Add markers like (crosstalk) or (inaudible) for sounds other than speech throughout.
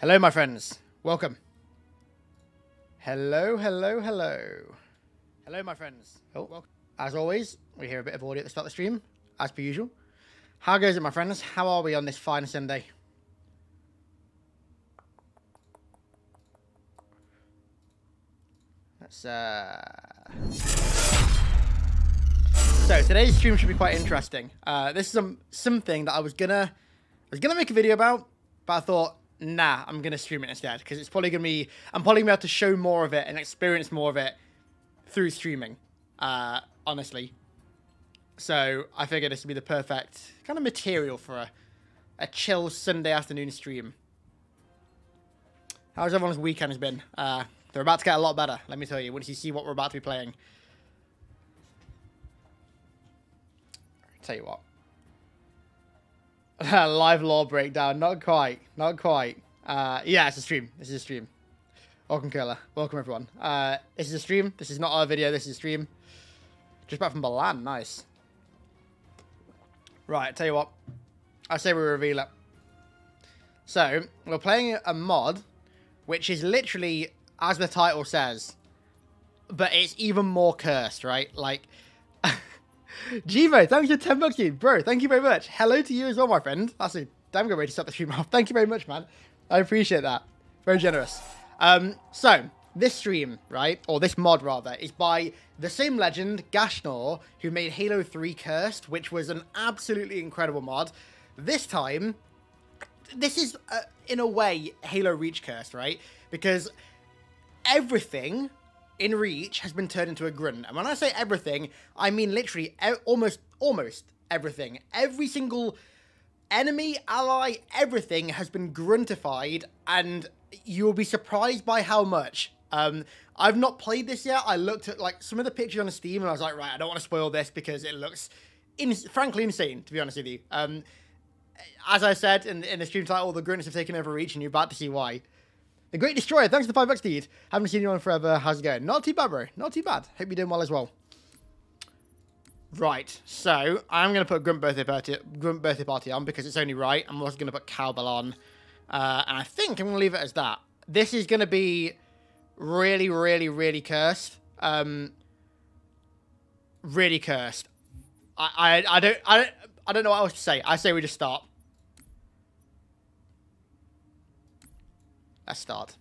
Hello, my friends. Welcome. Hello, hello, hello. Hello, my friends. Oh, welcome. As always, we hear a bit of audio at the start of the stream, as per usual. How goes it, my friends? How are we on this fine Sunday? Let's, uh... So, today's stream should be quite interesting. Uh, this is some, something that I was gonna... I was gonna make a video about, but I thought, nah, I'm gonna stream it instead because it's probably gonna be I'm probably gonna able to show more of it and experience more of it through streaming. Uh, honestly, so I figured this would be the perfect kind of material for a a chill Sunday afternoon stream. How's everyone's weekend has been? Uh, they're about to get a lot better. Let me tell you. Once you see what we're about to be playing. Tell you what. (laughs) Live lore breakdown. Not quite. Not quite. Uh, yeah, it's a stream. This is a stream. Welcome, Curler. Welcome, everyone. Uh, this is a stream. This is not our video. This is a stream. Just back from Milan. Nice. Right, tell you what. I say we reveal it. So, we're playing a mod, which is literally, as the title says, but it's even more cursed, right? Like, (laughs) Gmo, thanks for 10 bucks, you. Bro, thank you very much. Hello to you as well, my friend. That's a damn good way to start the stream (laughs) off. Thank you very much, man. I appreciate that. Very generous. Um, so, this stream, right, or this mod rather, is by the same legend, Gashnor, who made Halo 3 Cursed, which was an absolutely incredible mod. This time, this is, uh, in a way, Halo Reach Cursed, right? Because everything in Reach has been turned into a grunt. And when I say everything, I mean literally e almost, almost everything. Every single enemy, ally, everything has been gruntified, and you'll be surprised by how much. Um, I've not played this yet. I looked at like some of the pictures on Steam, and I was like, right, I don't want to spoil this because it looks, in frankly, insane. To be honest with you, um, as I said in, in the stream title, the grunts have taken over Reach, and you're about to see why. The Great Destroyer, thanks for the five bucks, Deed. Haven't seen you on forever. How's it going? Not too bad, bro. Not too bad. Hope you're doing well as well. Right, so I'm going to put Grunt Birthday Party, Grunt Birthday Party on because it's only right. I'm also going to put Cowbell on. Uh, and I think I'm going to leave it as that. This is going to be really, really, really cursed. Um, really cursed. I, I, I don't, I don't, I don't know what else to say. I say we just start. Let's start.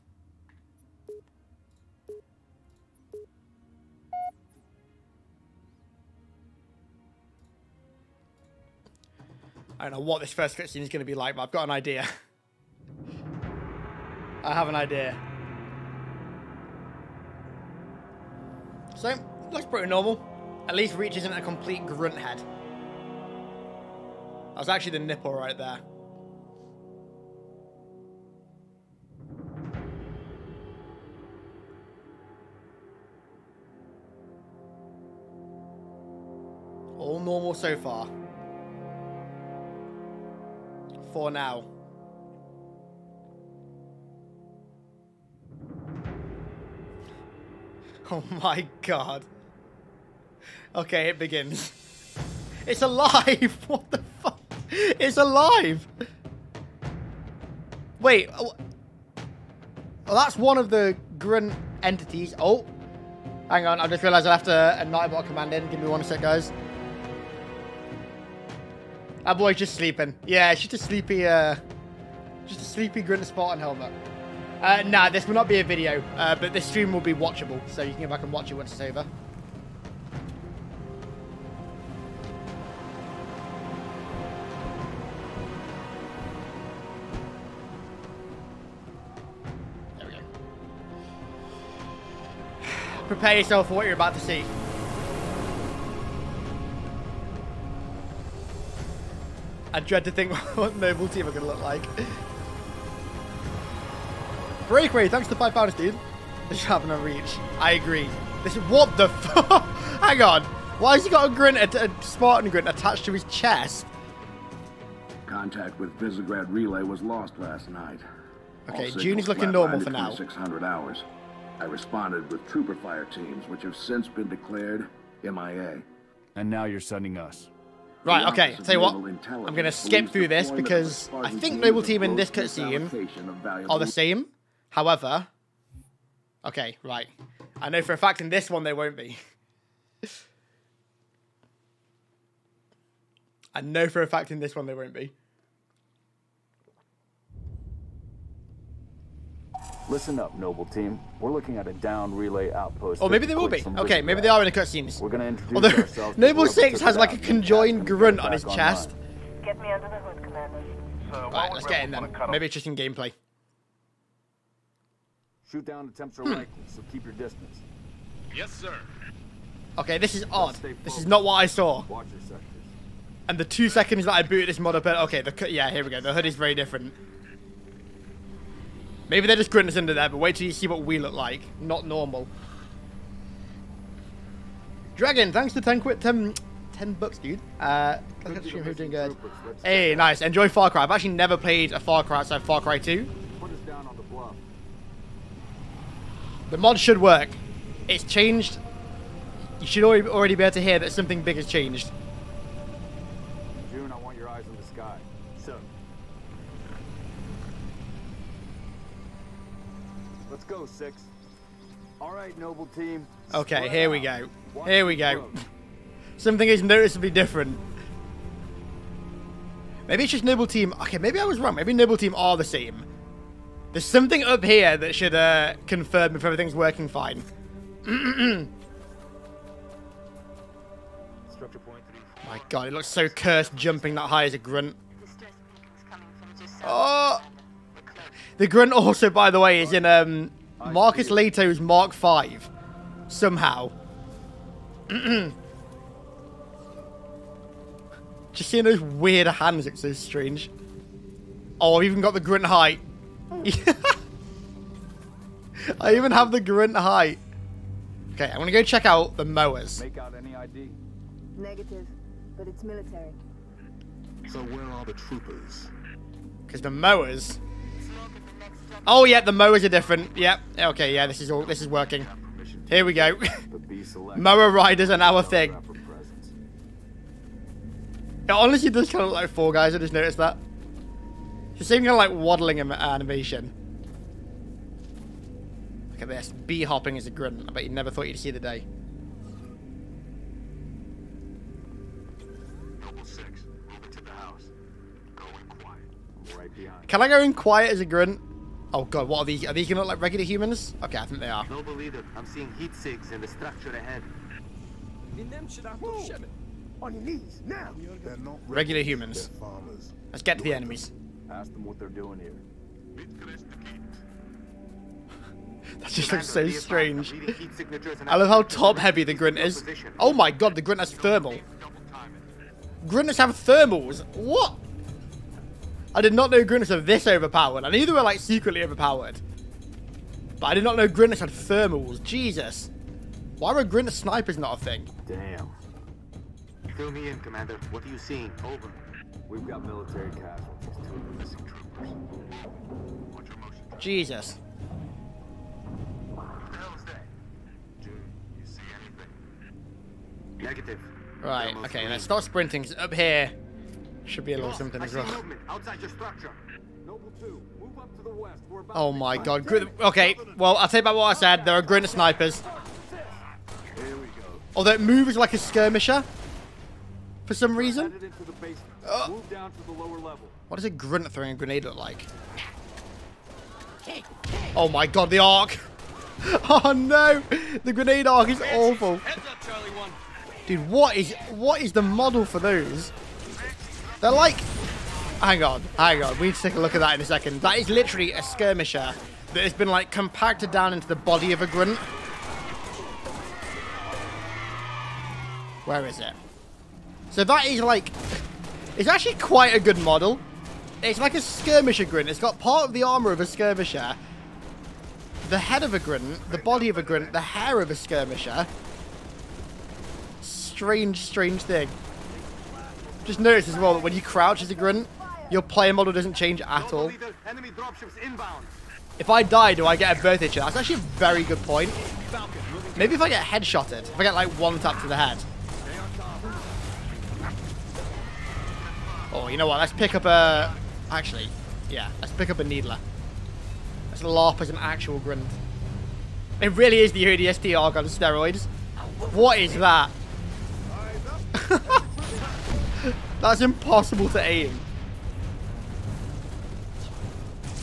I don't know what this first cutscene is going to be like, but I've got an idea. I have an idea. So, looks pretty normal. At least Reach isn't a complete grunt head. That was actually the nipple right there. All normal so far. For now. (laughs) Oh my god. Okay, it begins. (laughs) It's alive! (laughs) What the fuck? It's alive! Wait. Oh, well, that's one of the grunt entities. Oh. Hang on, I just realised I left a, uh, a Nightbot command in. Give me one sec, guys. That boy's just sleeping. Yeah, it's just a sleepy, uh, just a sleepy grin spot on helmet. Uh, nah, this will not be a video, uh, but this stream will be watchable, so you can go back and watch it once it's over. There we go. (sighs) Prepare yourself for what you're about to see. I dread to think (laughs) what Noble Team are going to look like. Breakaway, thanks to five pounds, dude. This having a reach. I agree. This is what the fuck? (laughs) Hang on. Why has he got a grunt, a, a Spartan grunt attached to his chest? Contact with Visegrad Relay was lost last night. Okay, June is looking normal for now. 600 hours. I responded with trooper fire teams, which have since been declared MIA. And now you're sending us. Right, okay, tell you what, I'm gonna skip through this because I think Noble Team and this cutscene are the same. However, okay, right. I know for a fact in this one they won't be. (laughs) I know for a fact in this one they won't be. Listen up, Noble Team. We're looking at a down relay outpost. Oh, maybe they will clicks be. Okay, maybe they are in the cutscenes. We're gonna introduce Although ourselves. (laughs) Noble Six has like a conjoined grunt on his online. chest. Get me under the hood, Commander. Right, let's get in then. Maybe it's just in gameplay. Shoot down attempts are Hmm. likely, so keep your distance. Yes, sir. Okay, this is odd. This is not what I saw. Watch your sectors. And the two seconds that I booted this mod up, okay, the cu- yeah, here we go. The hood is very different. Maybe they're just grunting us into there, but wait till you see what we look like. Not normal. Dragon, thanks for 10 quid, 10, 10 bucks, dude. Uh, look at the stream, who's doing good. Hey, nice. Enjoy Far Cry. I've actually never played a Far Cry outside Far Cry 2. Put us down on the. The mod should work. It's changed. You should already, already be able to hear that something big has changed. 6. All right, noble team. Okay, here we go. Here we go. Something is noticeably different. Maybe it's just Noble Team. Okay, maybe I was wrong. Maybe Noble Team are the same. There's something up here that should uh, confirm if everything's working fine. (clears throat) My god, it looks so cursed jumping that high as a grunt. Oh! The grunt also, by the way, is in um, Marcus Leto's Mark V. Somehow. (clears throat) Just seeing those weird hands, it's so strange. Oh, I've even got the grunt height. (laughs) I even have the grunt height. Okay, I'm gonna go check out the Moas. Make out any ID? Negative, but it's military. So where are the troopers? Because the Moas. Oh yeah, the Moas are different. Yep. Okay, yeah, this is all this is working. Here we go. But be selective. Moa riders are now a thing. It honestly does kind of look like Fall Guys, I just noticed that. It's the same kind of like waddling anim- animation. Look at this. Bee hopping is a grunt. I bet you never thought you'd see the day. Six. The house. Going quiet. I'm right. Can I go in quiet as a grunt? Oh god, what are these? Are these gonna look like regular humans? Okay, I think they are. Noble leader, I'm seeing heat sigs in the structure ahead. On your knees, now! They're not Regular rebels, humans. farmers. Let's get to the enemies. Ask them what they're doing here. That just looks so strange. I'm reading heat signatures and I love how top heavy the grunt is. Oh my god, the grunt has thermal. Grunters have thermals. What? I did not know Grunters are this overpowered. I knew they were like secretly overpowered. But I did not know Grunters had thermals. Jesus. Why were Grunter snipers not a thing? Damn. Fill me in, Commander. What are you seeing? Over. We've got military casualties too. Missing troopers. What's your motion? Jesus. What the hell is that? June, you see anything? Negative. Right, okay, let's start sprinting. Up here should be a little something as well. movement outside your structure. Noble 2, move up to the west. We're about Oh my god. Okay, well, I'll tell you about what I said. There are Grunter snipers. Here we go. Although it moves like a skirmisher. For some reason. Headed into the basement. Uh. Move down to the lower level. What does a grunt throwing a grenade look like? Oh my god, the arc! (laughs) Oh no! The grenade arc is awful. Dude, what is what is the model for those? They're like Hang on, hang on, we need to take a look at that in a second. That is literally a skirmisher that has been like compacted down into the body of a grunt. Where is it? So that is like it's actually quite a good model. It's like a skirmisher grunt. It's got part of the armor of a skirmisher, the head of a grunt, the body of a grunt, the hair of a skirmisher. Strange, strange thing. Just notice as well that when you crouch as a grunt, your player model doesn't change at all. leader, enemy dropships inbound. If I die, do I get a birthday chip? That's actually a very good point. Maybe if I get headshotted, if I get like one tap to the head. Oh, you know what? Let's pick up a. Actually, yeah, let's pick up a needler. Let's LARP as an actual grunt. It really is the ODST ARG on steroids. What is that? (laughs) (laughs) That's impossible to aim.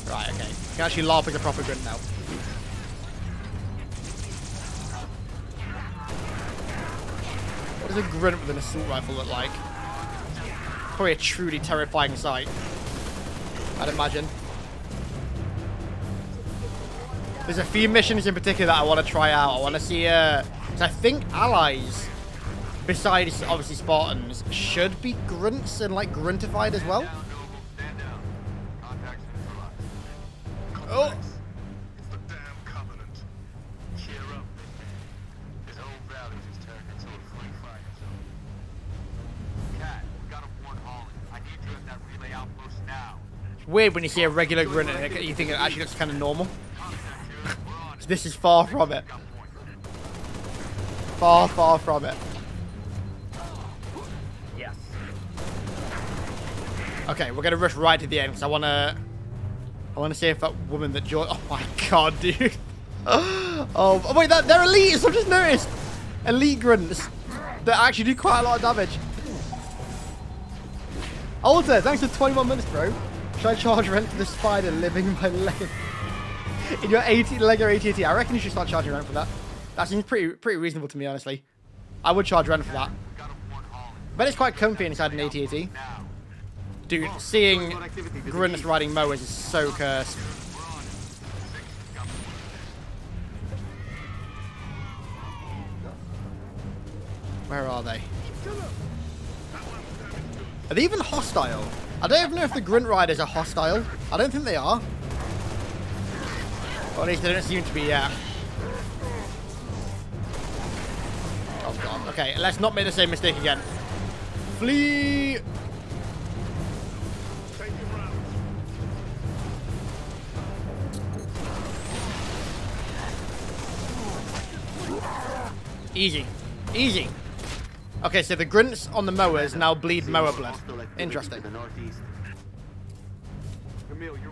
Right, okay. You can actually LARP as a proper grunt now. What does a grunt with an assault rifle look like? Probably a truly terrifying sight. I'd imagine. There's a few missions in particular that I want to try out. I want to see, uh, I think allies, besides obviously Spartans, should be grunts and like gruntified as well. Oh, It's weird when you see a regular grunt and you think it actually looks kind of normal. (laughs) This is far from it. Far, far from it. Okay, we're gonna rush right to the end because I wanna, I wanna see if that woman that joined. Oh my god, (laughs) dude. oh, oh wait, that they're elites. I've just noticed. Elite grunts that actually do quite a lot of damage. Alter, thanks for 21 minutes, bro. Should I charge rent for the spider living my leg? (laughs) In your 80 Lego AT-AT, I reckon you should start charging rent for that. That seems pretty pretty reasonable to me, honestly. I would charge rent for that. But it's quite comfy inside an AT-AT. Dude, seeing grunts riding Moas is so cursed. Where are they? Are they even hostile? I don't even know if the grunt riders are hostile. I don't think they are. Or at least they don't seem to be yet. Oh god. Okay, let's not make the same mistake again. Flee! Easy. Easy. Okay, so the grunts on the Moas now bleed Moa blood. Interesting.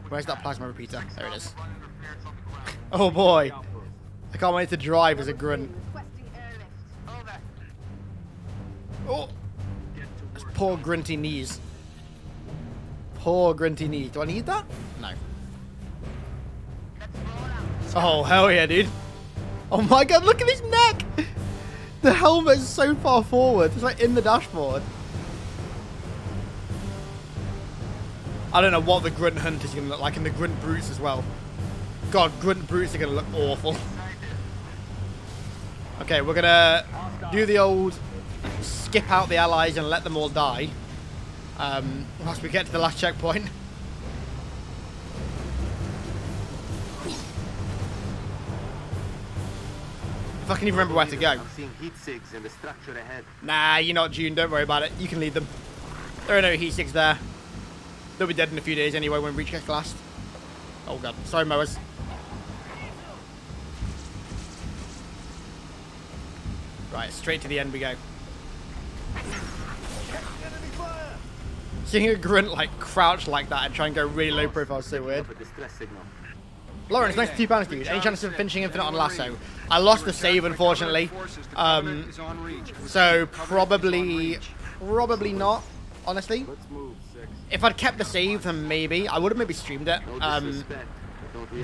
Where's that plasma repeater? There it is. Oh boy. I can't wait to drive as a grunt. Oh, those poor grunty knees. Poor grunty knees. Do I need that? No. Oh, hell yeah, dude. Oh my god, look at his neck! The helmet is so far forward. It's like in the dashboard. I don't know what the grunt hunt is going to look like, and the grunt brutes as well. God, grunt brutes are going to look awful. Okay, we're going to do the old skip out the allies and let them all die. Um, once we get to the last checkpoint. If I can even remember where to go. I'm seeing heat sigs in the structure ahead. Nah, you're not June. Don't worry about it. You can lead them. There are no heat sigs there. They'll be dead in a few days anyway when we Reach last. Oh god. Sorry, Moas. Right, straight to the end we go. Seeing a grunt like crouch like that and try and go really low profile is so weird. Up a distress signal. Lawrence, nice two pounds, dude. Any chance of finishing Infinite on LASO? I lost the save, unfortunately. Um, so probably, probably not. Honestly, if I'd kept the save, then maybe I would have maybe streamed it. Um,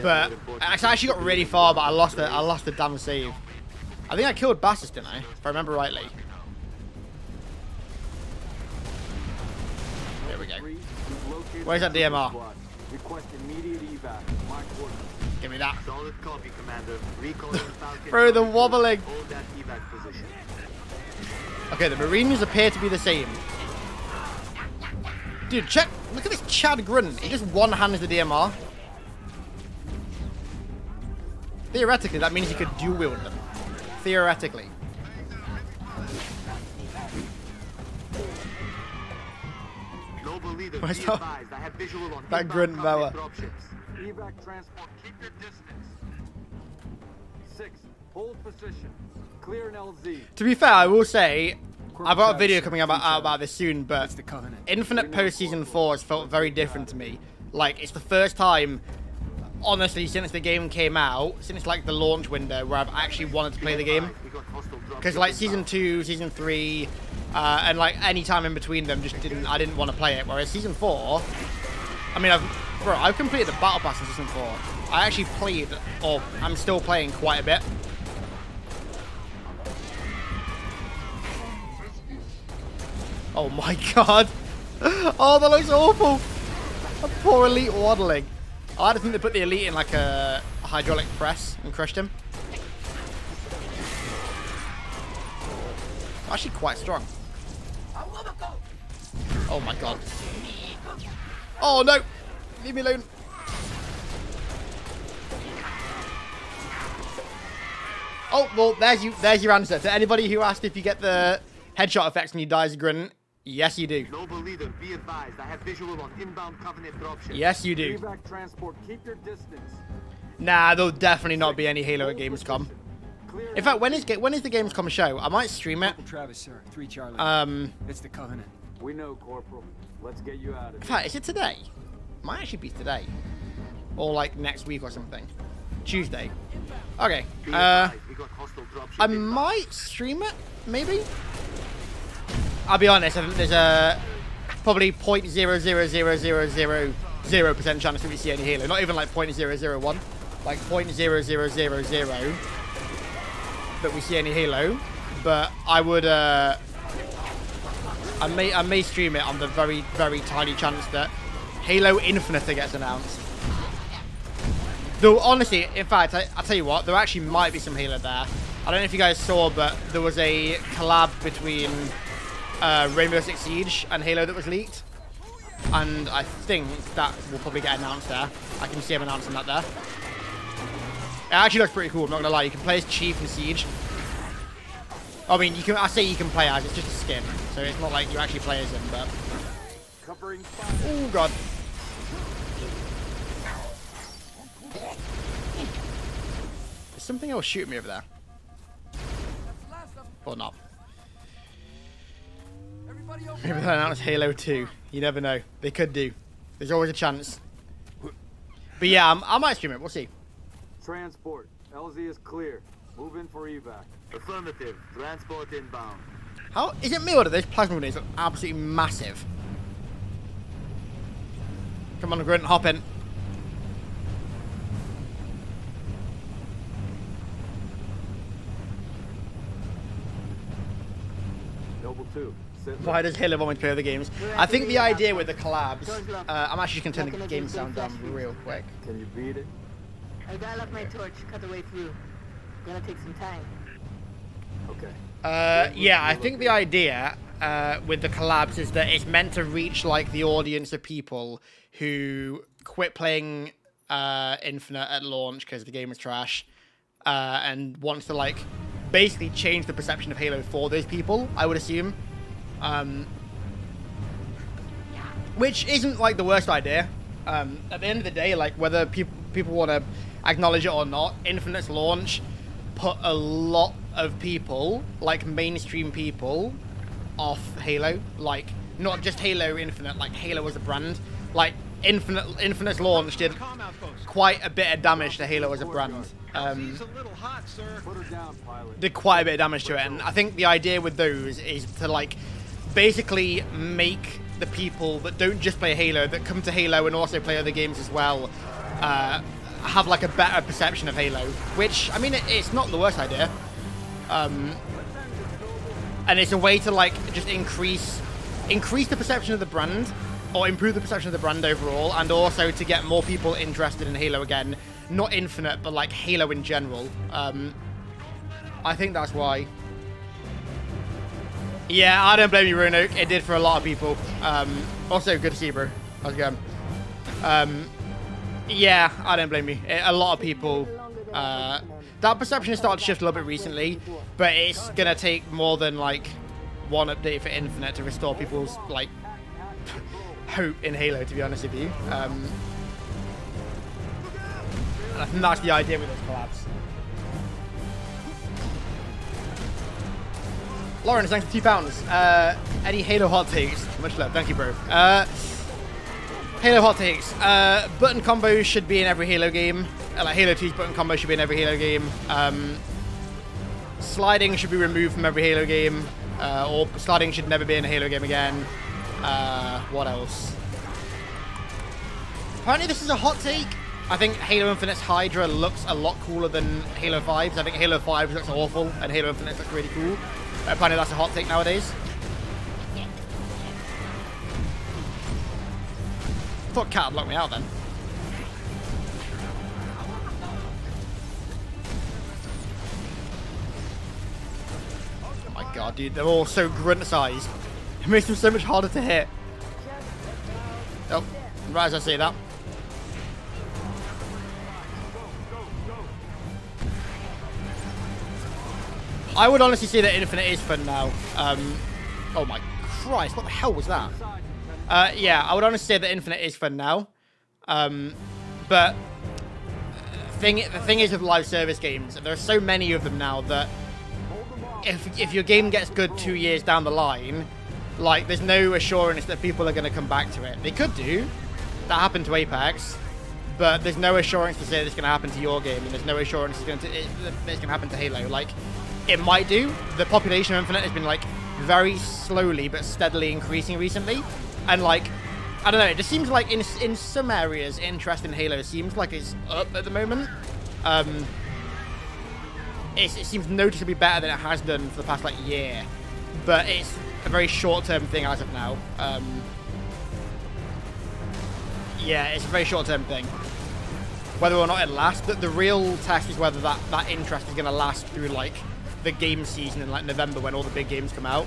but I actually got really far, but I lost the I lost the damn save. I think I killed Bassus, didn't I? If I remember rightly. There we go. Where's that DMR? squad. Request immediate evac. My coordinates. Give me that. Solid copy, Commander. Recalling (laughs) Falcon. Bro, the wobbling. Hold that evac position. Okay, the Marines appear to be the same. Dude, check. Look at this Chad Grunt. He just one hands the DMR. Theoretically, that means he could dual wield them. Theoretically. Noble leader, (laughs) be that- advised. I have visual on that grunt Moa? Evac transport, keep your distance. Six, hold position. Clear an LZ. To be fair, I will say, I've got a video coming about, out about this soon, but It's the Covenant. Infinite post season four has felt very different to me. Like it's the first time, honestly, since the game came out, since like the launch window, where I've actually wanted to play the game. We got hostile drop Because like season two, season three, uh, and like any time in between them, just didn't. I didn't want to play it. Whereas season four, I mean, I've bro, I've completed the battle pass in season four. I actually played, or I'm still playing quite a bit. Oh my (laughs) god! Oh, that looks awful. A poor elite waddling. I just think they put the elite in like a hydraulic press and crushed him. Actually quite strong. Oh my god. Oh no! Leave me alone. Oh, well, there's you. There's your answer. To anybody who asked if you get the headshot effects when you die as a grunt, yes, you do. Noble leader, be advised. I have visual on inbound Covenant dropship. Yes, you do. Transport, keep your distance. Nah, there'll definitely not be any Halo at Gamescom. In fact, when is when is the Gamescom show? I might stream it. Travis, sir. Three Charlie. Um, it's the Covenant. We know, Corporal. Let's get you out of in fact, is it today? Might actually be today, or like next week or something. Tuesday. Okay. Uh, advised. We got hostile dropship. I might stream it, maybe. I'll be honest. I think there's a probably point zero zero zero zero zero zero percent chance that we see any Halo. Not even like point zero zero one, like point zero zero zero zero that we see any Halo. But I would. Uh, I may I may stream it on the very very tiny chance that Halo Infinite gets announced. Though honestly, in fact, I, I'll tell you what, there actually might be some Halo there. I don't know if you guys saw, but there was a collab between uh, Rainbow Six Siege and Halo that was leaked. And I think that will probably get announced there. I can see him announcing that there. It actually looks pretty cool, I'm not gonna lie. You can play as Chief in Siege. I mean, you can. I say you can play as, it's just a skin. So it's not like you actually play as him, but... Oh, God. Something else shooting me over there. Or not. Maybe they'll announce Halo 2. You never know. They could do. There's always a chance. But yeah, I'm, I might stream it. We'll see. Transport. LZ is clear. Move in for evac. Affirmative. Transport inbound. How is it me or do those plasma grenades look absolutely massive? Come on, Grunt, hop in. Noble 2. Why does Halo want me to play other games? I think the idea with the collabs. Uh, I'm actually gonna turn the game sound down real quick. Can you beat it? I dial up my torch, cut the way through. Gonna take some time. Okay. Uh, yeah, I think the idea uh, with the collabs is that it's meant to reach like the audience of people who quit playing uh, Infinite at launch because the game was trash, uh, and wants to like basically change the perception of Halo for those people. I would assume, um, which isn't like the worst idea. Um, at the end of the day, like whether people people want to acknowledge it or not, Infinite's launch put a lot of people, like mainstream people, off Halo. Like not just Halo Infinite, like Halo as a brand. Like Infinite Infinite's launch did quite a bit of damage to Halo as a brand. Um, did quite a bit of damage to it, and I think the idea with those is to like basically make the people that don't just play Halo, that come to Halo and also play other games as well, uh, have like a better perception of Halo. Which I mean, it's not the worst idea, um, and it's a way to like just increase increase the perception of the brand or improve the perception of the brand overall, and also to get more people interested in Halo again. Not Infinite, but like Halo in general. Um, I think that's why. Yeah, I don't blame you, Roanoke. It did for a lot of people. Um, also, good to see you, bro. How's it going? Um, yeah, I don't blame you. It- a lot of people. Uh, that perception has started to shift a little bit recently, but it's gonna take more than like one update for Infinite to restore people's like hope in Halo. To be honest with you, um, and I think that's the idea with those collabs. Lawrence, thanks for two pounds. Uh, any Halo hot takes? Much love, thank you, bro. Uh, Halo hot takes. Uh, button combos should be in every Halo game. Uh, like Halo 2's button combo should be in every Halo game. Um, sliding should be removed from every Halo game. Uh, or sliding should never be in a Halo game again. Uh, what else? Apparently this is a hot take. I think Halo Infinite's Hydra looks a lot cooler than Halo 5's. I think Halo 5 looks awful and Halo Infinite looks really cool. Apparently that's a hot take nowadays. thought Kat had locked me out then. Oh my god, dude, they're all so grunt sized. It makes them so much harder to hit. Oh, right as I say that. I would honestly say that Infinite is fun now. Um, oh my Christ, what the hell was that? Uh, yeah, I would honestly say that Infinite is fun now. Um, but thing, the thing is with live service games, there are so many of them now that if, if your game gets good two years down the line, like, there's no assurance that people are going to come back to it. They could do. That happened to Apex. But there's no assurance to say it's going to happen to your game, and there's no assurance it's going to, it, it's going to happen to Halo. Like, it might do. The population of Infinite has been, like, very slowly but steadily increasing recently. And, like, I don't know, it just seems like in, in some areas, interest in Halo seems like it's up at the moment. Um, it's, it seems noticeably better than it has done for the past, like, year. But it's a very short-term thing as of now. Um, yeah, it's a very short-term thing. Whether or not it lasts, the, the real test is whether that, that interest is going to last through, like, the game season in, like, November when all the big games come out.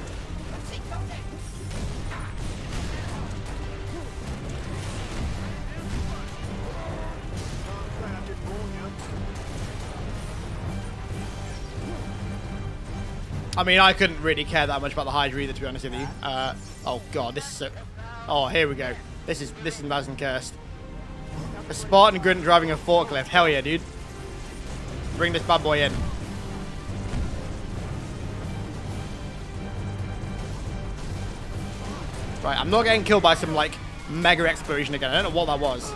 I mean, I couldn't really care that much about the Hydra either, to be honest with you. Uh, oh god, this is so... Oh, here we go. This is this is and cursed. A Spartan grunt driving a forklift. Hell yeah, dude. Bring this bad boy in. Right, I'm not getting killed by some, like, mega explosion again. I don't know what that was.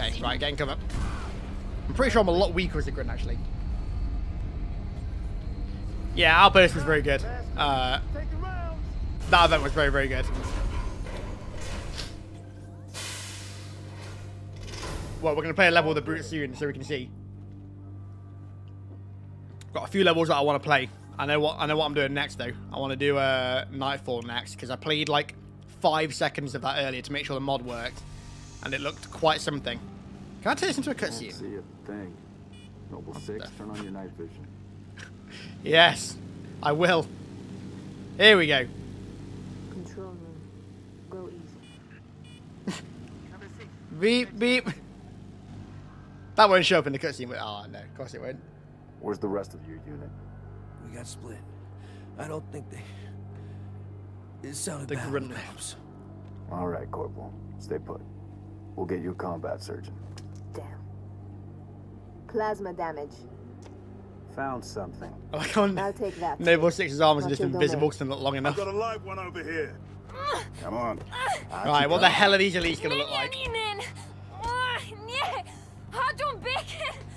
Okay, right, getting cover. I'm pretty sure I'm a lot weaker as a grunt, actually. Yeah, Outburst was very good. Uh, that event was very, very good. Well, we're going to play a level with the Brute soon so we can see. Got a few levels that I want to play. I know what I know what I'm doing next, though. I want to do uh, Nightfall next, because I played, like, five seconds of that earlier to make sure the mod worked. And it looked quite something. Can I turn this into a cutscene? See a thing. Noble Six, turn on your night vision. (laughs) Yes, I will. Here we go. Control room. Go easy. (laughs) Beep, beep. That won't show up in the cutscene. but- Oh, no, of course it won't. Where's the rest of your unit? We got split. I don't think they. It sounded The bad, grunt. perhaps. All right, Corporal. Stay put. We'll get you a combat surgeon. Damn. Plasma damage. Found something. I like how I'll take that. Noble 6's arms are Not just invisible domain. because they're not long enough. Got a live one over here. Come on. All right, what the hell are these elites going to look like?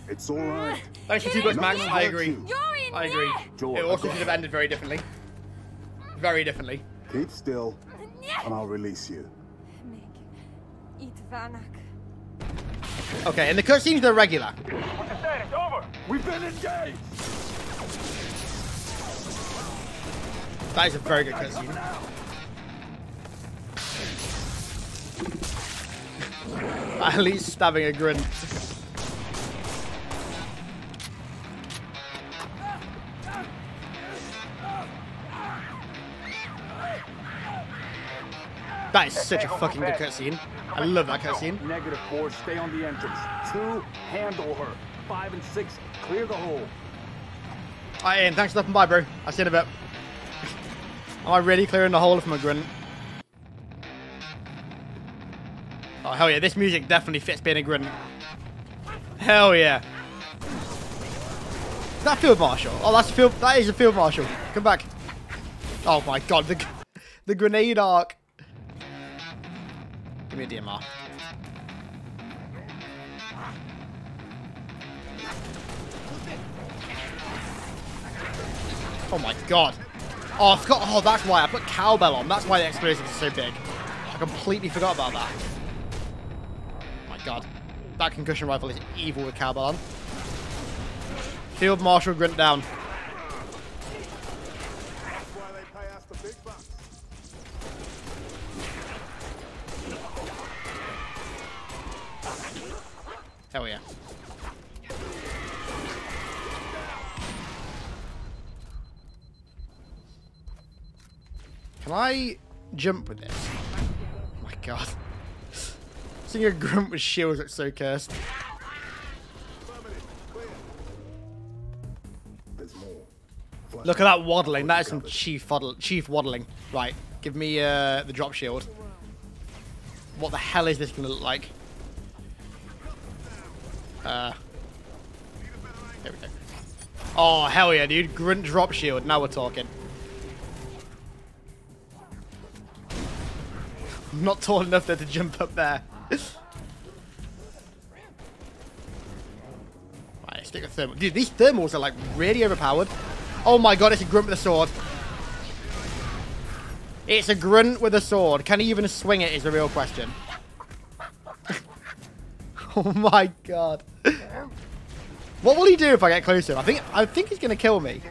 It's all right. Thanks for two bucks, Max. I agree. You're I agree. Joel, It also go should have ended very differently. Very differently. Keep still, and I'll release you. Okay, and the cutscenes, they're regular. We've been engaged. That is a very good cutscene. At least stabbing a grunt. That is such a fucking good cutscene. I love that cutscene. Negative four, stay on the entrance. Two, handle her. Five and six, clear the hole. Alright, Ian, thanks for stopping by, bro. I'll see you in a bit. Am I really clearing the hole from a grunt? Oh, hell yeah. This music definitely fits being a grunt. Hell yeah. Is that Field Marshal? Oh, that's Field. That is a Field Marshal. Come back. Oh my god, the (laughs) the grenade arc. Give me a DMR. Oh my god. Oh, I forgot. Oh, that's why I put cowbell on. That's why the explosives are so big. I completely forgot about that. Oh my god. That concussion rifle is evil with cowbell on. Field Marshal Grunt down. Hell yeah. Can I jump with this? Oh my god. (laughs) Seeing a grunt with shields looks so cursed. Look at that waddling. That is some chief waddle chief waddling. Right. Give me uh, the drop shield. What the hell is this going to look like? Uh, we go. Oh, hell yeah, dude. Grunt drop shield. Now we're talking. I'm not tall enough there to jump up there. right, stick thermal. Dude, these thermals are like really overpowered. Oh my god, it's a grunt with a sword. It's a grunt with a sword. Can he even swing it is the real question. (laughs) oh my god. What will he do if I get close to him? I think I think he's gonna kill me.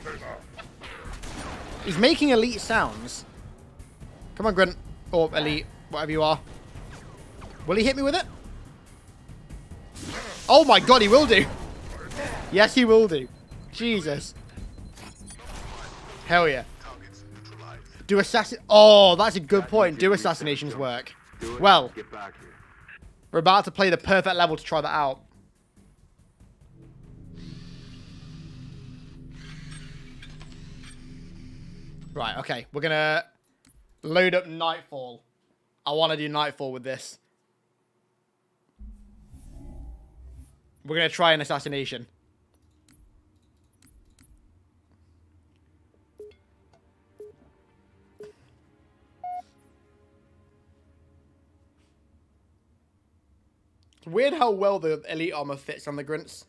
He's making elite sounds. Come on, Grunt. Or elite, whatever you are. Will he hit me with it? Oh my god, he will do. Yes, he will do. Jesus. Hell yeah. Do assassin... Oh, that's a good point. Do assassinations work? Well, we're about to play the perfect level to try that out. Right, okay. We're going to load up Nightfall. I want to do Nightfall with this. We're going to try an assassination. It's weird how well the elite armor fits on the grunts.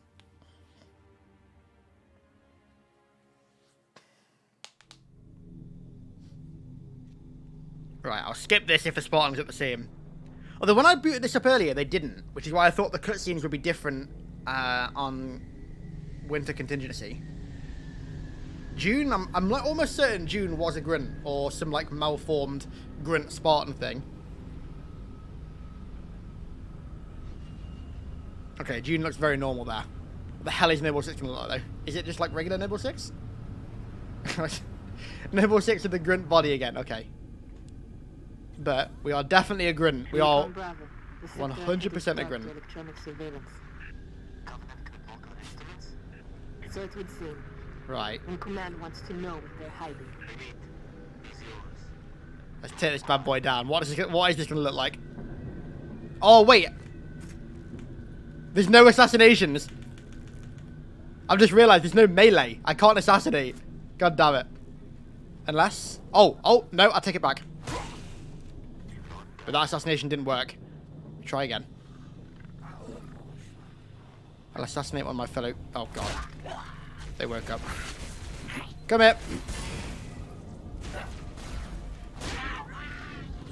Right, I'll skip this if the Spartans look the same. Although when I booted this up earlier, they didn't, which is why I thought the cutscenes would be different uh, on Winter Contingency. June, I'm, I'm like almost certain June was a grunt or some like malformed grunt Spartan thing. Okay, June looks very normal there. What the hell is Noble 6 gonna look like though? Is it just like regular Noble 6? (laughs) Noble 6 with the grunt body again, okay. But we are definitely a grin. We are Recon Bravo. The sector 100% a grin. Electronic surveillance. Covenant could lock on instruments? So it would seem. right. And command wants to know what they're hiding. Elite, he's yours. Let's take this bad boy down. What is this, what is this gonna look like? Oh wait. There's no assassinations. I've just realised there's no melee. I can't assassinate. God damn it. Unless. Oh, oh, no, I take it back. But that assassination didn't work. Try again. I'll assassinate one of my fellow. Oh, God. They woke up. Come here.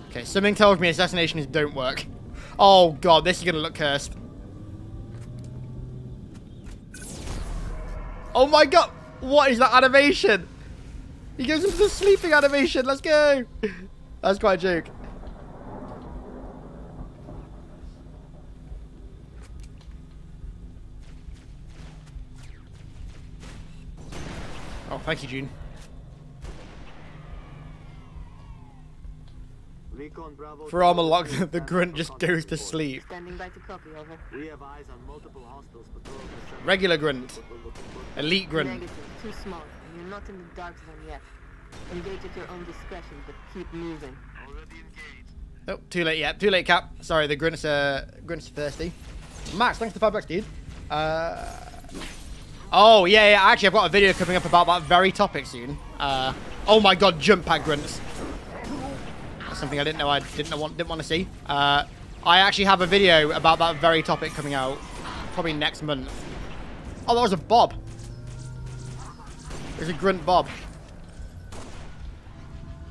Okay, something tells me assassinations don't work. Oh, God, this is going to look cursed. Oh, my God. What is that animation? He goes into the sleeping animation. Let's go. That's quite a joke. Oh, thank you, June. Recon Bravo. For armor lock, (laughs) the grunt just goes to sleep. Standing by to copy, over. We have eyes on multiple hostiles patrolling the center. Regular grunt. We're looking for Elite grunt. Negative. Too small. You're not in the dark zone yet. Engage at your own discretion, but keep moving. Already engaged. Oh, too late yet. Too late, Cap. Sorry, the Grunts are, Grunts are thirsty. Max, thanks for the five bucks, dude. Uh, oh, yeah, yeah. Actually, I've got a video coming up about that very topic soon. Uh, oh my god, jump pad Grunts. That's something I didn't know I didn't want, didn't want to see. Uh, I actually have a video about that very topic coming out probably next month. Oh, that was a Bob. There's a Grunt Bob.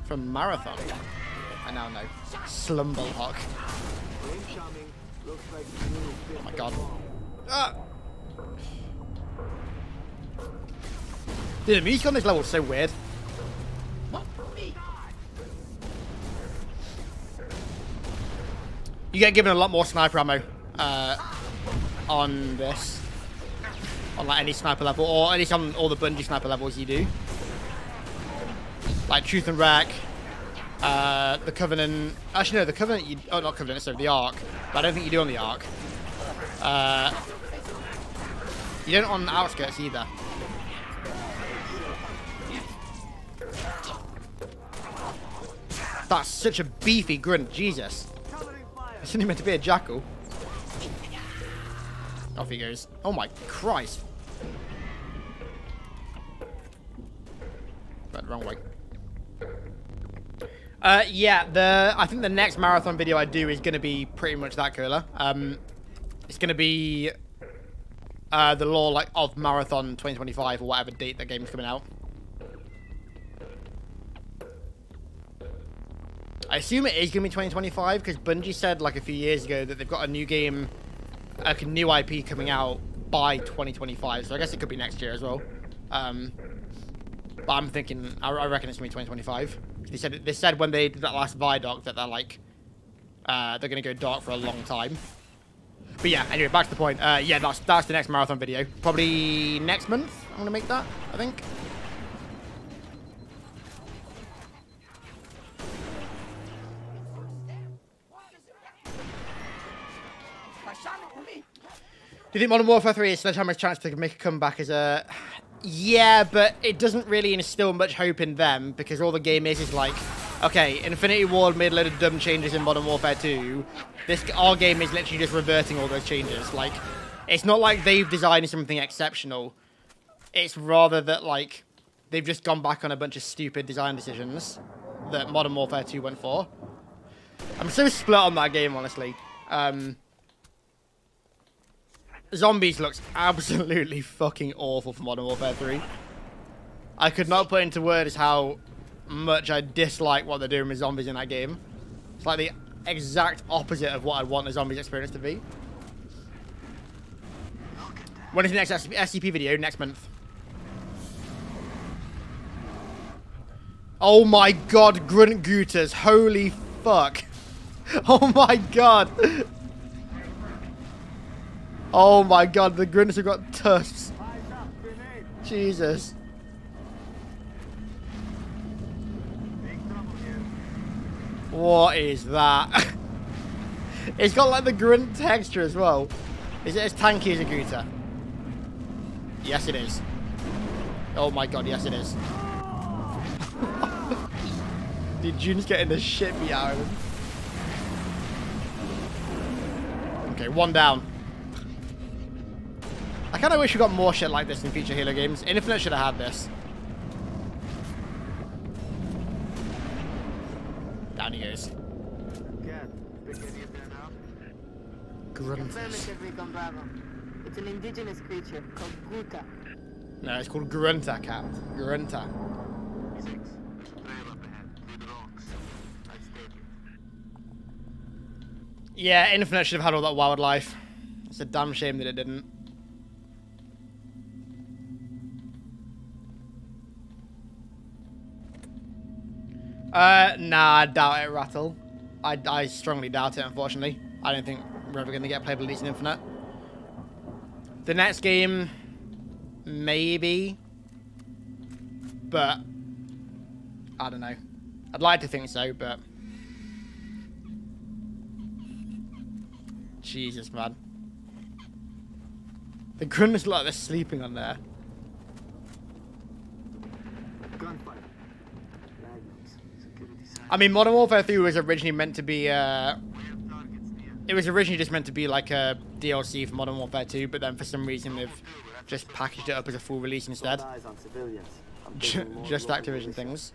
From Marathon. I now know. Slumblehawk. Oh my god. Ah! Dude, the music on this level is so weird. You get given a lot more sniper ammo uh, on this. On like any sniper level, or at least on all the Bungie sniper levels you do. Like Truth and Wreck, uh, the Covenant. Actually, no, the Covenant. You, oh, not Covenant. Sorry, the Ark. But I don't think you do on the Ark. Uh, you don't on the Outskirts either. That's such a beefy grunt. Jesus. Isn't he meant to be a jackal? Off he goes. Oh my Christ. Right, wrong way. Uh, yeah, the I think the next marathon video I do is going to be pretty much that cooler. Um, it's going to be uh, the lore like of marathon 2025 or whatever date that game's coming out. I assume it is going to be 2025 because Bungie said like a few years ago that they've got a new game, like a new IP coming out by 2025. So I guess it could be next year as well. Um, but I'm thinking, I, I reckon it's going to be 2025. They said they said when they did that last Vidoc that they're like, uh, they're going to go dark for a long time. But yeah, anyway, back to the point. Uh, yeah, that's that's the next marathon video. Probably next month. I'm going to make that. I think. Do you think Modern Warfare 3 is Sledgehammer's chance to make a comeback as a... Yeah, but it doesn't really instill much hope in them because all the game is is like, okay, Infinity Ward made a load of dumb changes in Modern Warfare 2. This Our game is literally just reverting all those changes. Like, it's not like they've designed something exceptional. It's rather that, like, they've just gone back on a bunch of stupid design decisions that Modern Warfare 2 went for. I'm so split on that game, honestly. Um, Zombies looks absolutely (laughs) fucking awful for Modern Warfare 3. I could not put into words how much I dislike what they're doing with zombies in that game. It's like the exact opposite of what I want a zombies experience to be. When is the next SCP video? Next month. Oh my god, Grunt Gutas. Holy fuck. (laughs) Oh my god. Oh my god, the grunts have got tusks. Jesus. What is that? (laughs) it's got like the grunt texture as well. Is it as tanky as a Guta? Yes, it is. Oh my god, yes it is. (laughs) Dude, June's getting the shit beat out of him. Okay, one down. I kind of wish we got more shit like this in future Halo games. Infinite should have had this. Down he goes. Grunt. Affirmative, Recon Bravo. It's an indigenous creature called Guta. No, it's called Grunta, Kat. Grunta. Six. Trail up ahead, through the rocks. I stake it. Yeah, Infinite should have had all that wildlife. It's a damn shame that it didn't. Uh, nah, I doubt it, Rattle. I, I strongly doubt it, unfortunately. I don't think we're ever going to get playable Legion Infinite. The next game, maybe. But, I don't know. I'd like to think so, but... Jesus, man. The Grunners look like they're sleeping on there. Gunfight. I mean, Modern Warfare 3 was originally meant to be. Uh, it was originally just meant to be like a DLC for Modern Warfare 2, but then for some reason they've just packaged it up as a full release instead. Just Activision things.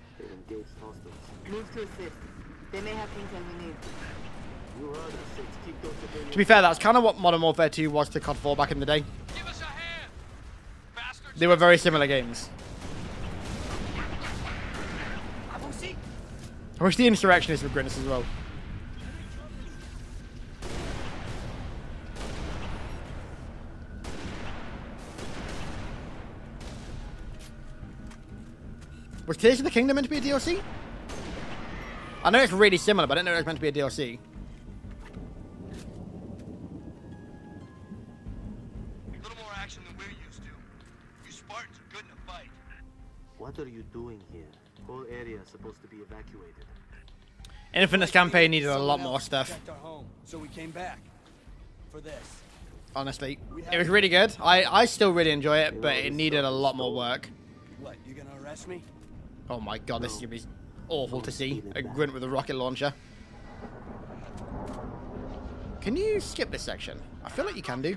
To be fair, that's kind of what Modern Warfare 2 was to COD 4 back in the day. They were very similar games. I wish the Insurrectionists would grin us as well. Was Tears of the Kingdom meant to be a DLC? I know it's really similar, but I didn't know it was meant to be a DLC. A little more action than we're used to. You Spartans are good in a fight. What are you doing here? Whole area is supposed to be evacuated. Infinite's campaign needed a lot more stuff. home, so we came back for this. honestly. It was really good. I, I still really enjoy it, but it needed a lot more work. What? You gonna arrest me? Oh my god, this is gonna be awful to see. A grunt with a rocket launcher. Can you skip this section? I feel like you can do.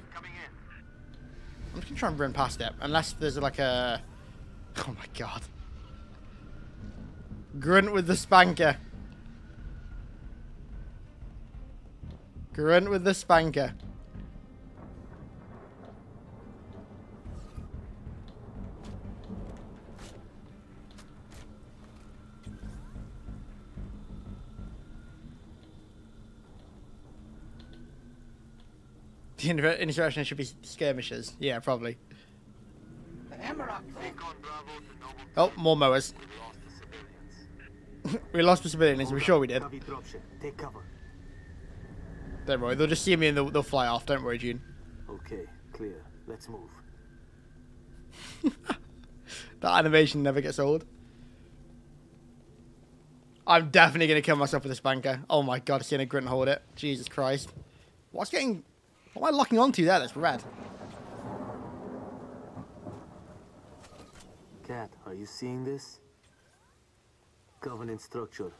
I'm just gonna try and run past it. Unless there's like a... Oh my god. Grunt with the spanker. Grunt with the spanker. The inter- insurrection should be skirmishers. Yeah, probably. Oh, more Moas. (laughs) We lost the civilians. We're sure we did. Take cover. Don't worry. They'll just see me and they'll, they'll fly off. Don't worry, June. Okay, clear. Let's move. (laughs) That animation never gets old. I'm definitely going to kill myself with this banker. Oh my god, seeing a grunt hold it. Jesus Christ. What's getting... What am I locking onto there that's red? Kat, are you seeing this? Covenant structure.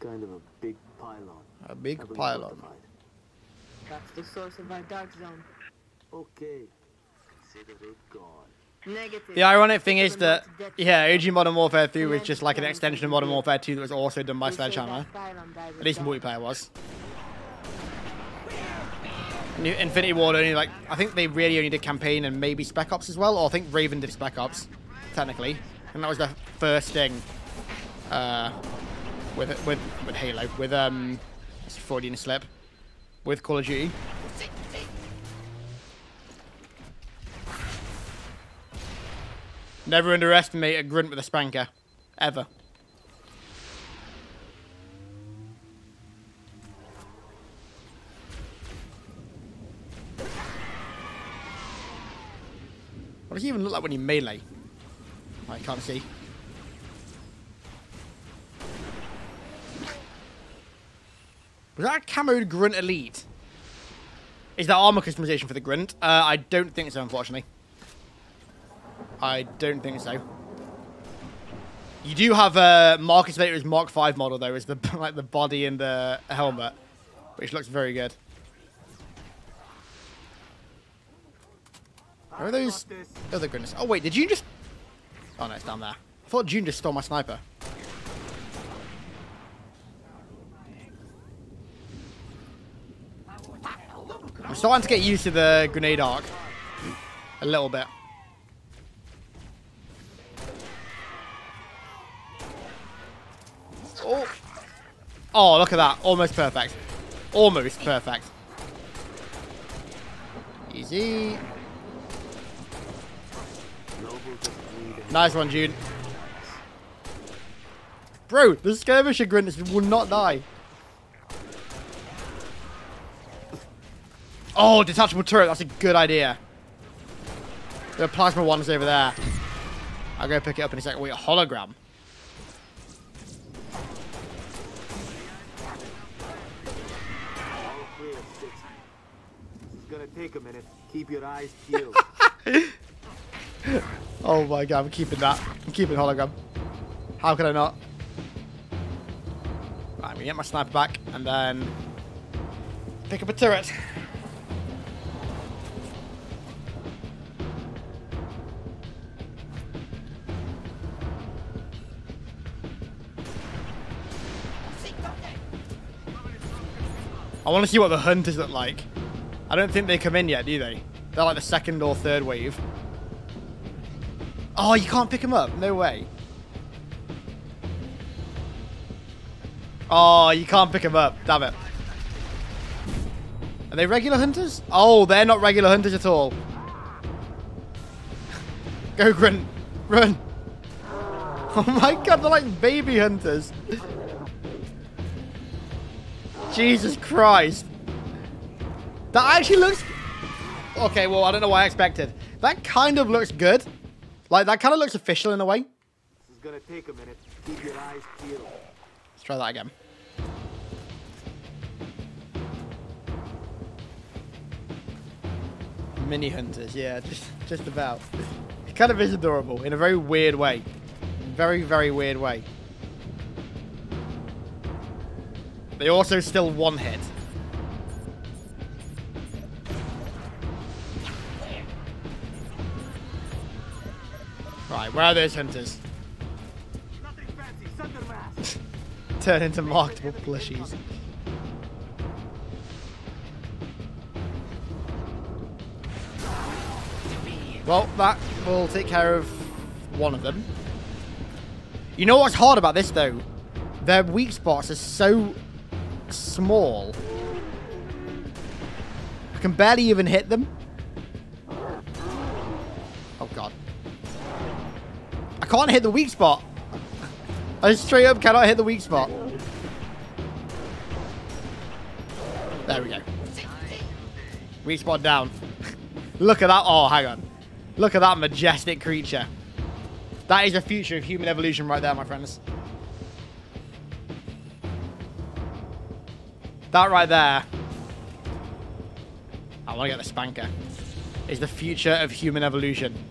Kind of a big pylon. A big Heavily pylon. fortified. That's the source of our dark zone. Okay. Consider it gone. Negative. The ironic thing is that, yeah, OG Modern Warfare 3 was just like an extension of Modern Warfare 2 that was also done by They Sledgehammer. that pylon died with At least multiplayer was. New Infinity Ward only like I think they really only did campaign and maybe Spec Ops as well, or I think Raven did Spec Ops, technically, and that was the first thing. Uh, with with with Halo, with um, it's Freudian slip, with Call of Duty. Never underestimate a grunt with a spanker, ever. What does he even look like when you melee? I can't see. Was that a camoed grunt elite? Is that armor customization for the grunt? Uh, I don't think so, unfortunately. I don't think so. You do have uh, Marcus Vader's Mark V model though, as the (laughs) like the body and the helmet, which looks very good. Where are those other grunts? Oh wait, did June just? Oh no, it's down there. I thought June just stole my sniper. I'm starting to get used to the grenade arc. A little bit. Oh. Oh, look at that. Almost perfect. Almost perfect. Easy. Nice one, June. Bro, the skirmisher grunts will not die. Oh, detachable turret. That's a good idea. The plasma one's over there. I'll go pick it up in a second. Wait, a hologram. all clear, six. This is gonna take a minute. Keep your eyes peeled. (laughs) Oh my god, I'm keeping that. I'm keeping hologram. How can I not? Right, we get my sniper back and then pick up a turret. I want to see what the hunters look like. I don't think they come in yet, do they? They're like the second or third wave. Oh, you can't pick them up? No way. Oh, you can't pick them up. Damn it. Are they regular hunters? Oh, they're not regular hunters at all. (laughs) Go, Grunt. Run. (laughs) Oh my god, they're like baby hunters. Jesus Christ. That actually looks... Okay, well, I don't know what I expected. That kind of looks good. Like, that kind of looks official in a way. This is gonna take a minute. Keep your eyes peeled. Let's try that again. Mini hunters, yeah, just just about. It kind of is adorable in a very weird way. Very, very weird way. They also still one hit. Right, where are those hunters? (laughs) Turn into marketable plushies. Well, that will take care of one of them. You know what's hard about this, though? Their weak spots are so small. I can barely even hit them. Oh, God. I can't hit the weak spot. I straight up cannot hit the weak spot. There we go. Weak spot down. Look at that. Oh, hang on. Look at that majestic creature. That is the future of human evolution right there, my friends. That right there. I want to get the spanker. Is the future of human evolution. (laughs)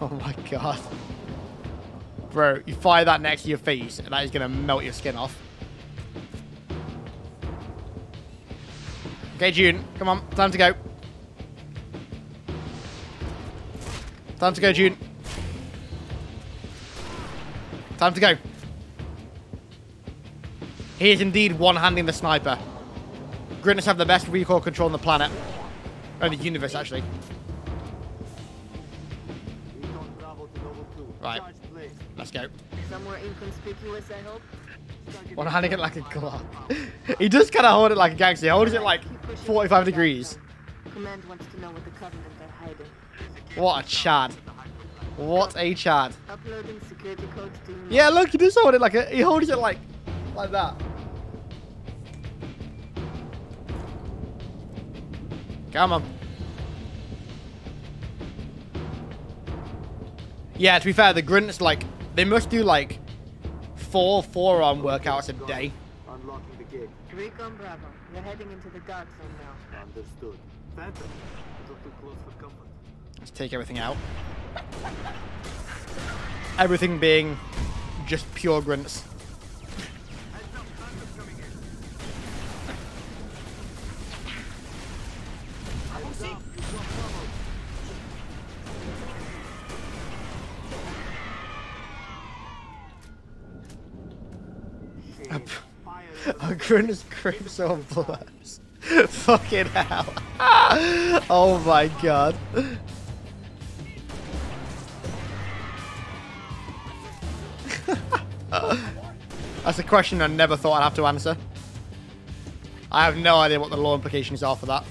Oh my god. Bro, you fire that next to your face, and that is going to melt your skin off. Okay, June. Come on. Time to go. Time to go, June. Time to go. He is indeed one-handing the sniper. Grinners have the best recoil control on the planet. Or the universe, actually. Recon Bravo to level two. Right. Let's go. Somewhere inconspicuous, I hope. One handing it like a Glock. (laughs) he does kind of hold it like a gangster. He holds it like 45 degrees. Command wants to know what the Covenant are hiding. What a Chad. What a chat. Uploading security codes to. Yeah, look, he does hold it like a. He holds it like, like that. Come on. Yeah, to be fair, the grunts like they must do like four forearm workouts a day. Unlocking the gate. Recon Bravo. You're heading into the dark zone now. Understood. Phantom. A little too close for comfort. Take everything out. Everything being just pure grunts. A grunt is creeps on blurs. (laughs) Fucking hell. (laughs) oh my god. (laughs) That's a question I never thought I'd have to answer. I have no idea what the law implications are for that.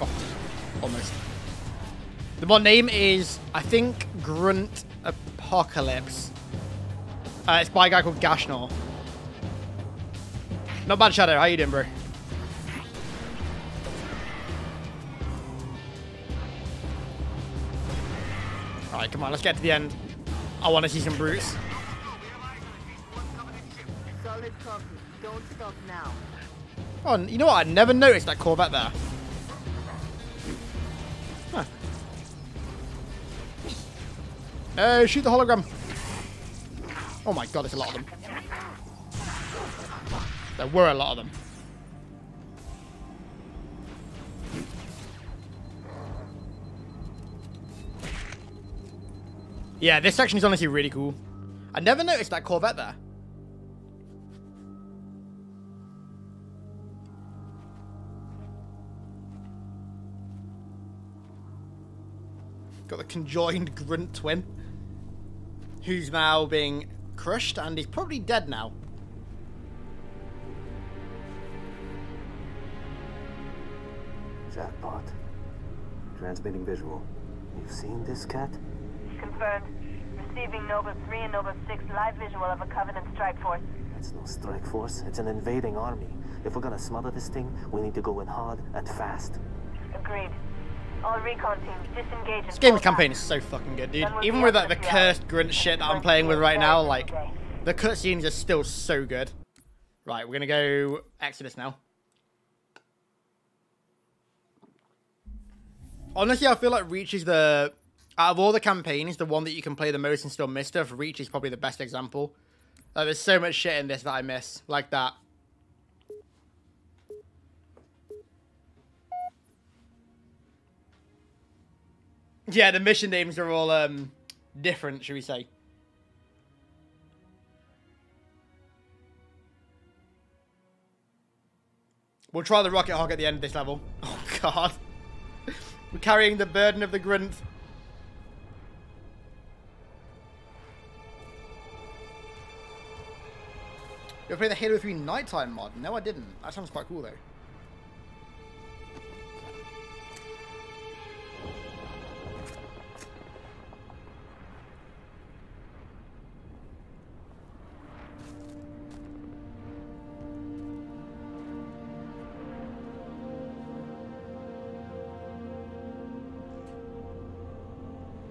Oh, almost. The mod name is, I think, Grunt Apocalypse. Uh, it's by a guy called Gashnor. Not bad, Shadow. How you doing, bro? Alright, come on, let's get to the end. I want to see some brutes. Solid copy. Don't stop now. Oh, you know what? I never noticed that Corvette there. Oh, shoot the hologram. Oh my god, there's a lot of them. There were a lot of them. Yeah, this section is honestly really cool. I never noticed that Corvette there. Got the conjoined grunt twin. Who's now being crushed and he's probably dead now. Jackpot. Transmitting visual. You've seen this Kat? Confirmed. Receiving Noble 3 and Noble 6 live visual of a Covenant strike force. It's no strike force. It's an invading army. If we're gonna smother this thing, we need to go in hard and fast. Agreed. This game's campaign is so fucking good, dude. Even with like the a few hours. cursed grunt shit that I'm playing with right now, like the cutscenes are still so good. Right, we're gonna go Exodus now. Honestly, I feel like Reach is the out of all the campaigns, the one that you can play the most and still miss stuff. Reach is probably the best example. Like, there's so much shit in this that I miss, like that. Yeah, the mission names are all um different, should we say? We'll try the rocket hog at the end of this level. (laughs) Oh god. We're carrying the burden of the grunt. You ever play the Halo 3 nighttime mod? No, I didn't. That sounds quite cool though.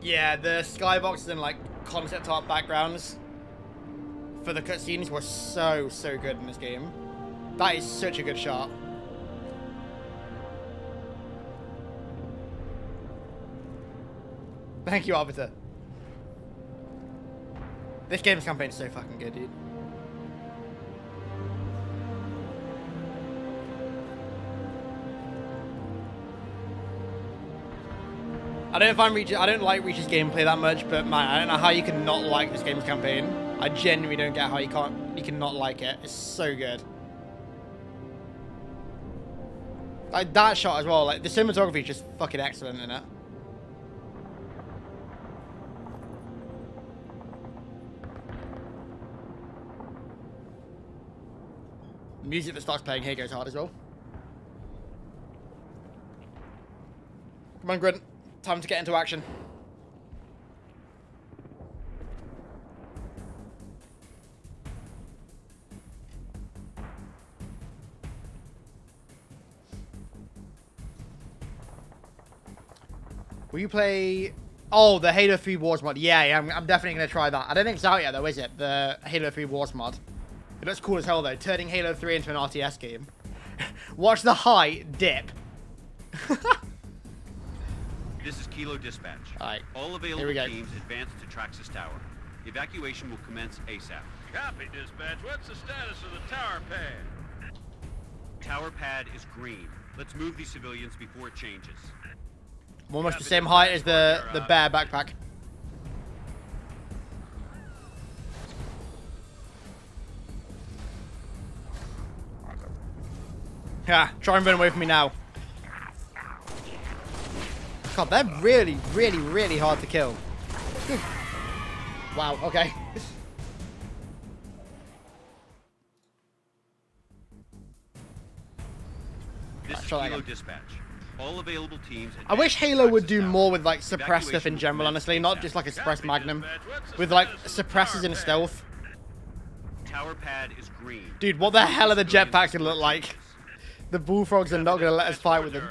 Yeah, the skyboxes and like concept art backgrounds for the cutscenes were so, so good in this game. That is such a good shot. Thank you, Arbiter. This game's campaign is so fucking good, dude. I don't find Reach. I don't like Reach's gameplay that much, but man, I don't know how you can not like this game's campaign. I genuinely don't get how you can't. You can not like it. It's so good. Like that shot as well. Like the cinematography is just fucking excellent in it. Music that starts playing here goes hard as well. Come on, Grunt. Time to get into action. Will you play... Oh, the Halo 3 Wars mod. Yeah, yeah I'm, I'm definitely going to try that. I don't think it's out yet, though, is it? The Halo 3 Wars mod. It looks cool as hell, though. Turning Halo 3 into an RTS game. (laughs) Watch the height dip. (laughs) This is Kilo Dispatch. Alright, All here available we go. teams advance to Traxus Tower. Evacuation will commence ASAP. Copy, dispatch. What's the status of the tower pad? Tower pad is green. Let's move these civilians before it changes. I'm almost the same height as the, uh, the bear backpack. Yeah, try and run away from me now. God, they're really, really, really hard to kill. wow, okay. This is try that Kilo again. Dispatch. All available teams. I wish Halo would do more with like suppress stuff in general, honestly, not just like a suppress magnum. dispatch. What's the With like status of the suppresses and stealth. Tower pad is green. Dude, what the hell are the jetpacks gonna look like? The bullfrogs are not gonna let us fight with them.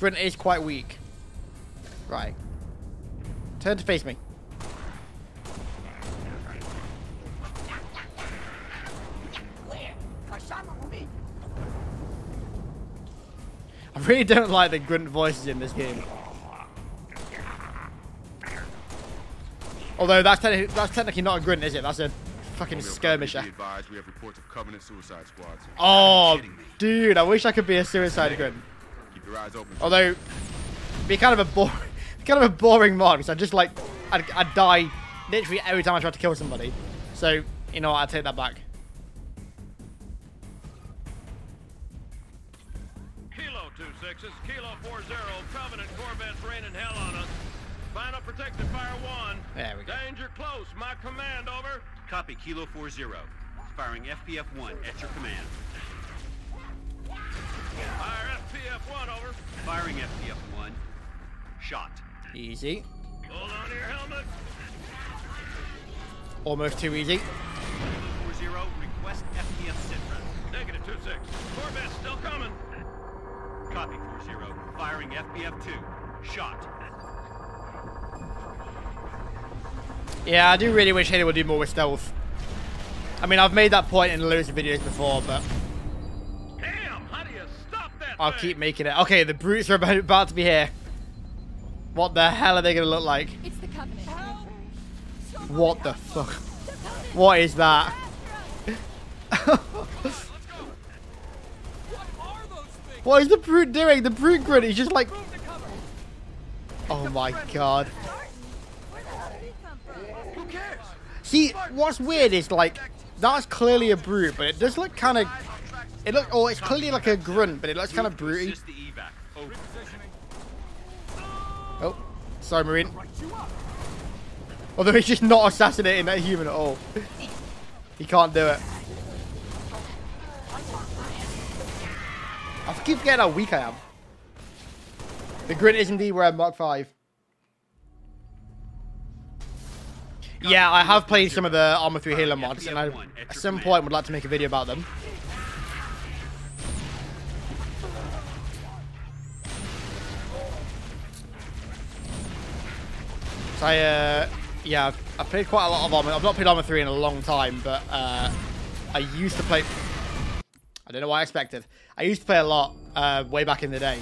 Grunt is quite weak. Right. Turn to face me. I really don't like the grunt voices in this game. Although that's technically, that's technically not a grunt, is it? That's a fucking skirmisher. advised, we have of suicide squads. Oh, dude, I wish I could be a suicide grunt. Keep your eyes open. Although, it'd be kind of a bore, (laughs) kind of a boring mod because I just like, I'd, I'd die literally every time I tried to kill somebody. So, you know what, I'd take that back. Kilo two sixes, Kilo four zero, Covenant Corvette's raining hell on us. Final protective fire one. There we go. Danger close, my command over. Copy, Kilo 40. Firing FPF-1 at your command. Fire FPF one over. Firing FPF-1. Shot. Easy. Hold on to your helmet. Almost too easy. 40, request FPF-6. Negative two six. Corvette's still coming. Copy, 40. Firing FPF-2. Shot. Yeah, I do really wish Halo would do more with stealth. I mean, I've made that point in loads of videos before, but I'll keep making it. Okay, the brutes are about, about to be here. What the hell are they going to look like? It's the Covenant. What the fuck? What is that? (laughs) what is the brute doing? The brute grunt is just like... Oh my god. See, what's weird is like, that's clearly a brute, but it does look kind of... It looks, oh, it's clearly like a grunt, but it looks kind of Move to brutey. assist the evac. Over. Oh, sorry, Marine. Although he's just not assassinating that human at all. he can't do it. I keep forgetting how weak I am. The grid is indeed where I'm Mark 5. Yeah, I have played some of the Arma 3 Halo mods, and I, at some point, would like to make a video about them. So I, uh, yeah, I've, I've played quite a lot of Arma. I've not played Arma 3 in a long time, but uh, I used to play... I don't know what I expected. I used to play a lot uh, way back in the day.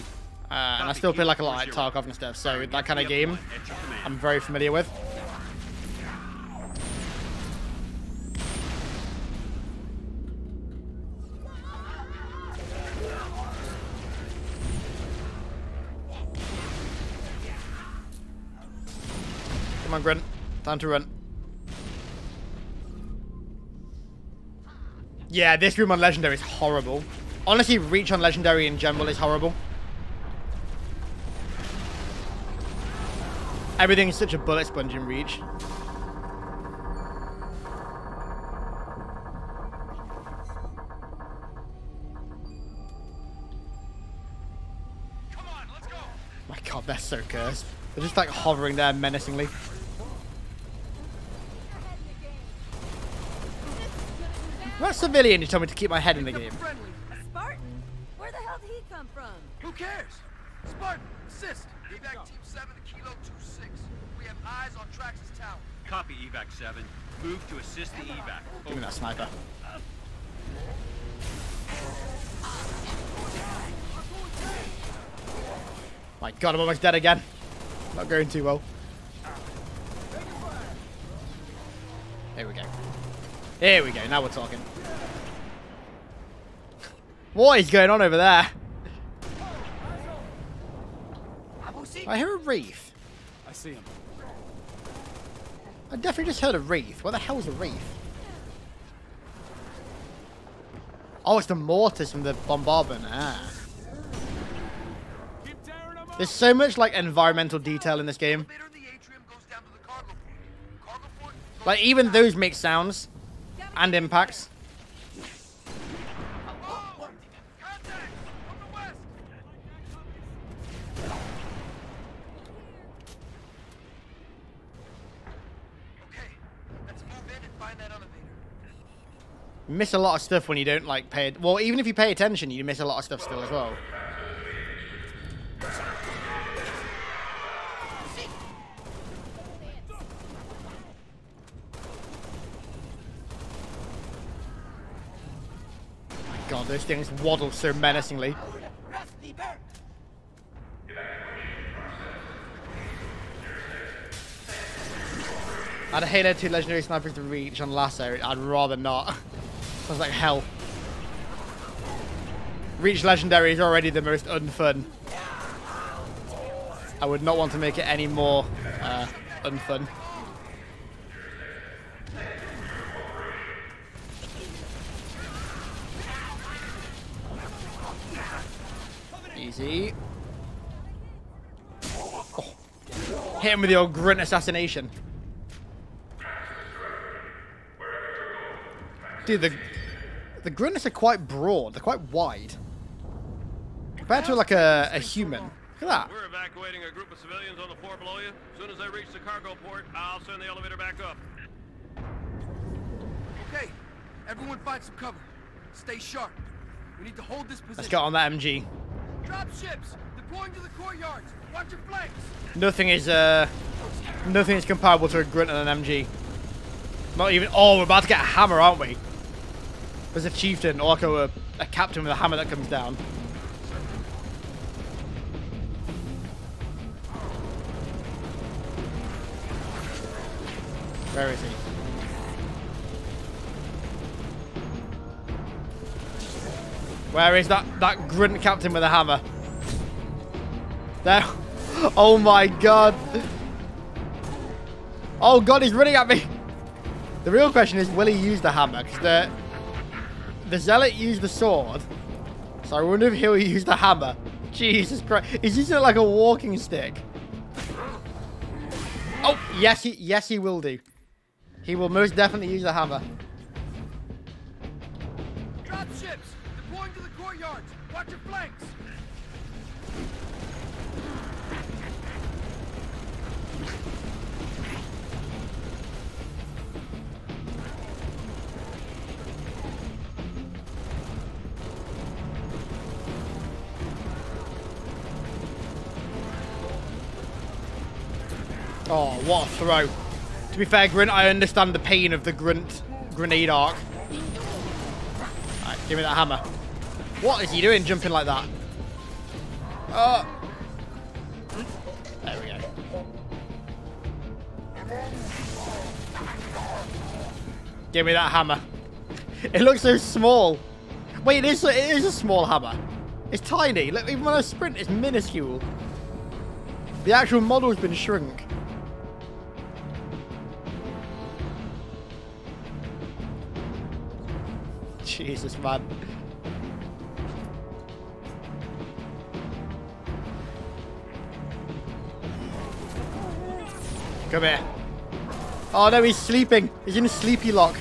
Uh, and I still play like a lot like Tarkov and stuff, so that kind of game I'm very familiar with. Come on, Grunt. Time to run. Yeah, this room on Legendary is horrible. Honestly, Reach on Legendary in general is horrible. Everything is such a bullet sponge in Reach. On, My god, they're so cursed. They're just like hovering there menacingly. What civilian you told me to keep my head in the game? Spartan? Where the hell did he come from? Who cares? Spartan, assist. Evac Team 7 to Kilo 2-6. We have eyes on Traxus Tower. Copy, evac 7. Move to assist the evac. Give me that sniper. My god, I'm almost dead again. Not going too well. There we go. Here we go, now we're talking. (laughs) What is going on over there? I hear a wraith. I see him. I definitely just heard a wraith. What the hell is a wraith? Oh, it's the mortars from the bombardment. Ah. There's so much like environmental detail in this game. Like even those make sounds and impacts. Miss a lot of stuff when you don't like pay. Well, even if you pay attention, you miss a lot of stuff still as well. God, those things waddle so menacingly. I'd Halo 2 Legendary Snipers to reach on LASO. I'd rather not. (laughs) Sounds like hell. Reach Legendary is already the most unfun. I would not want to make it any more uh, unfun. Easy. Oh. Hit him with the old grunt assassination. Dude, the the grunts are quite broad. They're quite wide. Compared to like a, a human. Look at that. We're evacuating a group of civilians on the floor below you. As soon as they reach the cargo port, I'll send the elevator back up. Okay, everyone find some cover. Stay sharp. We need to hold this position. Let's get on that MG. Drop ships. Deploying to the courtyards. Watch your flanks. Nothing is uh nothing is comparable to a grunt and an MG. Not even oh we're about to get a hammer, aren't we? There's a chieftain or like a, a captain with a hammer that comes down. Where is he? Where is that that grunt captain with a hammer? There. Oh my god. Oh god, he's running at me. The real question is, will he use the hammer? Because the the zealot used the sword. So I wonder if he'll use the hammer. Jesus Christ. He's using it like a walking stick. Oh, yes, he yes he will do. He will most definitely use the hammer. Watch your flanks. Oh, what a throw. To be fair, Grunt, I understand the pain of the Grunt grenade arc. Alright, give me that hammer. What is he doing jumping like that? Oh. There we go. Give me that hammer. It looks so small. Wait, it is, it is a small hammer. It's tiny. Look, even when I sprint, it's minuscule. The actual model's been shrunk. Jesus, man. Come here. Oh no, he's sleeping. He's in a sleepy lock.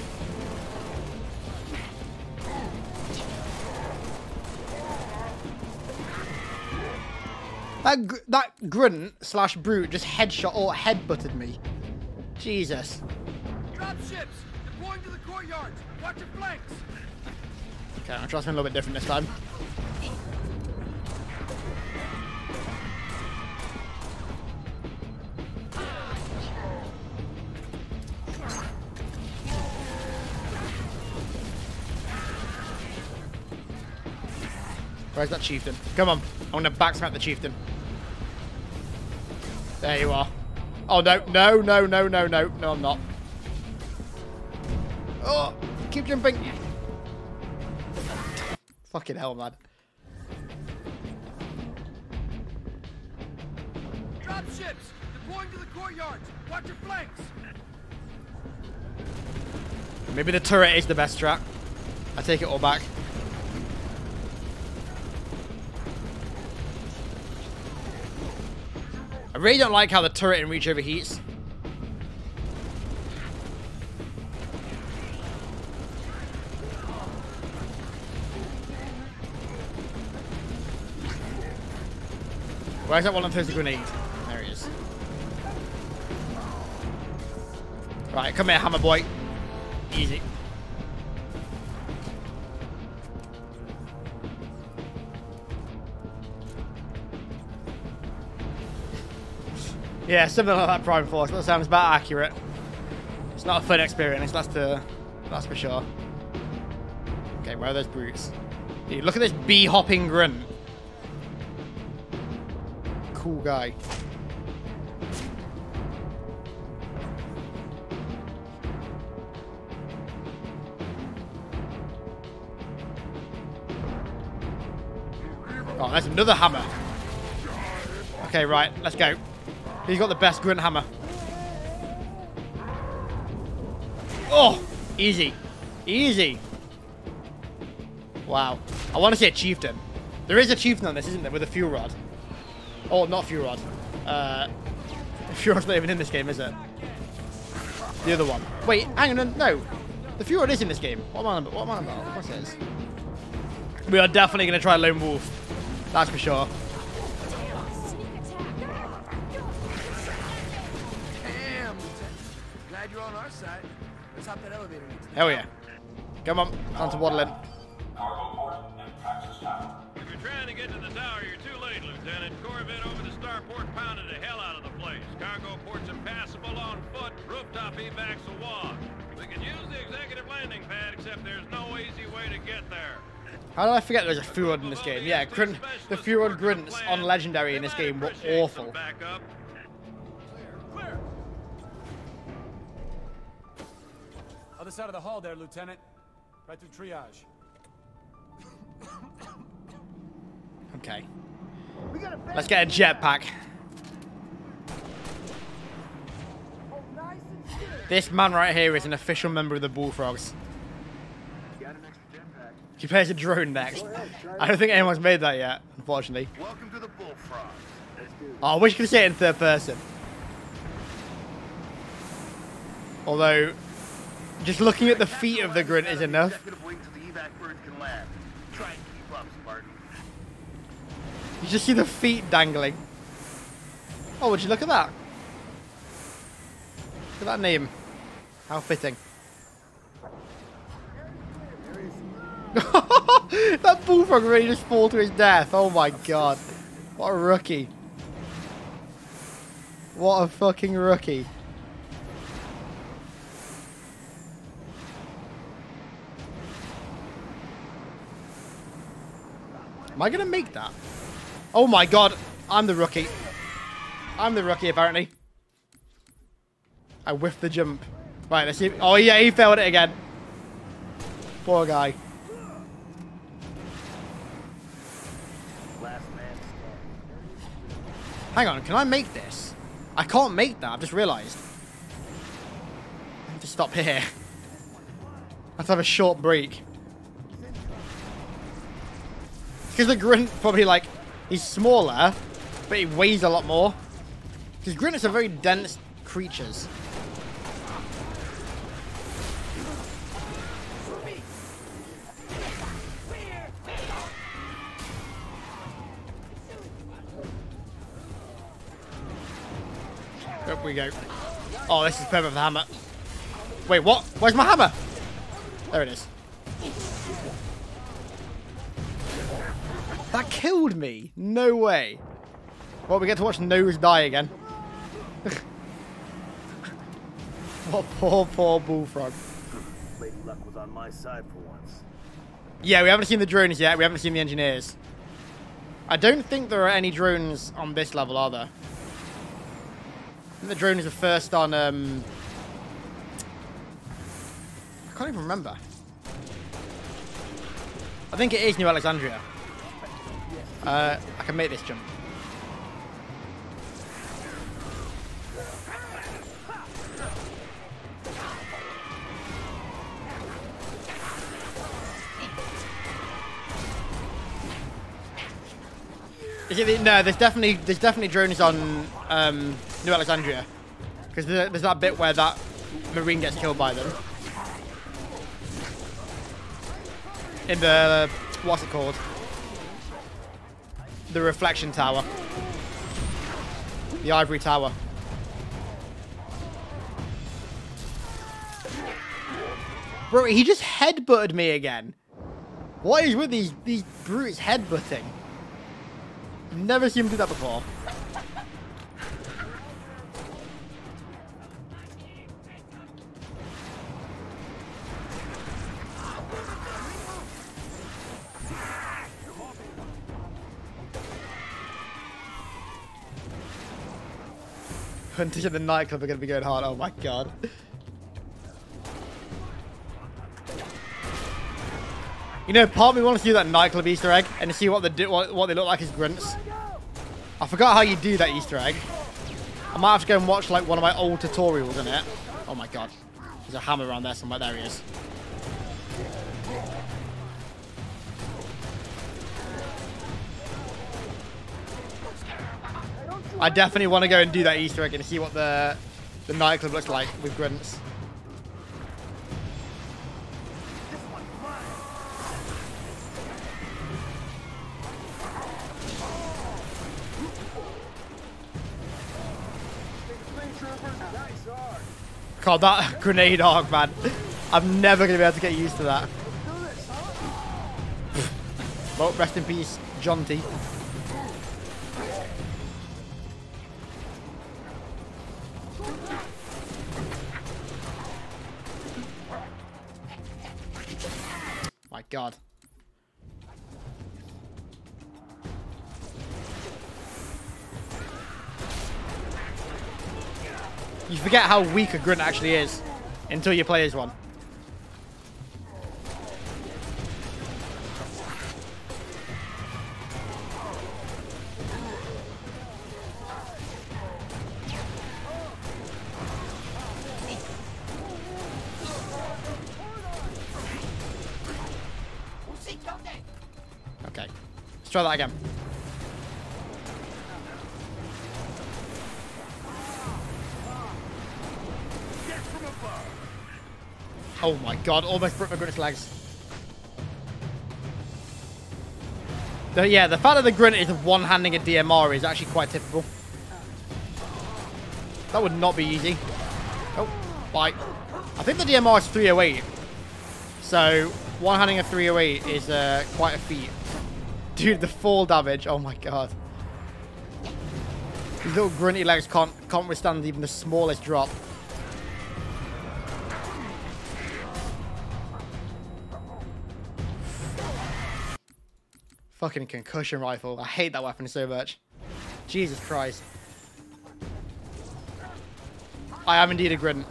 That, gr that grunt slash brute just headshot or headbutted me. Jesus. Drop ships. Deploying to the courtyards. Watch your flanks. Okay, I'm trying something a little bit different this time. Where's that chieftain? Come on. I want to backsmack the chieftain. There you are. Oh, no. No, no, no, no, no. No, I'm not. Oh, keep jumping. Fucking hell, man. Drop ships. Deploying to the courtyards. Watch your flanks. Maybe the turret is the best strat. I take it all back. I really don't like how the turret in Reach overheats. Where's that one on throws the grenade? There he is. Right, come here, hammer boy. Easy. Yeah, something like that Prime Force. That sounds about accurate. It's not a fun experience, that's that's for sure. Okay, where are those brutes? Dude, look at this bee hopping grunt. Cool guy. Oh, there's another hammer. Okay, right, let's go. He's got the best grunt hammer. Oh, easy. Easy. Wow. I want to say a chieftain. There is a chieftain on this, isn't there, with a fuel rod? Oh, not fuel rod. Uh, (laughs) fuel rod's not even in this game, is it? The other one. Wait, hang on, no. The fuel rod is in this game. What am I about? What am I about? What's this? We are definitely going to try Lone Wolf. That's for sure. Hell yeah. Come on, time to waddle in. If you're trying to get to the tower, you're too late, Lieutenant. Corvette over the starport pounded the hell out of the place. Cargo port's impassable on foot. Rooftop evac's a walk. We could use the executive landing pad, except there's no easy way to get there. How did I forget there's a fuel rod in this game? Yeah, grunt, the fuel rod grunts on Legendary in this game were awful. Other side of the hall there, Lieutenant. Right through triage. (coughs) Okay. Let's get a jetpack. This man right here is an official member of the Bullfrogs. He plays a drone next. I don't think anyone's made that yet, unfortunately. Welcome to the Bullfrog. Oh, I wish you could say it in third person. Although, just looking at the feet of the grunt is enough. Executive wing to the evac bird can land. Try and keep up, Spartan. You just see the feet dangling. Oh, would you look at that? Look at that name. How fitting. (laughs) that bullfrog really just fall to his death. Oh my god. What a rookie. What a fucking rookie. Am I going to make that? Oh my god. I'm the rookie. I'm the rookie, apparently. I whiffed the jump. Right, let's see. Oh, yeah, he failed it again. Poor guy. Hang on, can I make this? I can't make that, I've just realised. I have to stop here. I have to have a short break. Because the grunt probably like, he's smaller, but he weighs a lot more. Because grunts are very dense creatures. Up we go. Oh, this is perfect for the hammer. Wait, what? Where's my hammer? There it is. That killed me. No way. Well, we get to watch Nose die again. (laughs) what poor, poor bullfrog. Lady Luck was on my side for once. Yeah, we haven't seen the drones yet. We haven't seen the engineers. I don't think there are any drones on this level, are there? I think the drones are first on, um... I can't even remember. I think it is New Alexandria. Uh, I can make this jump. It no, there's definitely there's definitely drones on um, New Alexandria because there's, there's that bit where that marine gets killed by them. In the what's it called? The reflection tower. The ivory tower. Bro, he just headbutted me again. What is with these these brutes headbutting? Never seen him do that before. Hunters at the nightclub are going to be going hard. Oh my god. You know, part of me wants to do that nightclub Easter egg and see what they what, what they look like as grunts. I forgot how you do that Easter egg. I might have to go and watch like one of my old tutorials in it. Oh my god. There's a hammer around there somewhere. There he is. I definitely want to go and do that Easter egg and see what the the nightclub looks like with grunts. God, that (laughs) grenade arc, man. I'm never going to be able to get used to that. (laughs) well, rest in peace, John T. God. You forget how weak a grunt actually is until you play as one. Let's try that again. Oh my god, almost broke my grunt's legs. The, yeah, the fact that the grunt is one-handing a DMR is actually quite typical. That would not be easy. Oh, bite. I think the DMR is 308. So, one-handing a 308 is uh, quite a feat. Dude, the fall damage. Oh my god. These little grunty legs can't, can't withstand even the smallest drop. Fucking concussion rifle. I hate that weapon so much. Jesus Christ. I am indeed a grunt.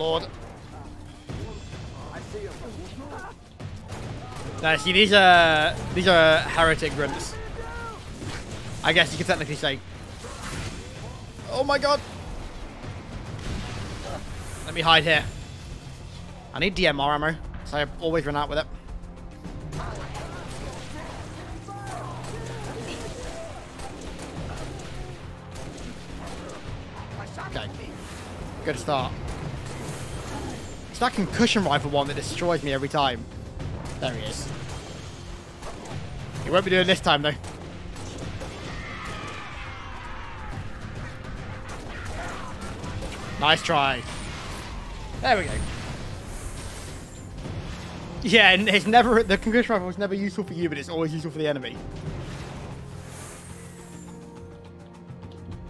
Lord. Now see these are these are heretic grunts. I guess you could technically say. Oh my god. Let me hide here. I need DMR ammo, so I always run out with it. Okay. Good start. That concussion rifle one that destroys me every time. There he is. He won't be doing this time though. Nice try. There we go. Yeah, and it's never the concussion rifle is never useful for you, but it's always useful for the enemy.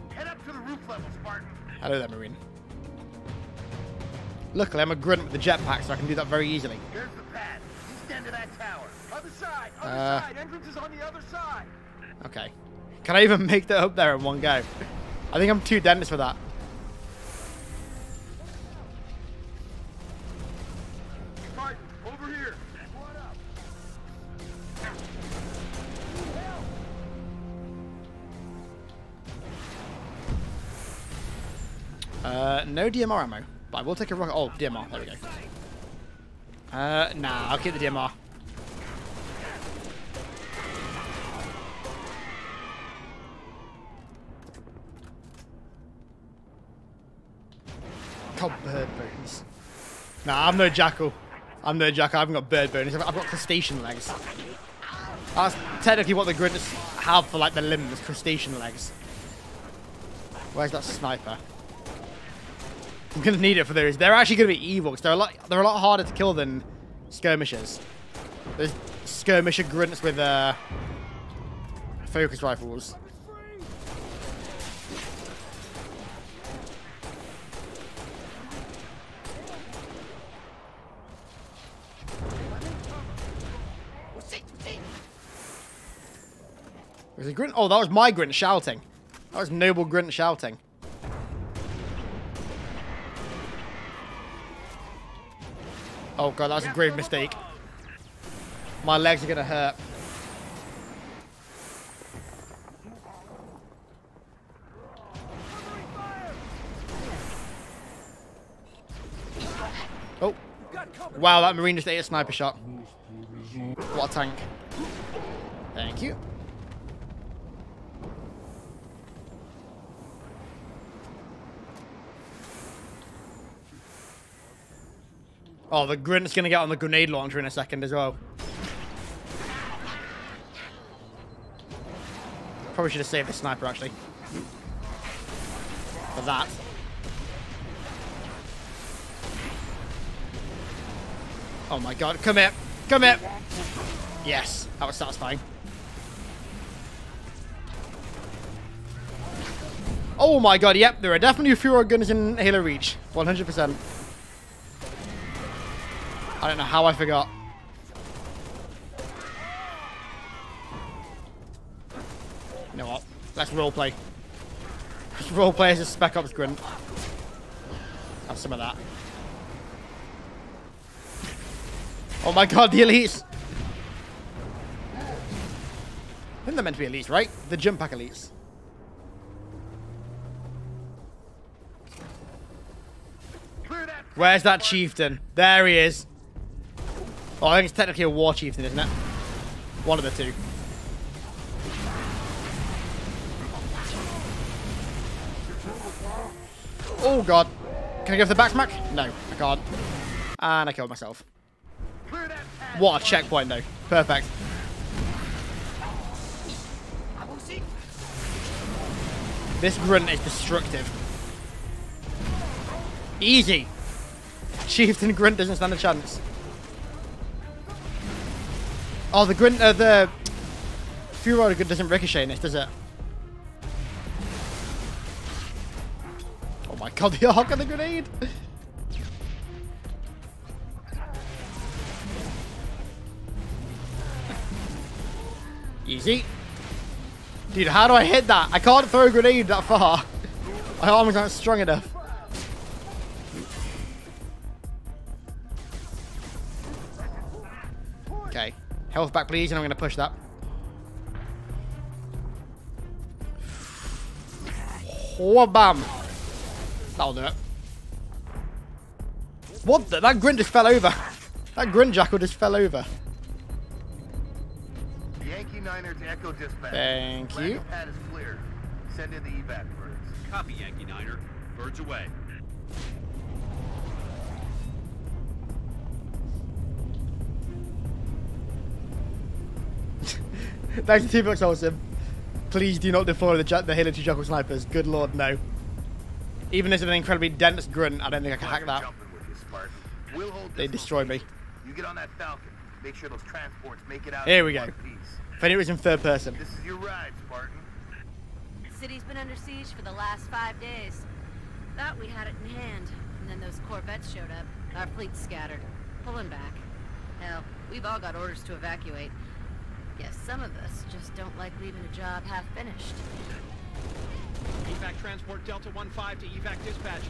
Head up to the roof level, Spartan. Hello there, Marine. Luckily, I'm a grunt with the jetpack, so I can do that very easily. There's the pad. You stand to that tower. Other side. Other Uh. side. Entrance is on the other side. Okay. Can I even (laughs) make that up there in one go? I think I'm too dense for that. Spartan, over here. Uh, no DMR ammo, but I will take a rocket. Oh, DMR. There we go. Uh, nah, I'll keep the DMR. God, bird bones. Nah, I'm no jackal. I'm no jackal. I haven't got bird bones. I've I've got crustacean legs. That's technically what the grunts have for like the limbs, crustacean legs. Where's that sniper? I'm gonna need it for those. They're actually gonna be evil because they're a lot they're a lot harder to kill than skirmishers. There's skirmisher grunts with uh, focus rifles. Was a grunt? Oh, that was my grunt shouting. That was noble grunt shouting. Oh god, that's a grave mistake. My legs are gonna hurt. Oh. Wow, that Marine just ate a sniper shot. What a tank. Thank you. Oh, the Grint's gonna get on the grenade launcher in a second as well. Probably should have saved the sniper actually. For that. Oh my god, come here! Come here! Yes, that was satisfying. Oh my god, yep, there are definitely fewer guns in Halo Reach. 100%. I don't know how I forgot. You know what? Let's roleplay. Let's roleplay as a Spec Ops grunt. Have some of that. Oh my god, the elites! I think they're meant to be elites, right? The jump pack elites. Where's that chieftain? There he is. Oh, I think it's technically a war chieftain, isn't it? One of the two. Oh god. Can I go for the back smack? No, I can't. And I killed myself. What a checkpoint though. Perfect. This grunt is destructive. Easy. Chieftain grunt doesn't stand a chance. Oh, the grunt, uh, the Fury doesn't ricochet in this, does it? Oh my god, (laughs) the arc of the grenade! Easy. Dude, how do I hit that? I can't throw a grenade that far. (laughs) My arms aren't strong enough. Okay. Health back, please, and I'm going to push that. Oh, bam. That'll do it. What the? That grunt just fell over. (laughs) That grunt jackal just fell over. Yankee Niner to Echo Dispatch. Thank you. Landing pad is clear. Send in the evac birds. Copy, Yankee Niner. Birds away. Thanks to T-Box awesome. Please do not deploy the, ja the Halo 2 Jackal snipers. Good lord, no. Even as an incredibly dense grunt, I don't think I can hack that. We'll hold They destroy me. You get on that Falcon. Make sure those transports make it out. Here we go. one piece. If only it in third person. This is your ride, Spartan. The city's been under siege for the last five days. Thought we had it in hand, and then those Corvettes showed up. Our fleet's scattered, pulling back. Hell, we've all got orders to evacuate. Guess some of us just don't like leaving a job half finished. Evac transport Delta 1-5 to evac dispatch.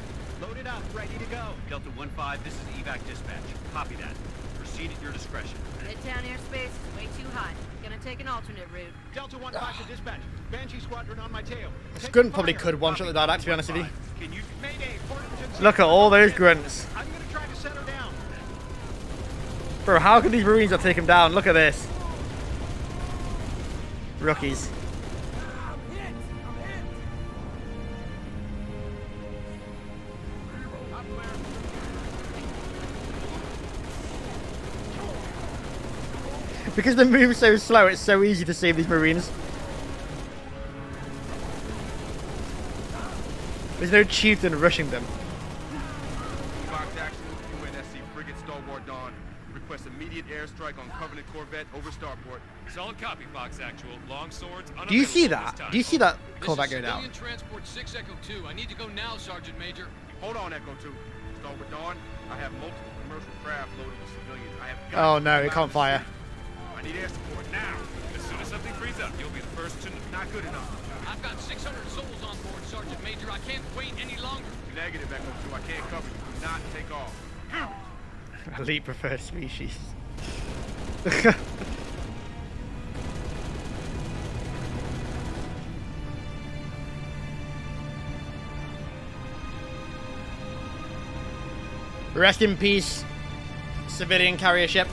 Loaded up, ready to go. Delta 1-5, this is evac dispatch. Copy that. Proceed at your discretion. Midtown airspace is way too hot. Gonna take an alternate route. Delta 1-5 to dispatch. Banshee squadron on my tail. This grunt probably could one-shot the Didact, to be honest with you. Can you Mayday, Portland Look at all those grunts. I'm gonna try to set her down. Bro, how can these Marines not take him down? Look at this. Rookies. Because they move so slow, it's so easy to save these Marines. There's no chieftain rushing them. Request immediate airstrike on Covenant Corvette over Starport. Solid copy, Fox Actual. Long swords. Do you see that? Do you see that This Corvette is go down? transport 6 Echo 2. I need to go now, Sergeant Major. Hold on, Echo 2. Stalwart Dawn, I have multiple commercial craft loaded with civilians. I have Oh no, it can't fire. I need air support now. As soon as something frees up, you'll be the first to... Not good enough. I've got 600 souls on board, Sergeant Major. I can't wait any longer. Negative, Echo 2. I can't cover you. Do not take off. (laughs) Elite preferred species. (laughs) Rest in peace, civilian carrier ship.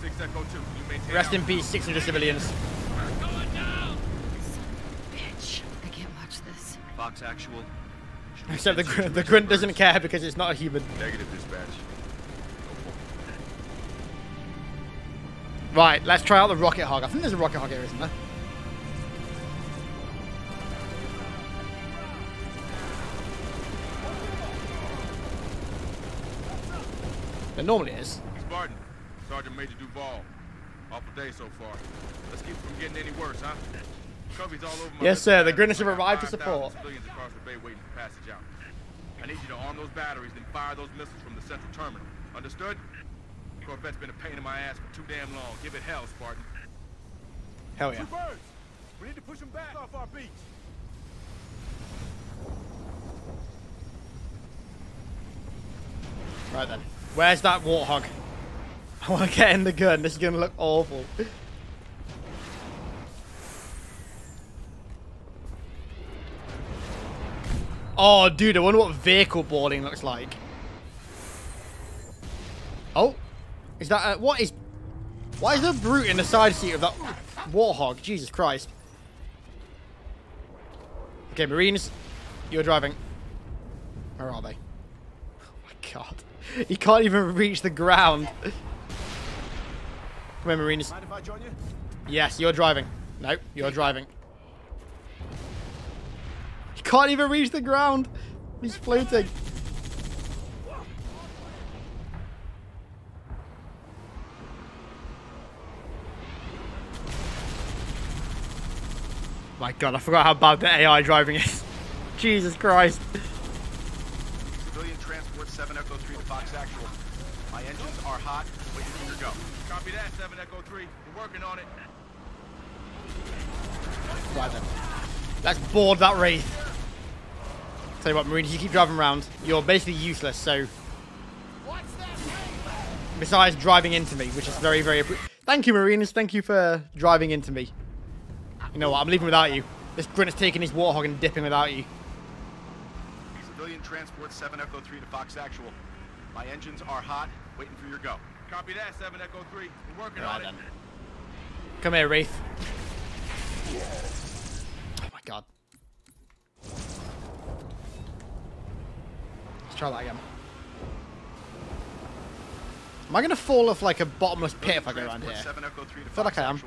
Six Echo 2. Rest in peace, 600 civilians. Bitch. I can't watch this. Fox Actual. (laughs) Except the, gr- the grunt doesn't care because it's not a human. Negative dispatch. Right, let's try out the rocket hog. I think there's a rocket hog here, isn't there? There normally is. Spartan. Sergeant Major Duvall. Awful day so far. Let's keep it from getting any worse, huh? Coveys all over my Yes, sir. The. Grinners have arrived to support. Civilians across the bay waiting for passage out. I need you to arm those batteries, then fire those missiles from the central terminal. Understood? Corvette's been a pain in my ass for too damn long. Give it hell, Spartan. Hell yeah. Two birds. We need to push them back off our beach. Right then. Where's that warthog? (laughs) I want to get in the gun. This is going to look awful. Oh, dude, I wonder what vehicle boarding looks like. Oh, is that, uh, what is, why is there a brute in the side seat of that warthog? Jesus Christ. Okay, Marines, you're driving. Where are they? Oh my god. (laughs) He can't even reach the ground. Come here, Marines. Mind if I join you? Yes, you're driving. No, you're driving. He can't even reach the ground. He's floating. My god, I forgot how bad the AI driving is. (laughs) Jesus Christ. Civilian transport 7 Echo 3 to Fox Actual. My engines are hot. Waiting for your go. Copy that, 7 Echo 3. We're working on it. Right then. Let's board that Wraith. Tell you what, Marines, you keep driving around. You're basically useless, so... Besides driving into me, which is very, very... Thank you, Marines. Thank you for driving into me. You know what? I'm leaving without you. This grunt is taking his warthog and dipping without you. Civilian transport 7 Echo 3 to Fox Actual. My engines are hot. Waiting for your go. Copy that, 7 Echo 3. We're working Right on then. it. Come here, Wraith. Oh my god. Let's try that again. Am I gonna fall off like a bottomless pit if I go around here? 7 Echo 3 to I feel like I am.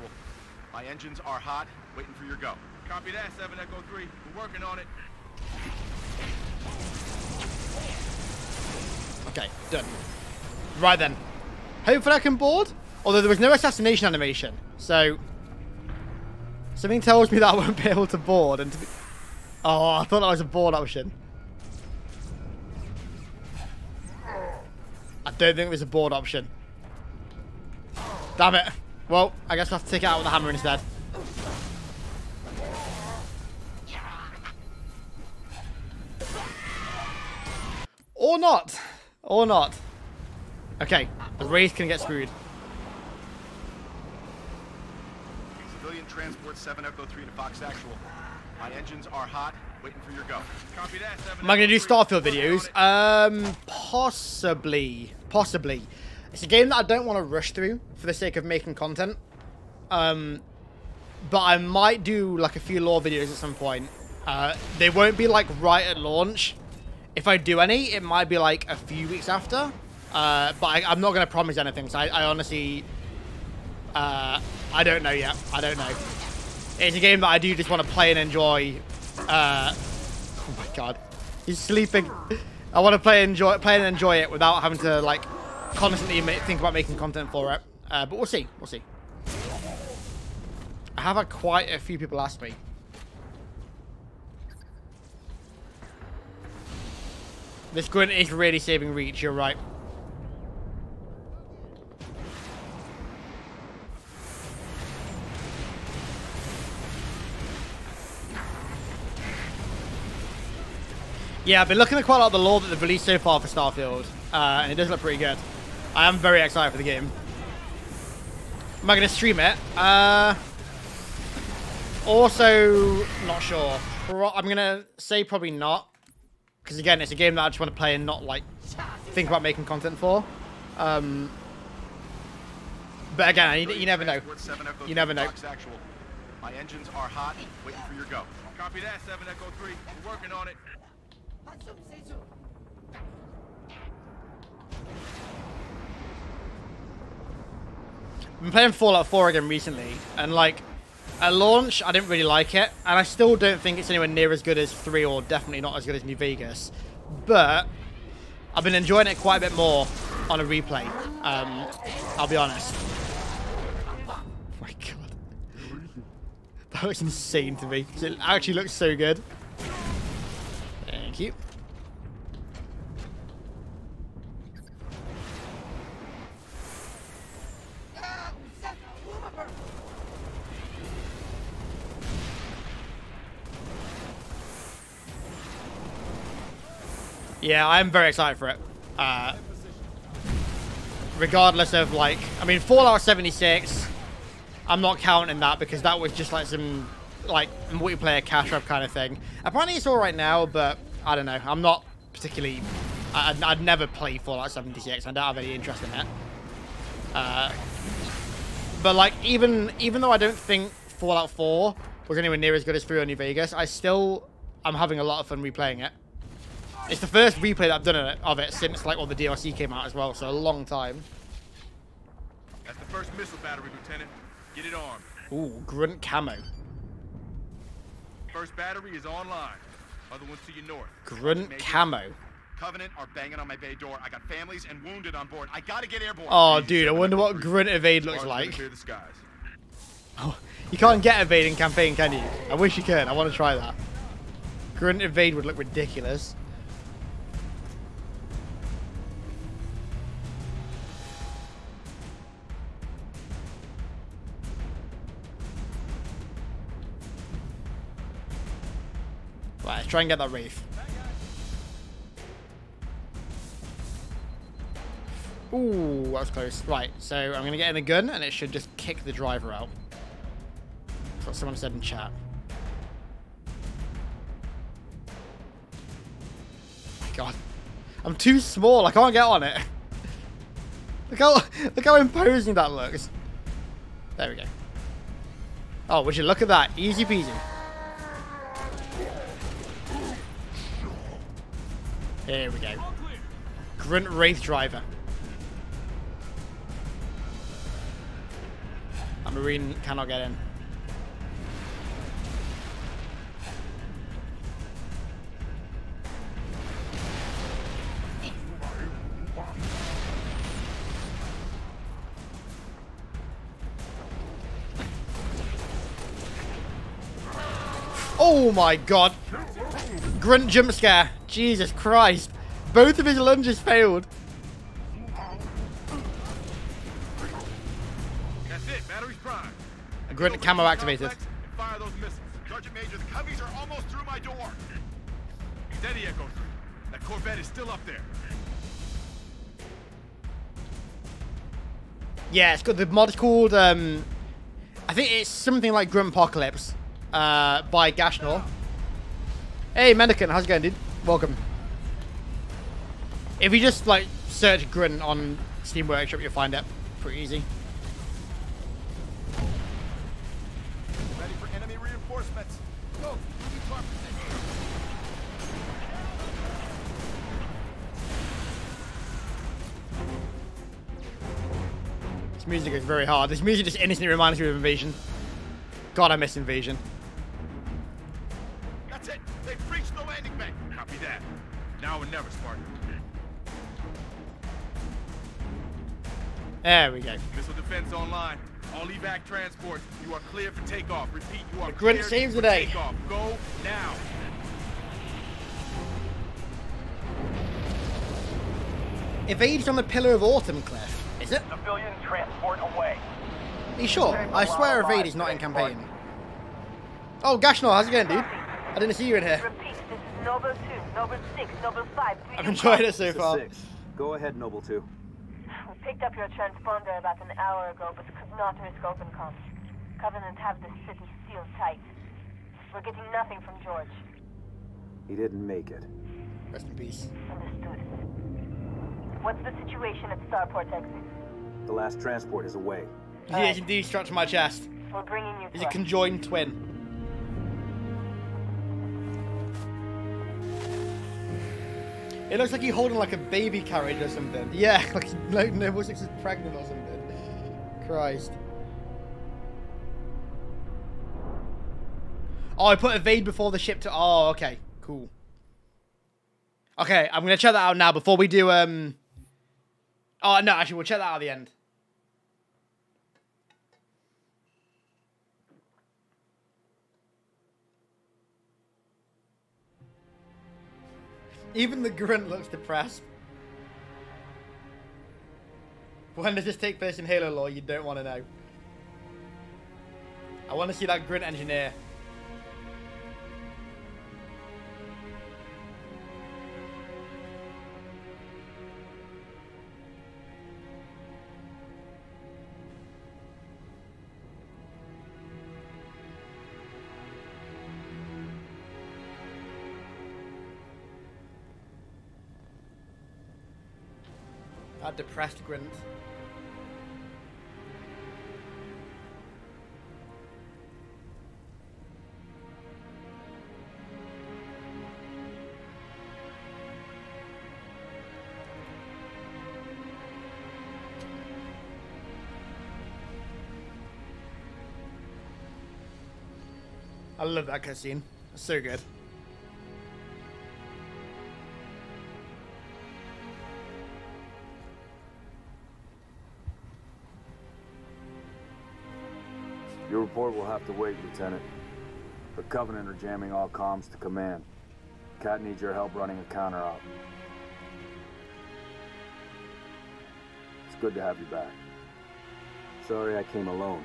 My engines are hot. Waiting for your go. Copy that, 7 Echo 3. We're working on it. Okay, done. Right then. Hopefully I can board. Although there was no assassination animation, so something tells me that I won't be able to board. And to be... oh, I thought that was a board option. I don't think there's a board option. Damn it. Well, I guess I'll have to take it out with the hammer instead. Or not. Or not. Okay, the Wraith can get screwed. Transport 7 Echo 3 to Fox Actual. My engines are hot. Waiting for your go. Copy that, 7 Am I going to do Starfield videos? Um, possibly. Possibly. It's a game that I don't want to rush through for the sake of making content. Um, but I might do like a few lore videos at some point. Uh, they won't be like right at launch. If I do any, it might be like a few weeks after. Uh, but I, I'm not going to promise anything. So I, I honestly, uh, I don't know yet. I don't know. It's a game that I do just want to play and enjoy. Uh, oh my god, he's sleeping. I want to play and enjoy, play and enjoy it without having to like constantly think about making content for it. Uh, but we'll see. We'll see. I have had quite a few people ask me. This grunt is really saving reach. You're right. Yeah, I've been looking at quite a lot of the lore that they've released so far for Starfield, uh, and it does look pretty good. I am very excited for the game. Am I going to stream it? Uh, also, not sure. I'm going to say probably not. Because again, it's a game that I just want to play and not like think about making content for. Um, but again, you, you never know. You never know. My engines are hot, waiting for your go. Copy that, 7 Echo 3. We're working on it. I've been playing Fallout 4 again recently, and like, at launch, I didn't really like it, and I still don't think it's anywhere near as good as 3, or definitely not as good as New Vegas. But, I've been enjoying it quite a bit more on a replay, um, I'll be honest. Oh my god. That looks insane to me. It actually looks so good. Thank you. Yeah, I'm very excited for it. Uh, regardless of like, I mean, Fallout 76, I'm not counting that because that was just like some like multiplayer cash up kind of thing. Apparently it's all right now, but I don't know. I'm not particularly. I'd, I'd never play Fallout 76. I don't have any interest in it. Uh, but like, even even though I don't think Fallout 4 was anywhere near as good as 3 or New Vegas, I still I'm having a lot of fun replaying it. It's the first replay that I've done of it since like all the DLC came out as well, so a long time. That's the first missile battery, Lieutenant. Get it armed. Ooh, grunt camo. First battery is online. Other ones to your north. Grunt camo. Covenant are banging on my bay door. I got families and wounded on board. I gotta get airborne. Oh, dude, I wonder what grunt evade looks like. Clear the skies. (laughs) Oh, you can't get evade in campaign, can you? I wish you could. I want to try that. Grunt evade would look ridiculous. Right, let's try and get that Wraith. Ooh, that was close. Right, so I'm going to get in the gun, and it should just kick the driver out. That's what someone said in chat. God. I'm too small. I can't get on it. (laughs) Look how, look how imposing that looks. There we go. Oh, would you look at that? Easy peasy. Here we go. Grunt Wraith Driver. That Marine cannot get in. Oh my god. Grunt jump scare. Jesus Christ. Both of his lunges failed. That's it. Battery's prime. A grunt camo activated. Fire those missiles. Sergeant Major, the Coveys are almost through my door. Steady, Echo 3. That Corvette is still up there. Yeah, it's got the mod called um I think it's something like Grunt Apocalypse uh by Gashnor. Hey Mannequin, how's it going, dude? Welcome. If you just like search Grunt on Steam Workshop, you'll find it pretty easy. Ready for enemy reinforcements. Go. This music is very hard. This music just instantly reminds me of Invasion. God, I miss Invasion. Now or never, Spartan. There we go. Missile defense online. All evac transports, you are clear for takeoff. Repeat, you are The grunt cleared saves for the day. takeoff. Go now. Evade's on the Pillar of Autumn cliff. Is it? Civilian transport away. Are you sure? I swear Evade is not in campaign. Oh, Gashnor, how's it going, dude? I didn't see you in here. Repeat, this is Noble 2, Noble 6, Noble 5, do I'm you enjoying it so far. Six. Go ahead, Noble 2. We picked up your transponder about an hour ago, but could not risk open comms. Covenant have the city sealed tight. We're getting nothing from George. He didn't make it. Rest in peace. Understood. What's the situation at Starport exit? The last transport is away. He is indeed strapped to my chest. We're bringing you He's a conjoined twin. It looks like he's holding like a baby carriage or something. (laughs) Yeah, like like Noble Six is pregnant or something. Christ. Oh, I put evade before the ship to. Oh, okay, cool. Okay, I'm gonna check that out now before we do. Um. Oh no, actually, we'll check that out at the end. Even the grunt looks depressed. When does this take place in Halo lore? You don't want to know. I want to see that grunt engineer. That depressed grunt. I love that cutscene. So good. Report will have to wait, Lieutenant. The Covenant are jamming all comms to command. Kat needs your help running a counter-op. It's good to have you back. Sorry I came alone.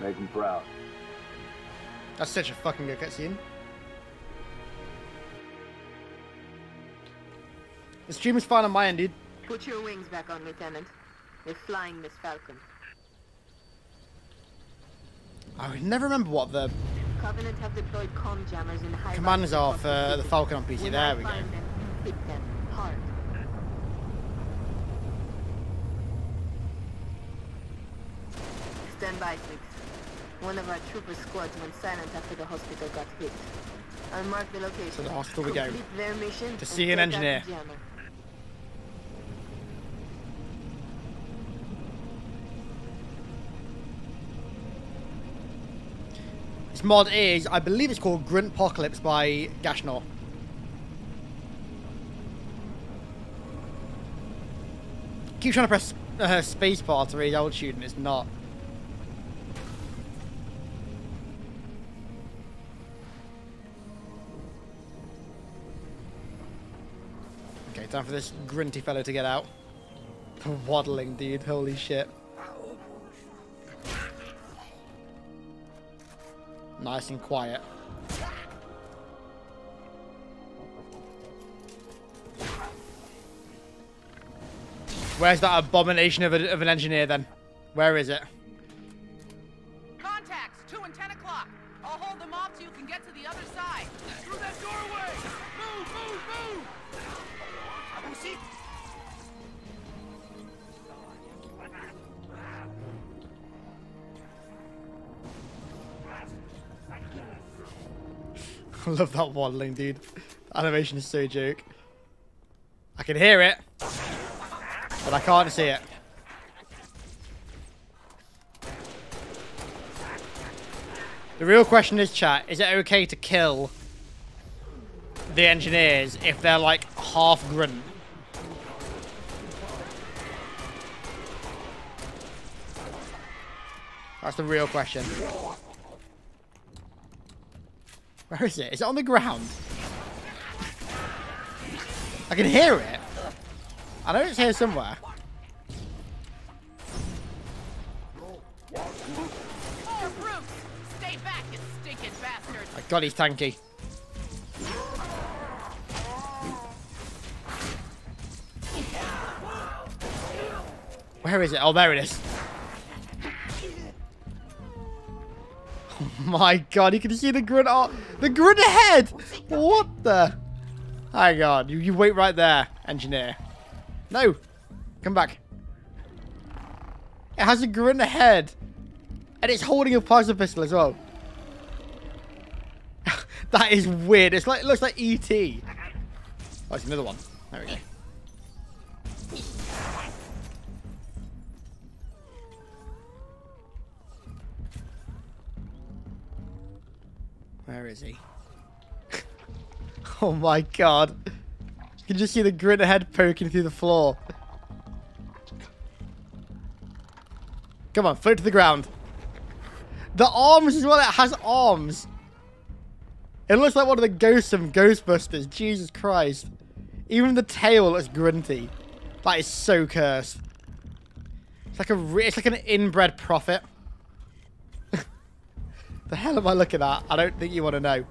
Make him proud. That's such a fucking good cutscene. The stream is fine on my end, dude. Put your wings back on, Lieutenant. We're flying Miss Falcon. I would never remember what the Covenant have deployed comm jammers in high commands rise are for the. Falcon on PC. When There we go. them, them hard. Stand by, Six. One of our trooper squads went silent after the hospital got hit. I'll mark the location. To the hospital we go. To see an engineer. Mod is, I believe it's called Grunt Apocalypse by Gashnor. Keep trying to press uh, spacebar to read altitude and it's not. Okay, time for this grunty fellow to get out. (laughs) Waddling, dude. Holy shit. Nice and quiet. Where's that abomination of, a, of an engineer then? Where is it? (laughs) love that waddling, dude. Animation is so joke. I can hear it, but I can't see it. The real question is, chat, is it okay to kill the engineers if they're like half grunt? That's the real question. Where is it? Is it on the ground? I can hear it. I know it's here somewhere. God, he's tanky. Where is it? Oh, there it is. (laughs) My god, you can see the grunt. Oh, the grunt ahead! What the? Hang on, you, you wait right there, engineer. No, come back. It has a grunt ahead. And it's holding a plasma pistol as well. (laughs) that is weird. It's like it looks like ET. Oh, it's another one. There we go. Where is he? (laughs) oh my god. You can just see the grin head poking through the floor. Come on, float to the ground. The arms as well, it has arms. It looks like one of the ghosts from Ghostbusters. Jesus Christ. Even the tail looks grunty. That is so cursed. It's like a it's like an inbred prophet. The hell am I looking at? I don't think you want to know.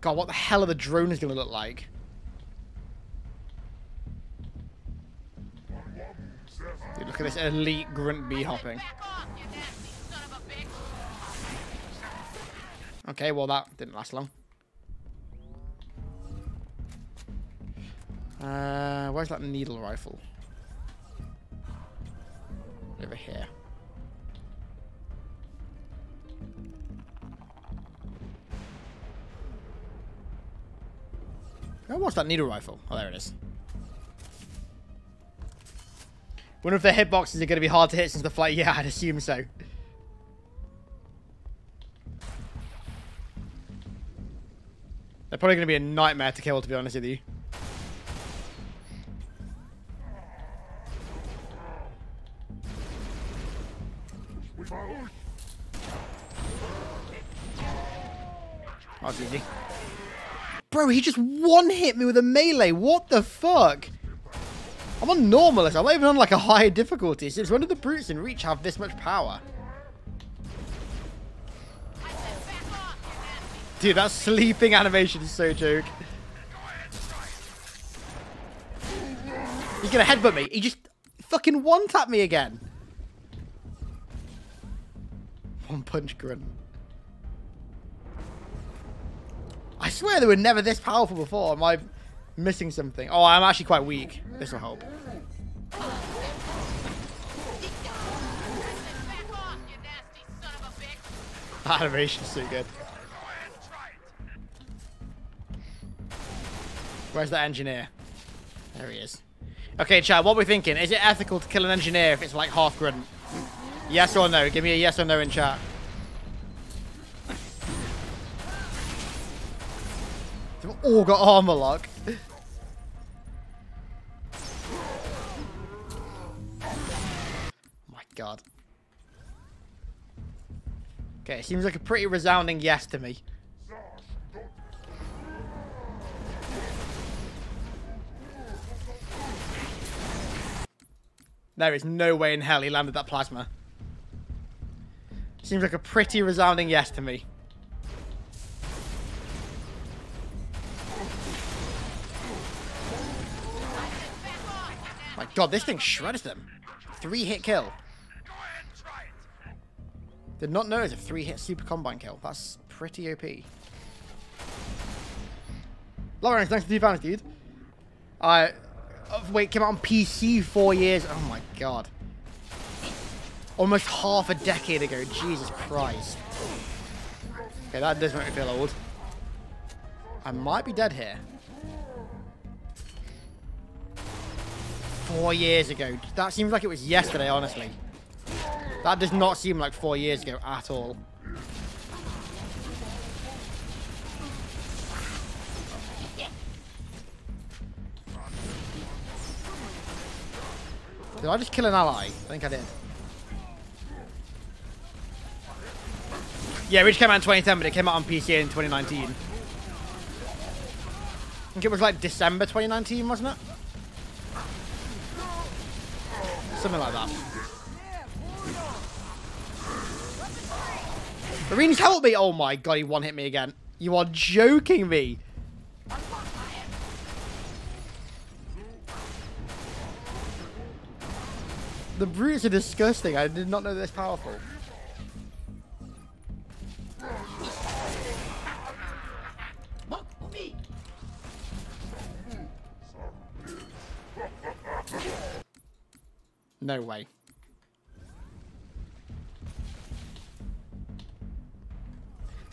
God, what the hell are the drones going to look like? Dude, look at this elite grunt bee hopping. Okay, well that didn't last long. Uh, where's that needle rifle? Over here. Oh, what's that needle rifle? Oh, there it is. Wonder if the hitboxes are going to be hard to hit since the flight. (laughs) Yeah, I'd assume so. They're probably going to be a nightmare to kill, to be honest with you. That's easy. Bro, he just one hit me with a melee. What the fuck? I'm on normalist. I'm not even on like a higher difficulty. Since when did the brutes in Reach have this much power? Dude, that sleeping animation is so joke. He's gonna headbutt me. He just fucking one tap me again. One punch grunt. I swear they were never this powerful before. Am I missing something? Oh, I'm actually quite weak. This will help. (laughs) That animation's so good. Where's that engineer? There he is. Okay, Chad, what are we thinking? Is it ethical to kill an engineer if it's like half grunt? Yes or no? Give me a yes or no in chat. They've all got armor lock. my god. Okay, it seems like a pretty resounding yes to me. There is no way in hell he landed that plasma. Seems like a pretty resounding yes to me. My god, this thing shreds them. Three hit kill. Did not know it was a three hit super combine kill. That's pretty OP. Lawrence, thanks for two pounds, dude. I uh, wait, came out on PC four years. Oh my god. Almost half a decade ago. Jesus Christ. Okay, that does make me feel old. I might be dead here. Four years ago. That seems like it was yesterday, honestly. That does not seem like four years ago at all. Did I just kill an ally? I think I did. Yeah, which came out in 2010, but it came out on PC in 2019. I think it was like December 2019, wasn't it? Something like that. Marines, help me! Oh my god, he one-hit me again. You are joking me. The brutes are disgusting. I did not know this powerful. No way.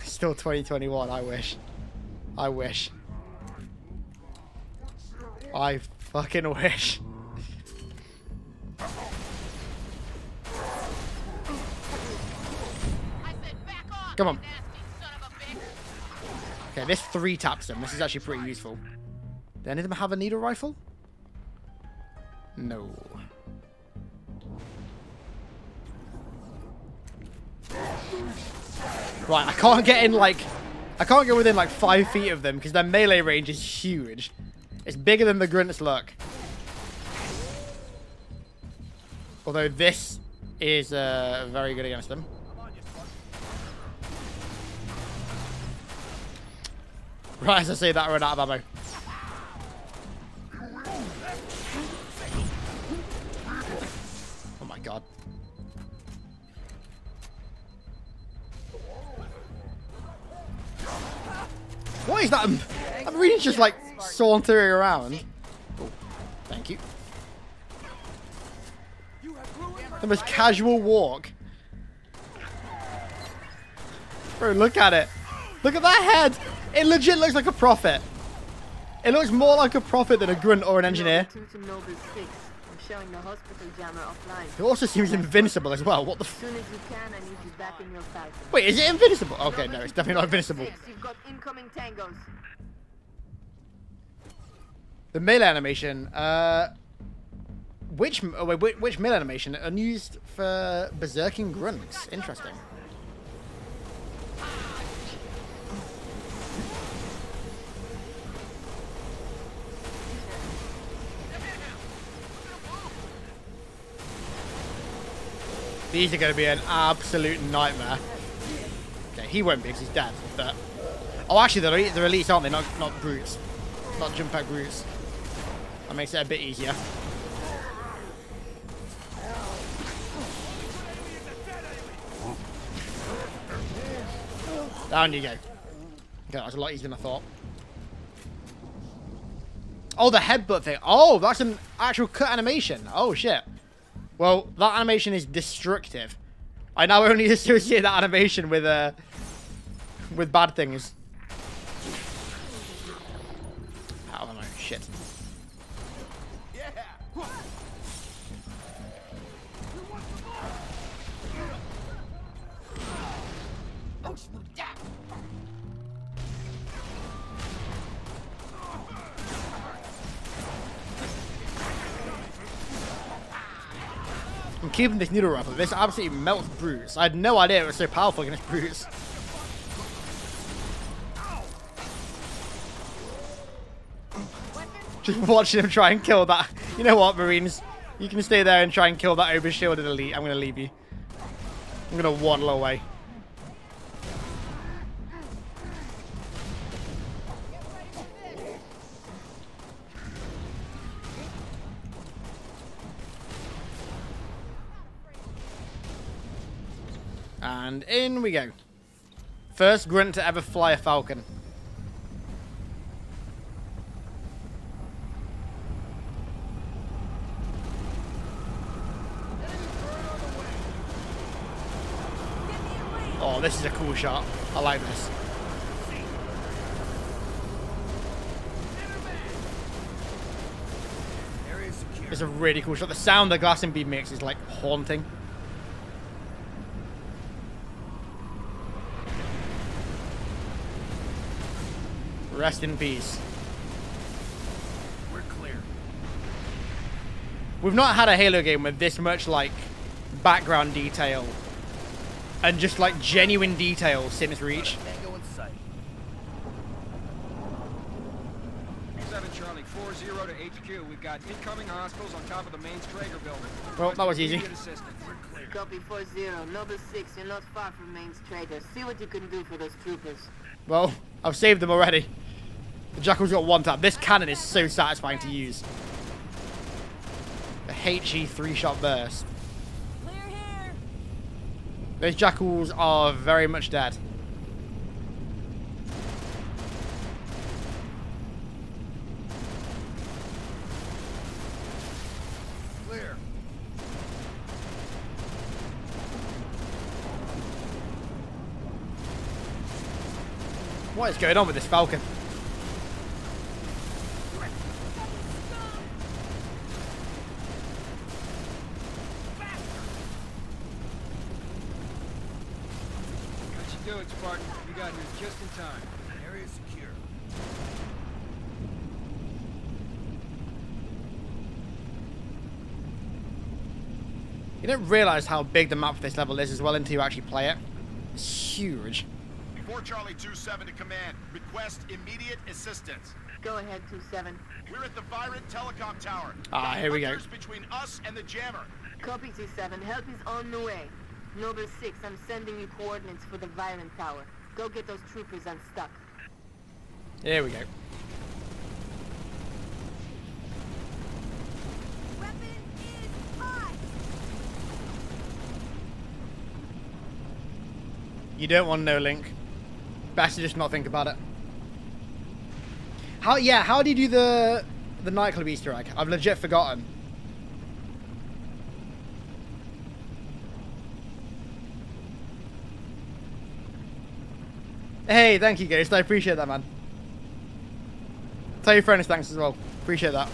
Still 2021, I wish. I wish. I fucking wish. Come on. Okay, this three taps them. This is actually pretty useful. Do any of them have a needle rifle? No. Right, I can't get in like... I can't get within like five feet of them because their melee range is huge. It's bigger than the Grunts look. Although this is uh, very good against them. Right as I say that, I run out of ammo. What is that? I'm, really just like sauntering around. Oh, thank you. The most casual walk. Bro, look at it. Look at that head. It legit looks like a prophet. It looks more like a prophet than a grunt or an engineer. It also seems invincible as well. What the? As soon as you can, I need you back in your Falcon. Wait, is it invincible? Okay, no, it's definitely not invincible. Six, you've got incoming tangos. The melee animation. Uh, which oh wait, which, which melee animation? Unused for berserking grunts. Interesting. These are going to be an absolute nightmare. Okay, he won't be because he's dead. But oh, actually, they're, they're elites, aren't they? Not not brutes, not jump pack brutes. That makes it a bit easier. Down you go. Okay, that was a lot easier than I thought. Oh, the headbutt thing. Oh, that's an actual cut animation. Oh, shit. Well, that animation is destructive. I now only (laughs) associate that animation with, uh, with bad things. I'm keeping this needle rifle. This absolutely melts brutes. I had no idea it was so powerful against brutes. Just watching him try and kill that. You know what, Marines? You can stay there and try and kill that overshielded elite. I'm going to leave you. I'm going to waddle away. And in we go. First grunt to ever fly a falcon. Oh, this is a cool shot. I like this. It's a really cool shot. The sound the glass and beam makes is like haunting. Rest in peace. We're clear. We've not had a Halo game with this much like background detail and just like genuine detail since Reach. Tango in sight. 7 Charlie, 4-0 to HQ. We've got incoming hostiles on top of the main Traxus building. Well, that was easy. Immediate assistance. Copy 4-0. Noble 6, you're not far from main Traxus. See what you can do for those troopers. Well, I've saved them already. The Jackal's got one tap. This cannon is so satisfying to use. The HE three-shot burst. Those jackals are very much dead. Clear. What is going on with this falcon? Got you doing, Spartan. You got here just in time. Area secure. You don't realize how big the map for this level is as well until you actually play it. It's huge. Before Charlie 2-7 to command, request immediate assistance. Go ahead, 2-7. We're at the Vyrant Telecom Tower. Ah, here we go. Hunters between us and the jammer. Copy, 2-7. Help is on the way. Noble 6, I'm sending you coordinates for the Vyrant Tower. Go get those troopers unstuck. There we go. You don't want no Link. Best to just not think about it. How? Yeah. How do you do the the nightclub Easter egg? I've legit forgotten. Hey, thank you, Ghost. I appreciate that, man. Tell your friends thanks as well. Appreciate that.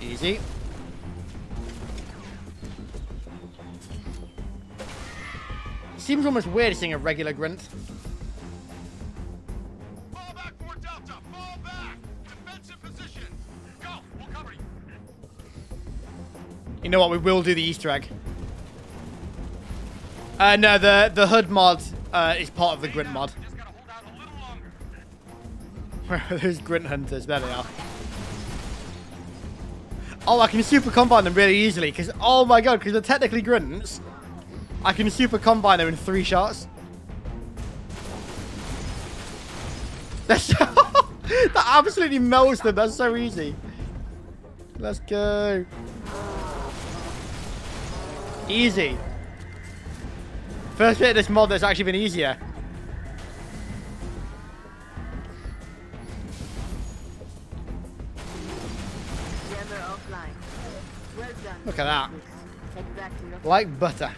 Easy. Seems almost weird seeing a regular grunt. Fall back, Fort Delta. Fall back. Defensive position. Go. We'll cover you. You know what? We will do the Easter egg. Uh, no, the the HUD mod uh, is part of the grunt mod. Where are (laughs) those grunt hunters? There they are. Oh, I can super combine them really easily because oh my god, because they're technically grunts. I can super combine them in three shots. (laughs) That's (laughs) that absolutely melts them. That's so easy. Let's go. Easy. First bit of this mod that's actually been easier. Jammer offline. Well done. Look at that. Head back to your Like butter.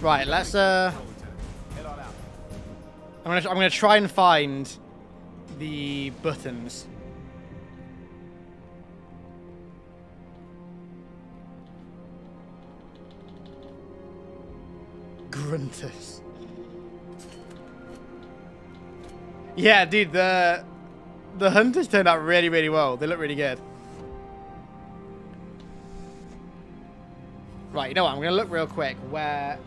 Right, let's uh I'm gonna I'm gonna try and find the buttons. Grunters. Yeah, dude, the the hunters turned out really, really well. They look really good. Right, you know what? I'm gonna look real quick where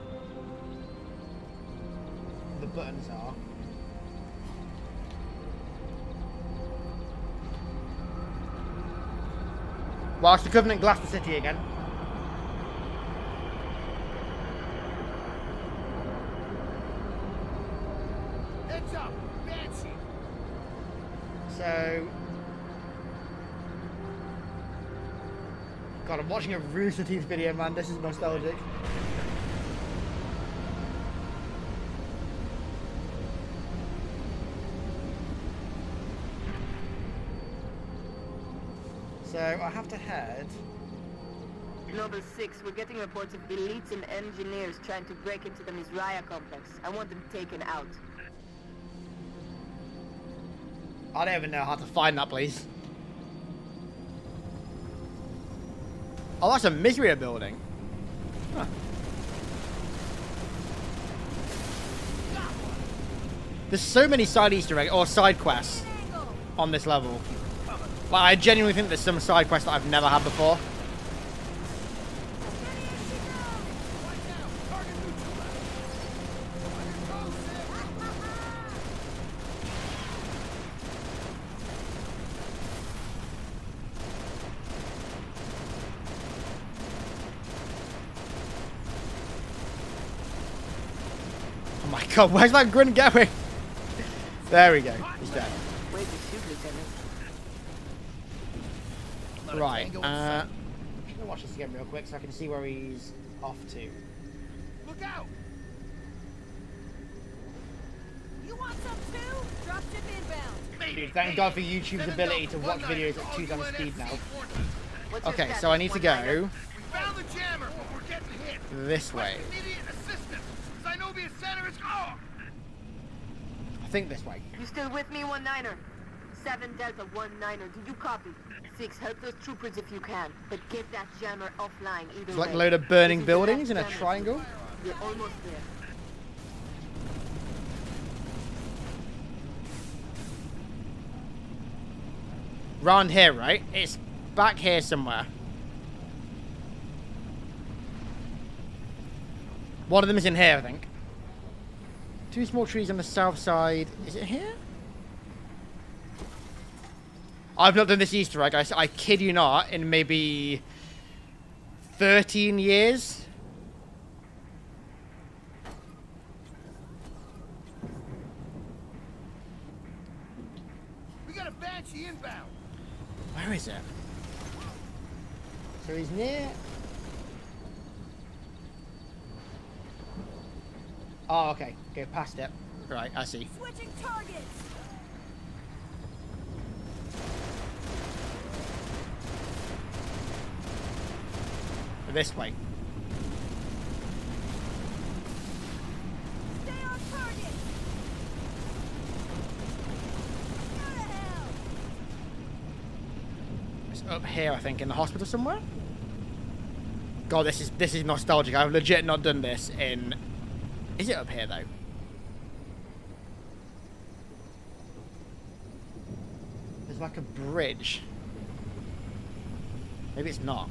the buttons are. Whilst the Covenant glass the city again. Heads up. Nancy. So. God, I'm watching a Rooster Teeth video, man. This is nostalgic. So I have to head. Noble 6, we're getting reports of elites and engineers trying to break into the Misriah complex. I want them taken out. I don't even know how to find that place. Oh, that's a Misriah building. Huh. There's so many side Easter eggs or side quests on this level. But I genuinely think there's some side quests that I've never had before. Oh my god, where's that grin going? (laughs) There we go, he's dead. Right. Uh, I'm gonna watch this again real quick so I can see where he's off to. Look out! You want some too? Drop ship inbound. Dude, thank God for YouTube's ability to watch videos at two times speed now. Okay, so I need to go We found the jammer, but we're getting hit. this way. Immediate assistance. Zynovia Center is off. I think this way. You still with me, one niner? Seven Delta, one niner. Did you copy? Six, help those troopers if you can, but get that jammer offline either It's like way. a load of burning This is the last buildings in a jammer. triangle. You're almost there. Round here, right? It's back here somewhere. One of them is in here, I think. Two small trees on the south side. Is it here? I've not done this Easter egg. I, I kid you not. In maybe 13 years. We got a Banshee inbound. Where is it? So he's near. Oh, okay. Go past it. Right, I see. Switching targets. This way. Stay on target. Go to hell. It's up here, I think, in the hospital somewhere. God, this is this is nostalgic. I've legit not done this in. Is it up here though? There's like a bridge. Maybe it's not.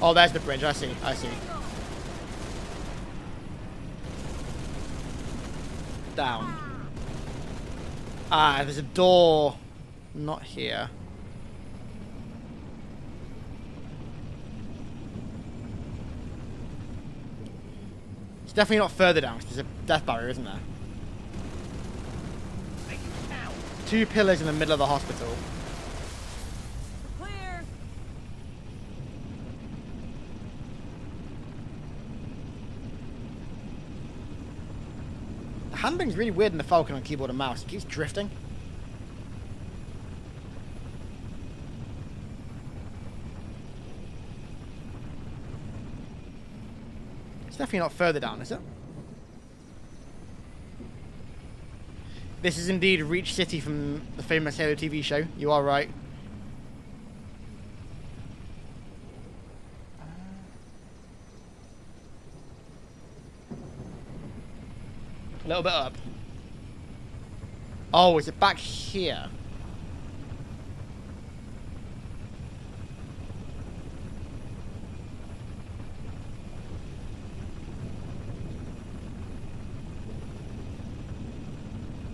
Oh, there's the bridge. I see. I see. Down. Ah, there's a door. Not here. It's definitely not further down there's a death barrier, isn't there? Two pillars in the middle of the hospital. Handling's really weird in the Falcon on keyboard and mouse. It keeps drifting. It's definitely not further down, is it? This is indeed Reach City from the famous Halo TV show. You are right. A little bit up. Oh, is it back here?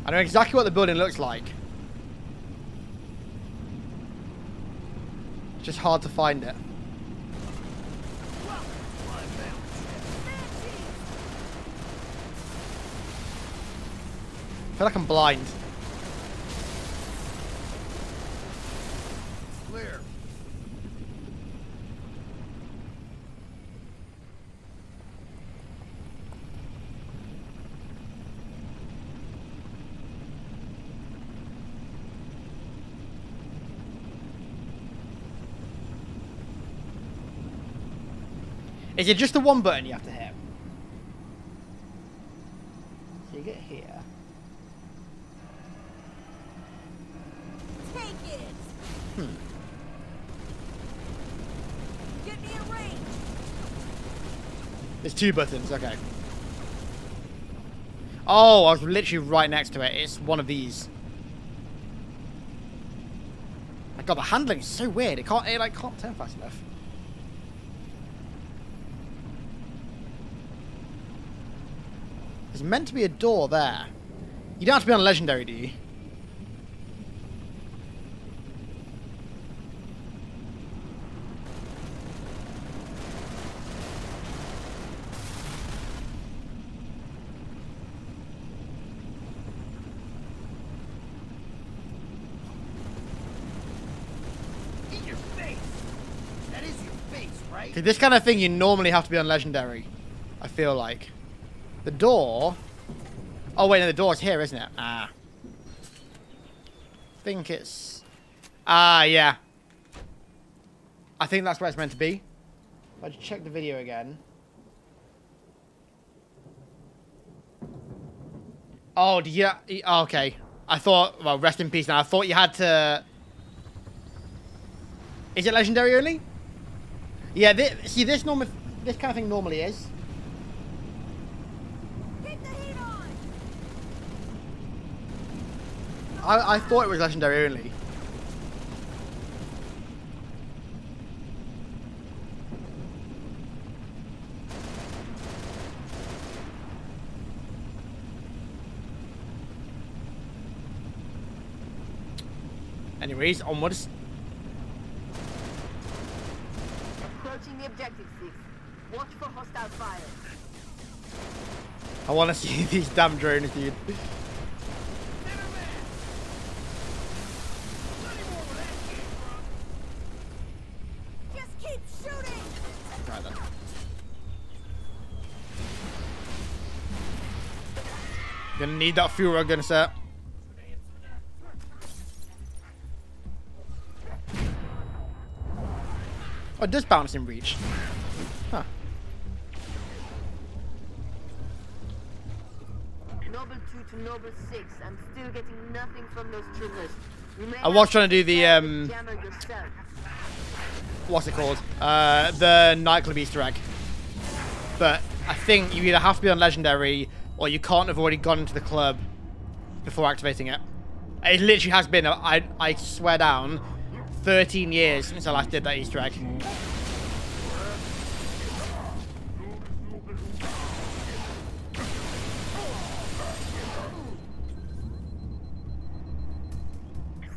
I know exactly what the building looks like. It's just hard to find it. I feel like I'm blind. Clear. Is it just the one button you have to hit? So you get here. Take it. Hmm. Get me in range. Two buttons, okay. Oh, I was literally right next to it. It's one of these. My god, the handling is so weird. It can't, it like can't turn fast enough. There's meant to be a door there. You don't have to be on legendary, do you? right? 'Cause this kind of thing you normally have to be on legendary. I feel like. The door. Oh wait, no, the door's here, isn't it? Ah. think it's. Ah, yeah. I think that's where it's meant to be. If I just check the video again. Oh, yeah. oh, Okay. I thought. Well, rest in peace. Now I thought you had to. Is it legendary only? Yeah. This, see, this normal, this kind of thing normally is. I, I thought it was legendary only. Anyways, onwards. Approaching the objective, Six. Watch for hostile fire. I want to (laughs) see these damn drones, dude. Just keep shooting! Right. Gonna need that fuel rod gun set. Oh, it does bounce in reach. Huh. Noble 2 to Noble 6. I'm still getting nothing from those. I was trying to do the um. What's it called? Uh, the nightclub Easter egg. But I think you either have to be on legendary or you can't have already gone into the club before activating it. It literally has been, I, I swear down, 13 years since I last did that Easter egg.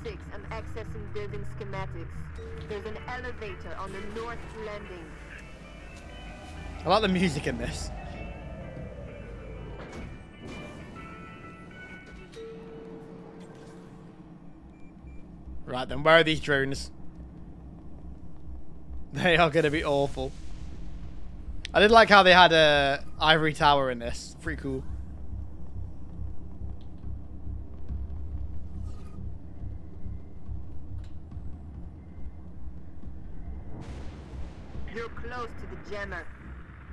Six. I'm accessing building schematics. There's an elevator on the north landing. I like the music in this. Right then, where are these drones? They are going to be awful. I did like how they had a ivory tower in this. Pretty cool. You're close to the jammer.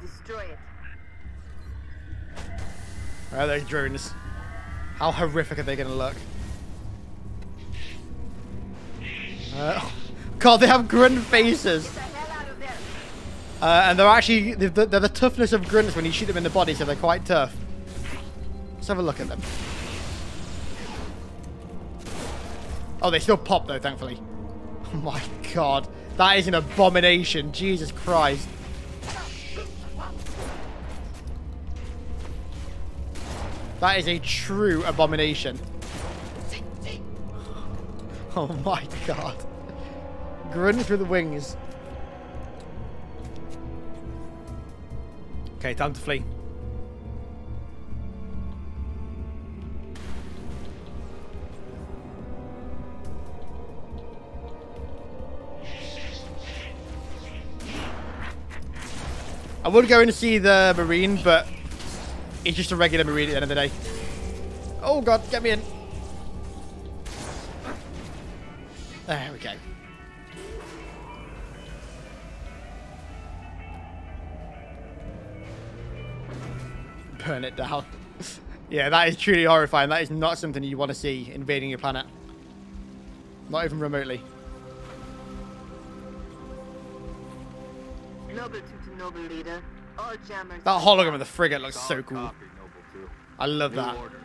Destroy it. Where are those drones? How horrific are they going to look? Uh, (laughs) God, they have grunt faces. Uh, and they're actually, they're the, they're the toughness of grunts when you shoot them in the body, so they're quite tough. Let's have a look at them. Oh, they still pop though, thankfully. (laughs) Oh my god. That is an abomination. Jesus Christ. That is a true abomination. (laughs) Oh my god. Grin through the wings. Okay, time to flee. I would go in to see the Marine, but he's just a regular Marine at the end of the day. Oh god, get me in. There we go. Burn it down. (laughs) yeah, that is truly horrifying. That is not something you want to see invading your planet. Not even remotely. Noble 2 to Noble Leader. All jammers. That hologram of the frigate looks so cool. Copy, Noble 2. I love that. orders.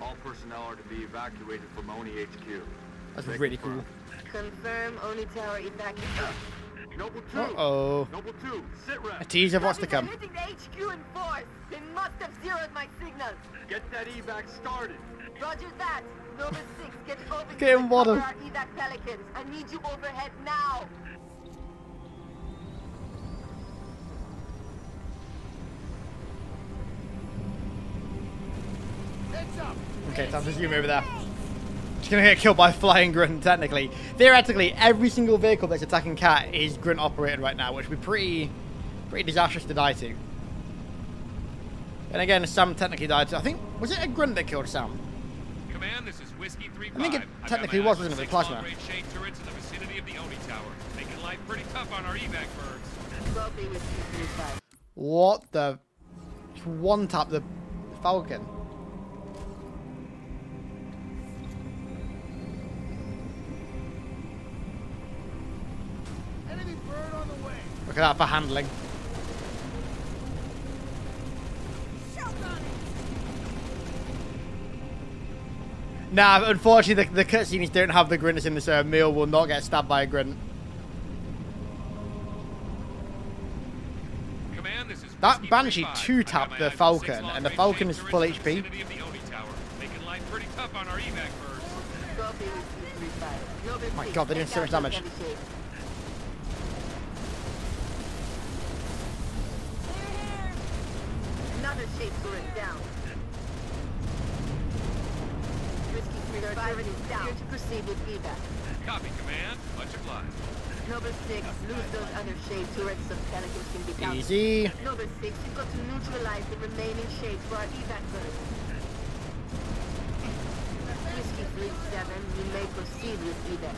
All personnel are to be evacuated from ONI HQ. That's really cool. Confirm ONI Tower evacuation. Noble 2. Uh-oh. Noble 2, sit A rep. tease of what's to come. Hitting the HQ in force. They must have zeroed my signal. Get that evac started. Roger that. Noble 6, get over Get here him and water. evac pelicans. I need you overhead now. Heads up! Okay, time to zoom over there. She's gonna get killed by (laughs) flying grunt, technically. Theoretically, every single vehicle that's attacking Kat is grunt operated right now, which would be pretty, pretty disastrous to die to. And again, Sam technically died to, I think, was it a grunt that killed Sam? Command, this is Whiskey 3 I think it technically was, wasn't it, with plasma? Long-range turrets in the vicinity of the ONI Tower, making life pretty tough on our evac birds. Copy with 235. What the? One tap the Falcon. Look at that for handling. Nah, unfortunately, the, the cutscenes don't have the grunts in this. Uh, Emile will not get stabbed by a grin. Command, this is That Banshee 3-5. two I got tapped the Falcon, and the Falcon is full HP. vicinity of the ONI Tower, making life pretty tough on our evac birds. Copy with 235. Noble My God, they're doing take so much damage. those heavy shades. Another shape turret down. Whiskey 335 is down. Clear to proceed with evac. Copy, Command. Much obliged. Noble 6, lose those other shade turrets so Pelicans can be counted. Easy. Noble 6, you've got to neutralize the remaining shades for our evac birds. Whiskey 37, you may proceed with evac.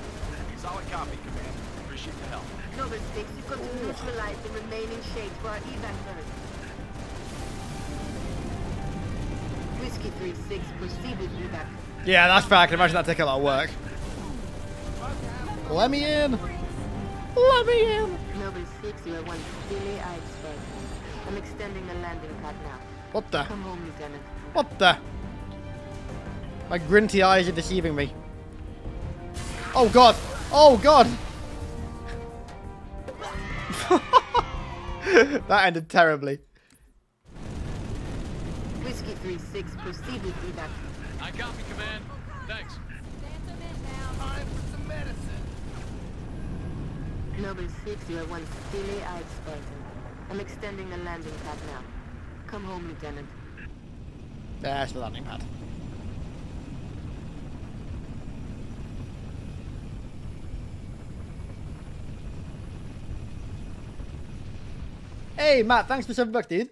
Solid copy, Command. Appreciate the help. Noble 6, you've got to neutralize the remaining shades for our evac birds. Whiskey 36, proceed with evac. Yeah, that's fair. I can imagine that take a lot of work. Let me in. Let me in. Noble 6, you are one silly eyed spec. I'm extending the landing pad now. What the? Come home, Lieutenant. What the? My grinty eyes are deceiving me. Oh god! Oh god! (laughs) that ended terribly. Whiskey 36, proceed with evac. I copy, Command. Thanks. Time for some medicine. Noble 6, you are one silly eyed Spartan. I'm extending the landing pad now. Come home, Lieutenant. There's the landing pad. Hey, Matt, thanks for seven bucks, dude.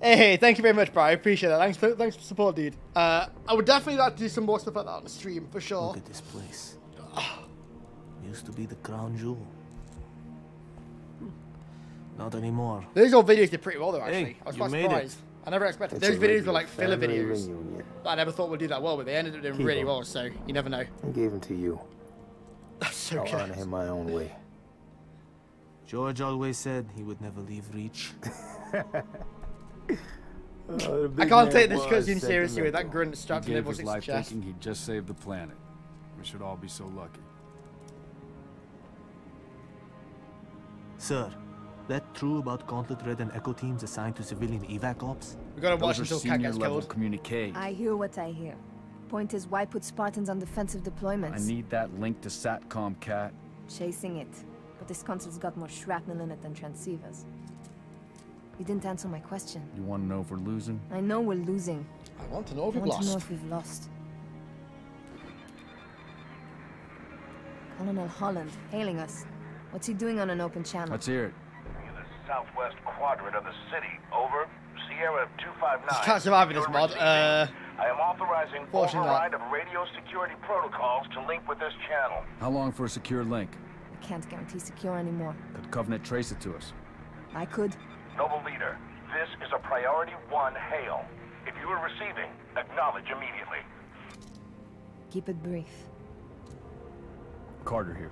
Hey, thank you very much, bro. I appreciate that. Thanks for thanks for support, dude. Uh, I would definitely like to do some more stuff like that on the stream for sure. Look at this place. Used to be the crown jewel. Hmm. Not anymore. Those old videos did pretty well though. Actually, Hey, I was quite made it. surprised. I never expected It's those videos were like filler videos. reunion. I never thought we'd do that well, but they ended up doing Keep really 'em. well. So you never know. I gave him to you. That's so I'll good. honor him my own way. Jorge always said he would never leave Reach. (laughs) Uh, (laughs) I can't take this cutscene seriously with that grunt strapped to He level 6 life chest. thinking he'd just saved the planet. We should all be so lucky. Sir, that true about Gauntlet Red and Echo teams assigned to civilian evac ops? We gotta watch Those are until Cat senior gets level killed. communique. I hear what I hear. Point is, why put Spartans on defensive deployments? I need that link to SATCOM, Kat. Chasing it. But this console's got more shrapnel in it than transceivers. You didn't answer my question. You want to know if we're losing? I know we're losing. I want to know if I we've want to know lost. if we've lost. Colonel Holland, hailing us. What's he doing on an open channel? Let's hear it. In the southwest quadrant of the city. Over. Sierra 259. Can't survive in this mod. Uh, I am authorizing Fortunately not. override of radio security protocols to link with this channel. How long for a secure link? I can't guarantee secure anymore. Could Covenant trace it to us? I could. Noble leader, this is a priority one hail. If you are receiving, acknowledge immediately. Keep it brief. Carter here.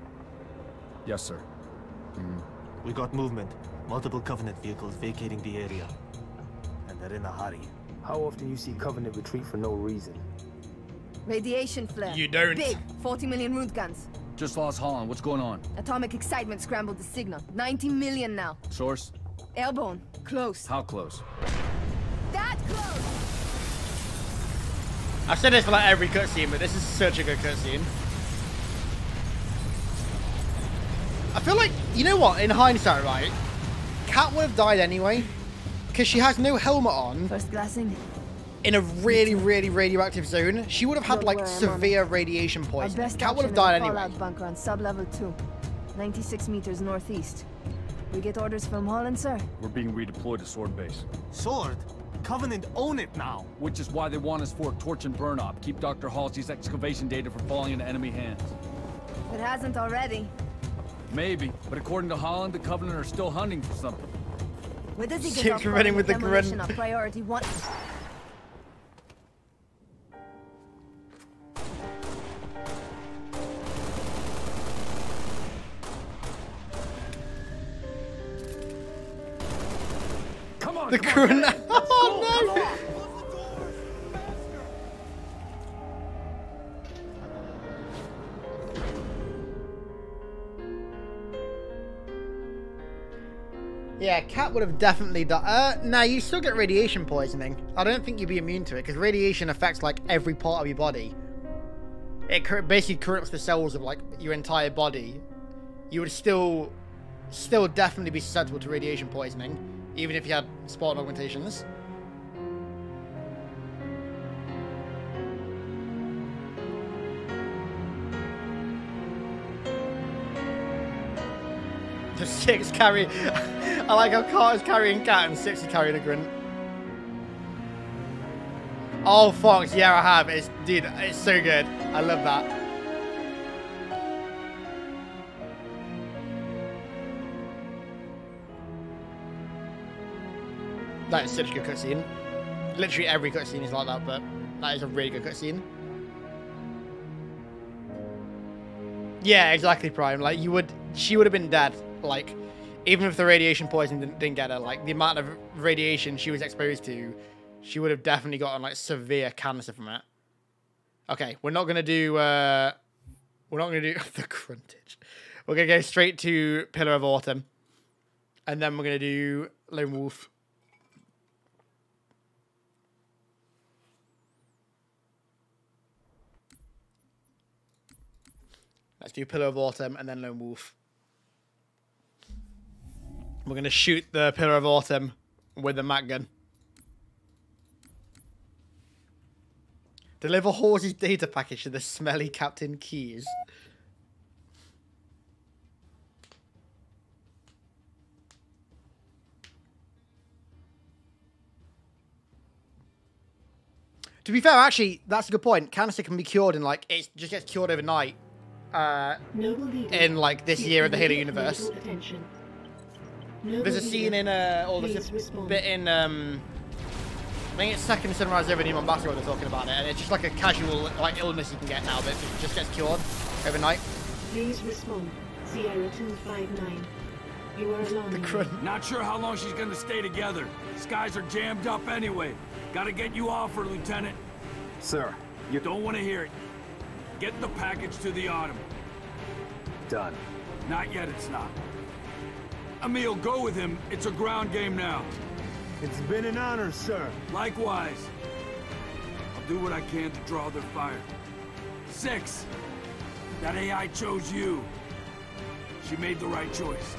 Yes, sir. Hmm. We got movement. Multiple Covenant vehicles vacating the area. And they're in a hurry. How often you see Covenant retreat for no reason? Radiation flare. You don't. Big. 40 million roentgens. Just lost Holland. What's going on? Atomic excitement scrambled the signal. 90 million now. Source? Airborne. Close. How close? That close! I've said this for like every cutscene, but this is such a good cutscene. I feel like, you know what, in hindsight, right? Kat would have died anyway, because she has no helmet on. First glassing. in a really, really radioactive zone, she would have had like worry, I'm on severe radiation Our poisoning. best Kat would have is died a anyway. fallout bunker on sub-level 2. 96 meters northeast. We get orders from Holland, sir? We're being redeployed to Sword Base. Sword? Covenant own it now. Which is why they want us for torch and burn up. Keep Dr. Halsey's excavation data from falling into enemy hands. It hasn't already. Maybe, but according to Holland, the Covenant are still hunting for something. Where does he get off running with the demolition grunt. a priority one? On, The come on, grunt. get. Oh no! Yeah, Kat would have definitely died. Uh, nah, you still get radiation poisoning. I don't think you'd be immune to it because radiation affects like every part of your body. It basically corrupts the cells of like your entire body. You would still, still definitely be susceptible to radiation poisoning, even if you had spot augmentations. (laughs) The six carry. (laughs) I like how Carter's carrying Kat and six is carrying a grunt. Oh Fox, yeah I have. It's dude, it's so good. I love that. That is such a good cutscene. Literally every cutscene is like that, but that is a really good cutscene. Yeah, exactly, Prime. Like you would, she would have been dead. Like, even if the radiation poison didn't, didn't get her, like the amount of radiation she was exposed to, she would have definitely gotten like severe cancer from it. Okay, we're not gonna do. uh We're not gonna do (laughs) the gruntage. We're gonna go straight to Pillar of Autumn, and then we're gonna do Lone Wolf. Let's do Pillar of Autumn and then Lone Wolf. We're going to shoot the Pillar of Autumn with the mat gun. Deliver Halsey's data package to the smelly Captain Keyes. To be fair, actually, that's a good point. Cancer can be cured in like it just gets cured overnight. Uh, in like this year of the Halo universe. There's a scene in uh, or there's a bit in um, I think it's second Sunrise Over New Mombasa where they're talking about it, and it's just like a casual like illness you can get now that just gets cured overnight. Please respond. Sierra 259. You are alone. The grunt. Not sure how long she's gonna stay together. Skies are jammed up anyway. Gotta get you off her, Lieutenant. Sir, You don't want to hear it. Get the package to the Autumn. done. Not yet, it's not. Emile, go with him. It's a ground game now. It's been an honor, sir. Likewise. I'll do what I can to draw their fire. Six. That AI chose you. She made the right choice.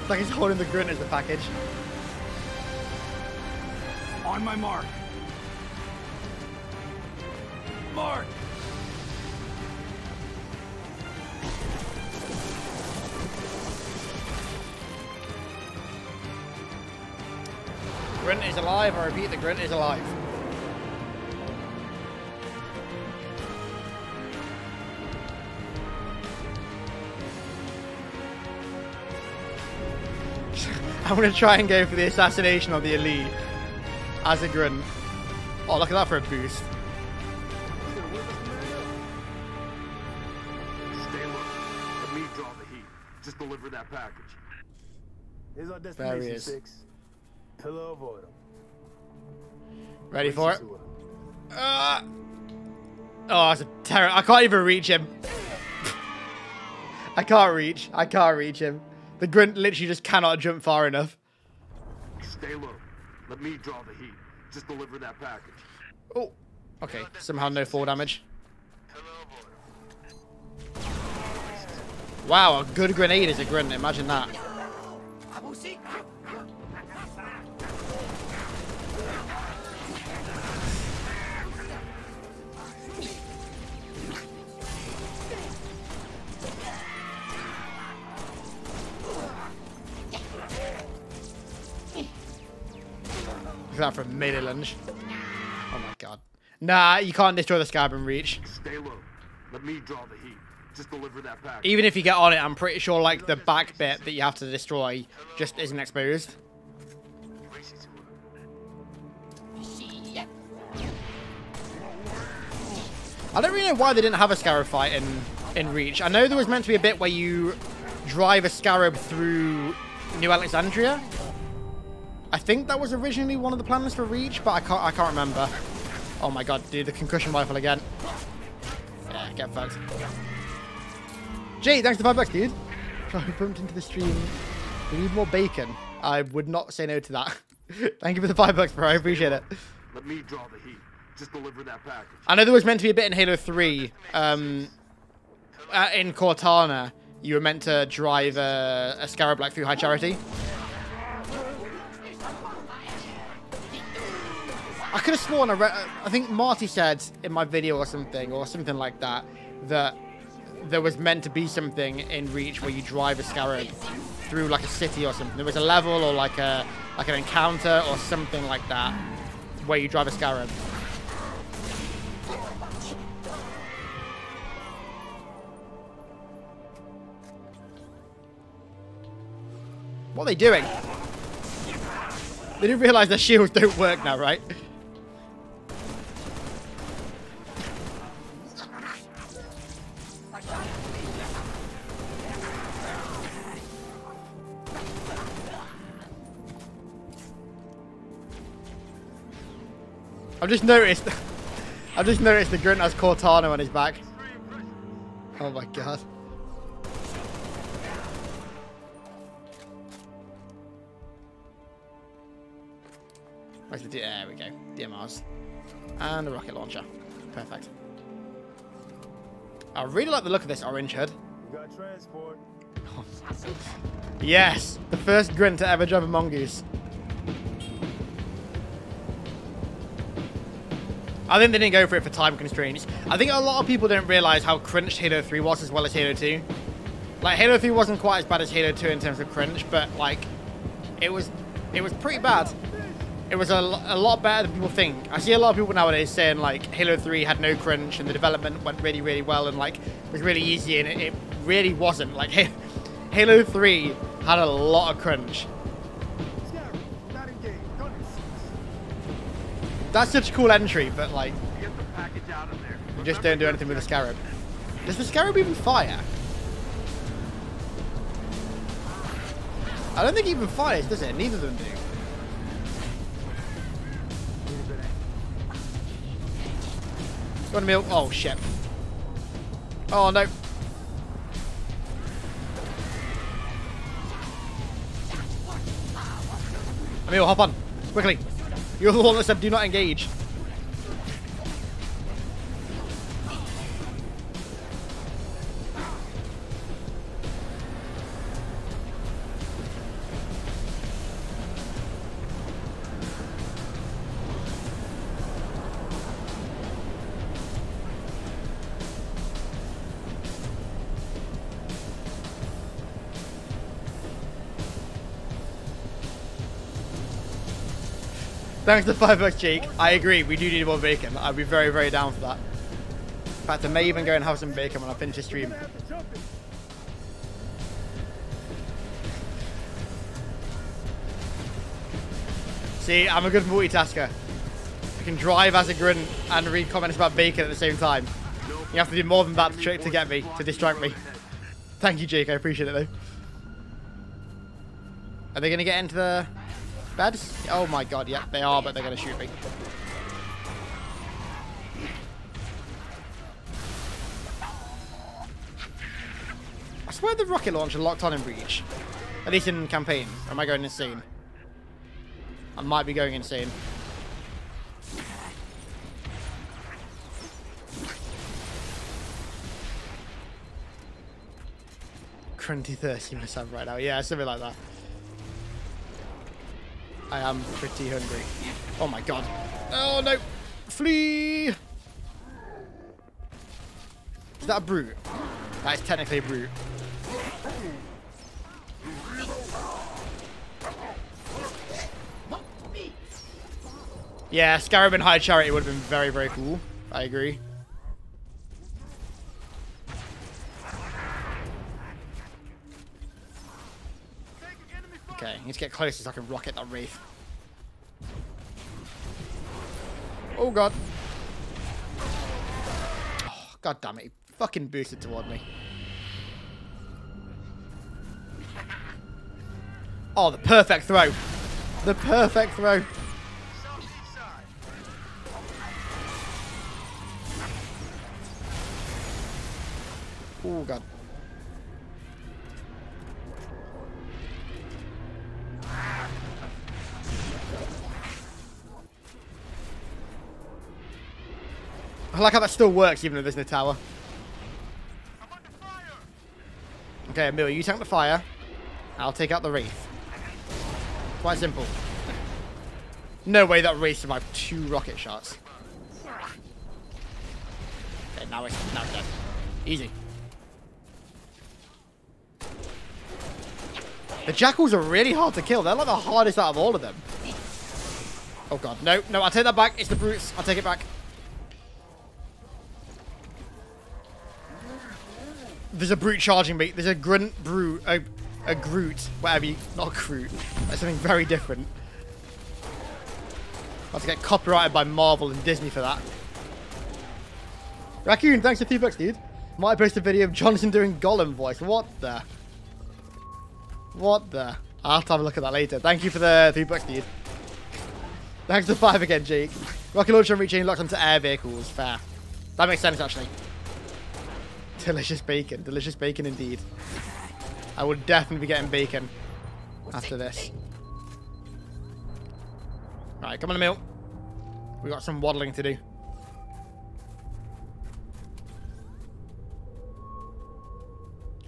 It's like he's holding the grunt as the package. On my mark. Mark! Grunt is alive. I repeat, the grunt is alive. (laughs) I'm gonna try and go for the assassination of the elite as a grunt. Oh, look at that for a boost. Stay low. Let me draw the heat. Just deliver that package. Here's our There he destination, is. Six. Pillar of Autumn. Ready for it? Ah! Oh, that's a terror. I can't even reach him. (laughs) I can't reach. I can't reach him. The grunt literally just cannot jump far enough. Stay low. Let me draw the heat. Just deliver that package. Oh, okay. Somehow no fall damage. Wow, a good grenade is a grunt. Imagine that. That from melee lunge. Oh my god. Nah, you can't destroy the and reach. Stay low. Let me draw the heat. Just deliver that package. Even if you get on it, I'm pretty sure like the back bit that you have to destroy just isn't exposed. I don't really know why they didn't have a scarab fight in in Reach. I know there was meant to be a bit where you drive a scarab through New Alexandria. I think that was originally one of the plans for Reach, but I can't I can't remember. Oh my god, dude, the concussion rifle again. Yeah, get fucked. Gee, thanks for the five bucks, dude. I bumped into the stream. We need more bacon. I would not say no to that. (laughs) Thank you for the five bucks, bro. I appreciate it. Let me draw the heat. Just deliver that package. I know there was meant to be a bit in Halo 3. Um, uh, in Cortana, you were meant to drive a, a Scarab Black through High Charity. I could have sworn I read, I think Marty said in my video or something, or something like that, that there was meant to be something in Reach where you drive a Scarab through like a city or something. There was a level or like a like an encounter or something like that where you drive a Scarab. What are they doing? They didn't realize their shields don't work now, right? I've just noticed. (laughs) I've just noticed the grunt has Cortana on his back. Oh my god. Where's the D there we go. DMRs. And a rocket launcher. Perfect. I really like the look of this orange hood. Got transport. (laughs) Yes! The first grunt to ever drive a mongoose. I think they didn't go for it for time constraints. I think a lot of people didn't realize how crunched Halo 3 was as well as Halo 2. Like, Halo 3 wasn't quite as bad as Halo 2 in terms of crunch, but, like, it was it was pretty bad. It was a, a lot better than people think. I see a lot of people nowadays saying, like, Halo 3 had no crunch and the development went really, really well and, like, was really easy, and it, it really wasn't. Like, (laughs) Halo 3 had a lot of crunch. That's such a cool entry, but like, you just don't do anything with the Scarab. Does the Scarab even fire? I don't think it even fires, does it? Neither of them do. Got a milk. Oh shit. Oh no. Emile, hop on. Quickly. You're the one that said do not engage. Thanks to five bucks, Jake. I agree. We do need more bacon. I'd be very, very down for that. In fact, I may even go and have some bacon when I finish the stream. See, I'm a good multitasker. I can drive as a grunt and read comments about bacon at the same time. You have to do more than that trick to get me, to distract me. Thank you, Jake. I appreciate it, though. Are they going to get into the beds? Oh my god, yeah, they are, but they're to shoot me. I swear the rocket launcher locked on in Reach. At least in campaign. Or am I going insane? I might be going insane. Crunty thirsty myself right now. Yeah, something like that. I am pretty hungry. Oh my god. Oh no! Flee! Is that a brute? That is technically a brute. Yeah, Scarab and High Charity would have been very, very cool. I agree. Okay, need to get closer so I can rocket that wraith. Oh god. Oh, god damn it. He fucking boosted toward me. Oh, the perfect throw. The perfect throw. Oh god. I like how that still works even though there's no tower. Okay, Emile, you tank the fire. I'll take out the Wraith. Quite simple. No way that Wraith survived two rocket shots. Okay, now it's, now dead. Easy. The Jackals are really hard to kill. They're like the hardest out of all of them. Oh god, no, no, I'll take that back. It's the Brutes. I'll take it back. There's a brute charging me. There's a grunt brute, a, a Groot, whatever you, not a Groot. That's something very different. About to get copyrighted by Marvel and Disney for that. Raccoon, thanks for two bucks, dude. Might post a video of Johnson doing Gollum voice. What the? What the? I'll have to have a look at that later. Thank you for the three bucks, dude. Thanks for five again, Jake. Rocket launcher and reaching locked onto air vehicles. Fair. That makes sense, actually. Delicious bacon. Delicious bacon indeed. I will definitely be getting bacon after this. Right, come on, Emile. We got some waddling to do.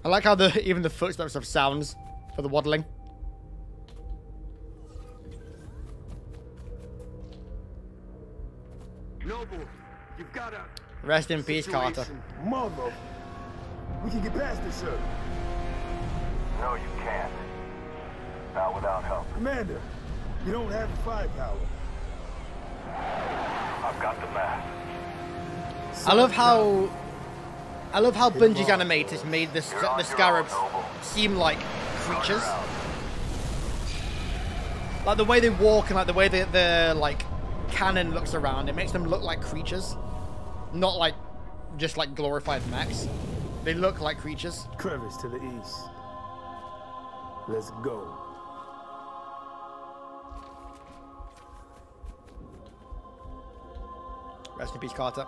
I like how the even the footsteps have sounds for the waddling. Noble, you've got to. Rest in peace, Carter. Mother. We can get past this, sir. No, you can't. Not without help. Commander, you don't have the firepower. I've got the math. I love how I love how Bungie's animators made the, sc- the scarabs seem like creatures. Like the way they walk and like the way the, the like cannon looks around, it makes them look like creatures, not like just like glorified mechs. They look like creatures. Crevice to the east. Let's go. Rest in peace, Carter.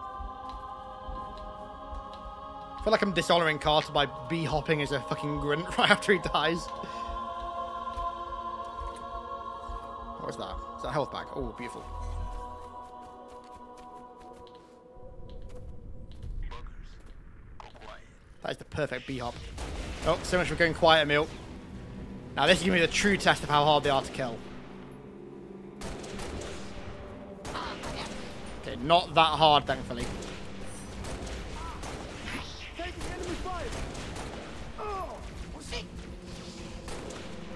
I feel like I'm dishonoring Carter by b-hopping as a fucking grunt (laughs) right after he dies. What is that? Is that a health bag? Oh, beautiful. That is the perfect b-hop. Oh, so much for going quiet, Emile. Now this is going to be the true test of how hard they are to kill. Okay, not that hard, thankfully.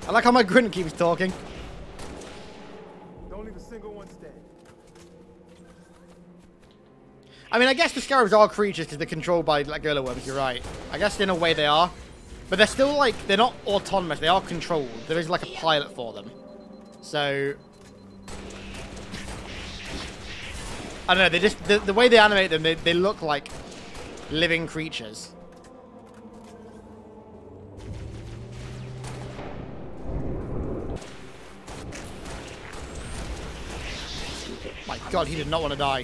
I like how my grunt keeps talking. Don't leave a single one stand. I mean, I guess the scarabs are creatures because they're controlled by like worms. You're right. I guess in a way they are, but they're still like they're not autonomous. They are controlled. There is like a pilot for them. So I don't know. They just the, the way they animate them, they they look like living creatures. My God, he did not want to die.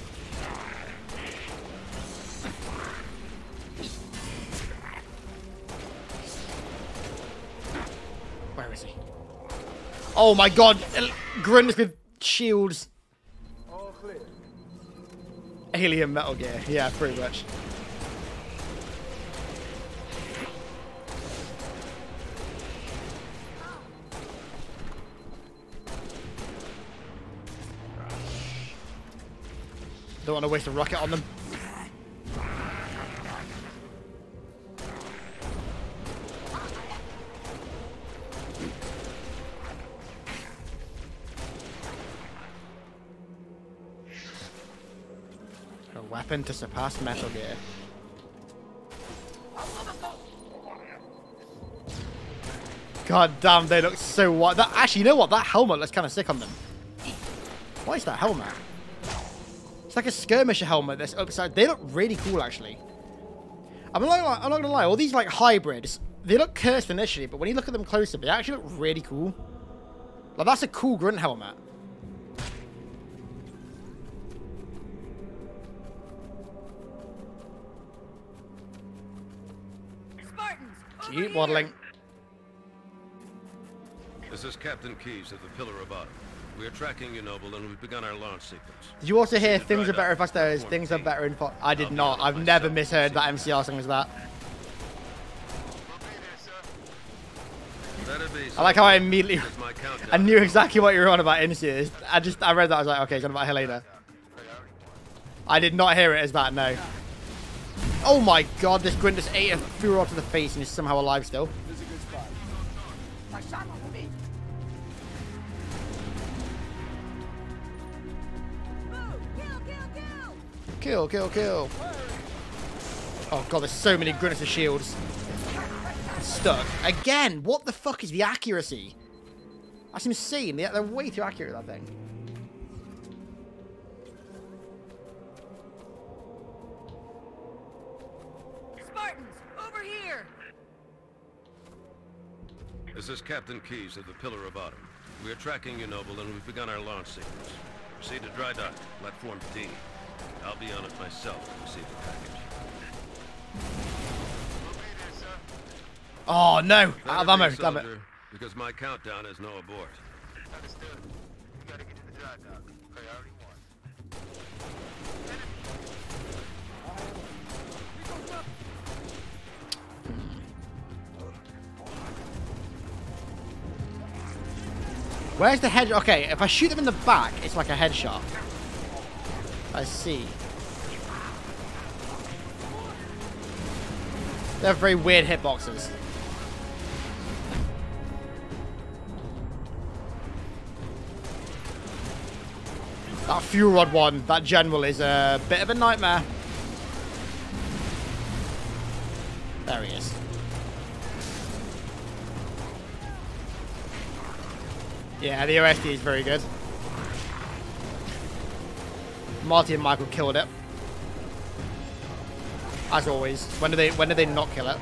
Oh my god. Grunts with shields. Alien Metal Gear. Yeah, pretty much. Don't want to waste a rocket on them. Weapon to surpass Metal Gear. God damn, they look so white. That actually, you know what? That helmet looks kind of sick on them. What is that helmet? It's like a skirmisher helmet that's upside. They look really cool, actually. I'm not, I'm not gonna lie. All these like hybrids, they look cursed initially, but when you look at them closer, they actually look really cool. Like that's a cool grunt helmet. Keep waddling. This is Captain Keyes of the Pillar of Autumn. We are tracking you, Noble, and we've begun our launch sequence. Did you also hear things are better dock if faster as things are better in fo- I did not. I've never misheard that MCR song as that. I like how I immediately Here's my countdown. (laughs) I knew exactly what you were on about Insius. I just I read that I was like, okay, it's on about Helena. I did not hear it as that, no. Oh my god, this Gwyn just ate a Furor to the face and is somehow alive still. Kill, kill, kill. Oh god, there's so many Grimace shields. Stuck. Again, what the fuck is the accuracy? That's insane. They're way too accurate, that thing. This is Captain Keyes of the Pillar of Autumn. We are tracking you, Noble, and we've begun our launch sequence. Proceed to dry dock, platform D. I'll be on it myself to receive the package. Oh no! Out of Better ammo, be, damn it. Because my countdown is no abort. Understood. You gotta get to the dry dock. Where's the head? Okay, if I shoot them in the back, it's like a headshot. I see. They have very weird hitboxes. That Fuel Rod one, that general is a bit of a nightmare. There he is. Yeah, the OST is very good. Marty and Michael killed it. As always. When do they when do they not kill it?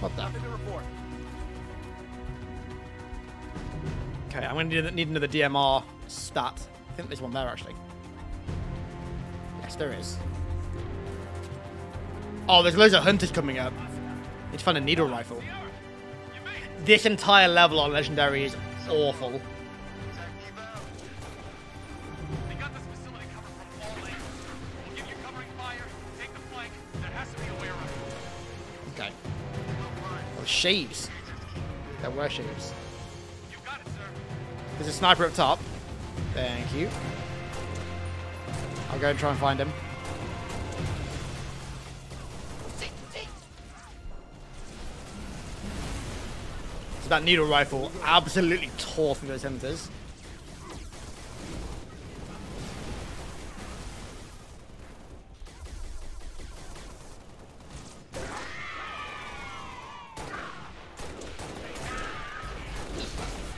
What the? Nothing to report. Okay, I'm gonna need, need another DMR stat. I think there's one there actually. Yes, there is. Oh, there's loads of hunters coming up. Need to find a needle rifle. This entire level on legendary is awful. Okay. Oh, shaves. There were sir. There's a sniper up top. Thank you. I'll go and try and find him. So that needle rifle absolutely tore through those hunters.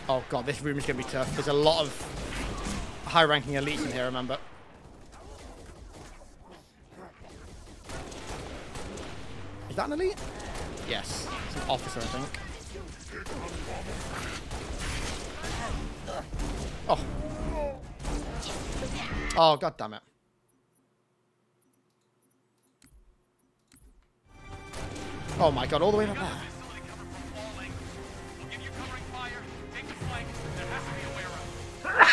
Oh god, this room is going to be tough. There's a lot of high-ranking elites in here, remember. Is that an elite? Yes. It's an officer, I think. Oh. Oh, god damn it. Oh my god, all the way up there.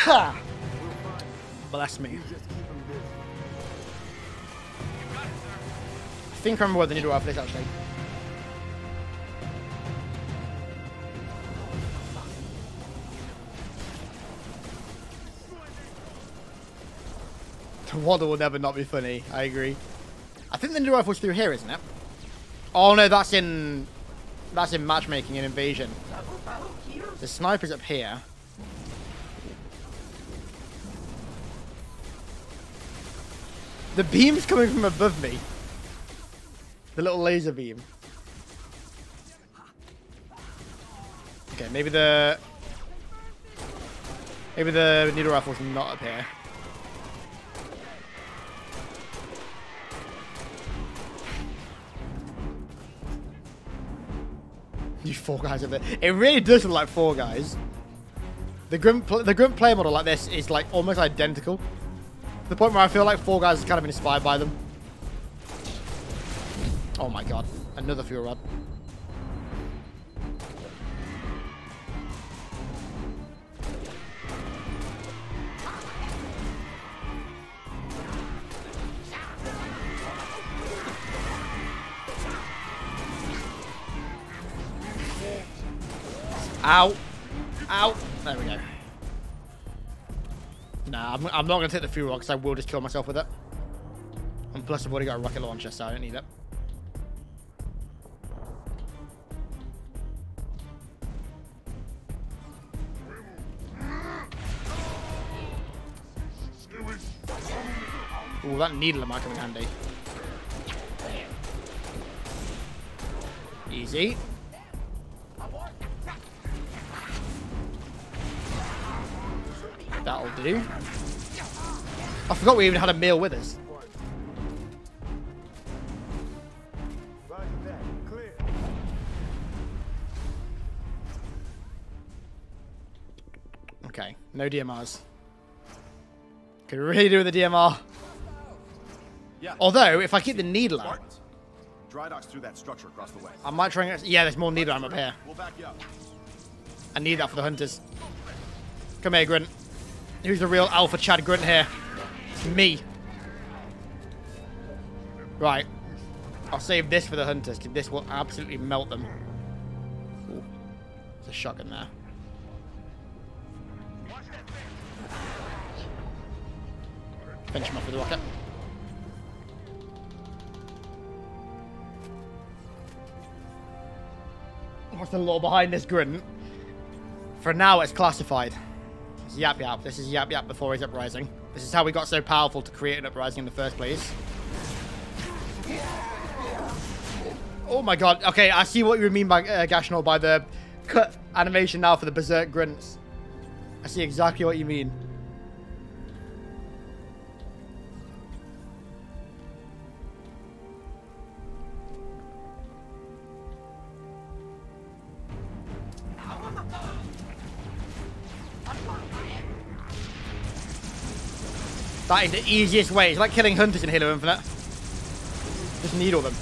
(laughs) Bless me. I think I remember where the needle rifle is actually. (laughs) Waddle will never not be funny. I agree. I think the new rifle's through here, isn't it? Oh no, that's in that's in matchmaking and invasion. The sniper's up here. The beam's coming from above me. The little laser beam. Okay, maybe the maybe the needle rifle's not up here. Fall Guys up there. It really does look like Fall Guys. The grunt, the grunt play model like this is like almost identical. To the point where I feel like Fall Guys is kind of inspired by them. Oh my god, another fuel rod. I'm, I'm not going to take the fuel rod because I will just kill myself with it. And plus I've already got a rocket launcher, so I don't need it. Ooh, that needle might come in handy. Easy. That'll do. I forgot we even had Emile with us. Okay, no DMRs. Could really do with the DMR. Yeah. Although, if I keep the needle out, Dry docks through that structure across the way. I might try and... Yeah, there's more needle arm up here. We'll back you up. I need that for the hunters. Come here, Grunt. Who's the real alpha Chad Grunt here? Me. Right. I'll save this for the hunters, because this will absolutely melt them. Ooh. There's a shotgun there. Finish him off with oh, a rocket. What's the law behind this grunt? For now, it's classified. It's Yap Yap. This is Yap Yap before his uprising. This is how we got so powerful to create an uprising in the first place. Oh my god. Okay, I see what you mean by uh, Gashnor by the cut animation now for the Berserk grunts. I see exactly what you mean. That is the easiest way. It's like killing hunters in Halo Infinite. Just needle them.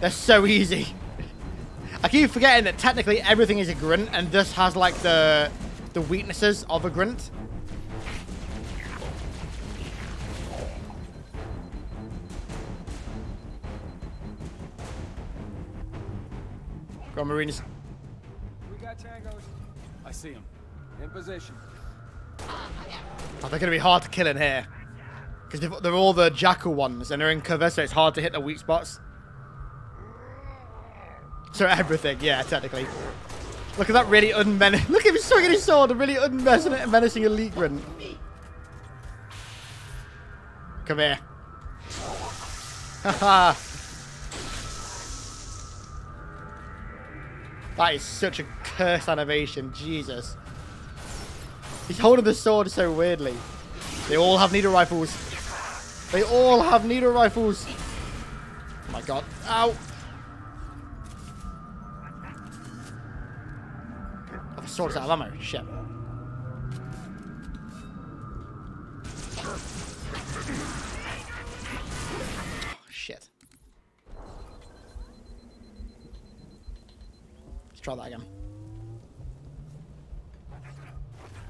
They're so easy. I keep forgetting that technically everything is a grunt and this has like the the weaknesses of a grunt. Go on, Marines. We got tangos. I see him. In position. Oh, they're going to be hard to kill in here. Because they're all the jackal ones and they're in cover, so it's hard to hit the weak spots. So everything, yeah, technically. Look at that really unmenacing. (laughs) Look at him swinging his sword, a really unmenacing elite grunt. Come here. That is such a cursed animation, Jesus. He's holding the sword so weirdly. They all have needle rifles. They all have needle rifles. Oh my god. Ow. Oh, the sword's out of ammo. Shit. Oh, shit. Let's try that again.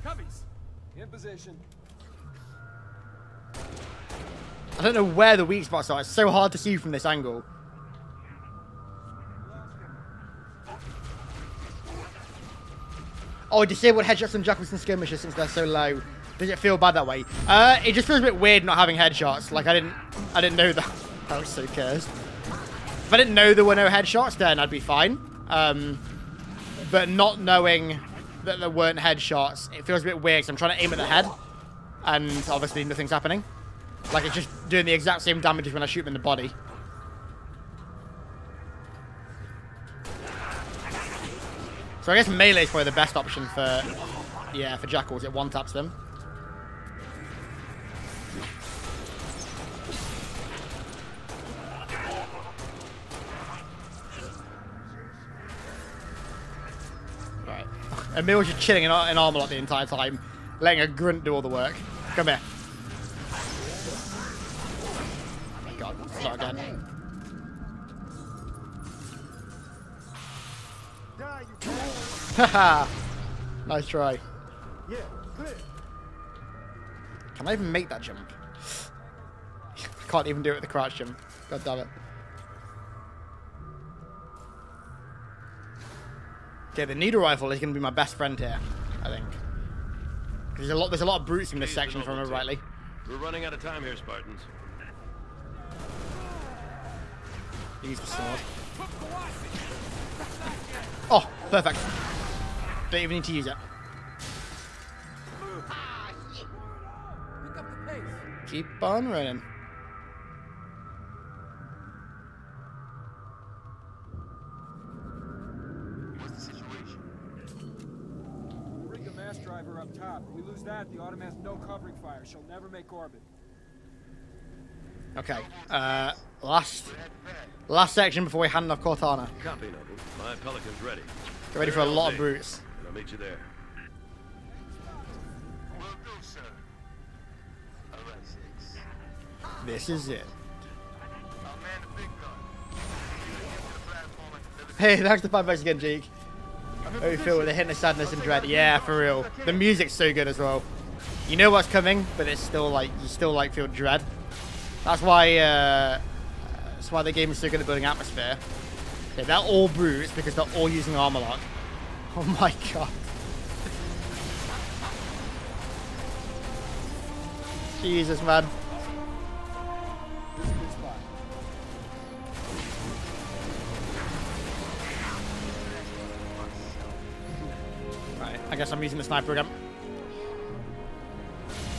Cubbies. In position. I don't know where the weak spots are. It's so hard to see from this angle. Oh, disabled headshots and jackals and skirmishers since they're so low. Does it feel bad that way? Uh, it just feels a bit weird not having headshots. Like I didn't, I didn't know that. (laughs) I was so cursed. If I didn't know there were no headshots, then I'd be fine. Um, but not knowing that there weren't headshots, it feels a bit weird. Cause I'm trying to aim at the head, and obviously nothing's happening. Like it's just doing the exact same damage as when I shoot them in the body. So I guess melee is probably the best option for, yeah, for jackals. It one taps them. Right. (laughs) Emile's just chilling in, in armor lock the entire time, letting a grunt do all the work. Come here. My again. Haha! (laughs) nice try. Yeah, clear. Can I even make that jump? I (laughs) Can't even do it with the crouch jump. God damn it. Okay, the needle rifle is going to be my best friend here, I think. There's a lot. There's a lot of brutes in this section, if I remember rightly. We're running out of time here, Spartans. Use the sword. Oh, perfect. Don't even need to use it. Keep on running. What's the situation? Bring the mass driver up top. If we lose that, the Autumn has no covering fire. She'll never make orbit. Okay. Uh, last, last section before we hand off Cortana. Copy, Noble. My Pelican's ready. Get ready for a lot of brutes. I'll meet you there. Will do, sir. All right, six. This is it. I'll man the big gun. Get to the platform and deliver Hey, thanks to five bucks again, Jake. How you feel with a hint of sadness and dread? Yeah, for real. The music's so good as well. You know what's coming, but it's still like you still like feel dread. That's why uh, that's why the game is so good at building atmosphere. Okay, they're all brutes because they're all using armor lock. (laughs) Oh my god. Jesus, man. Right, I guess I'm using the sniper again.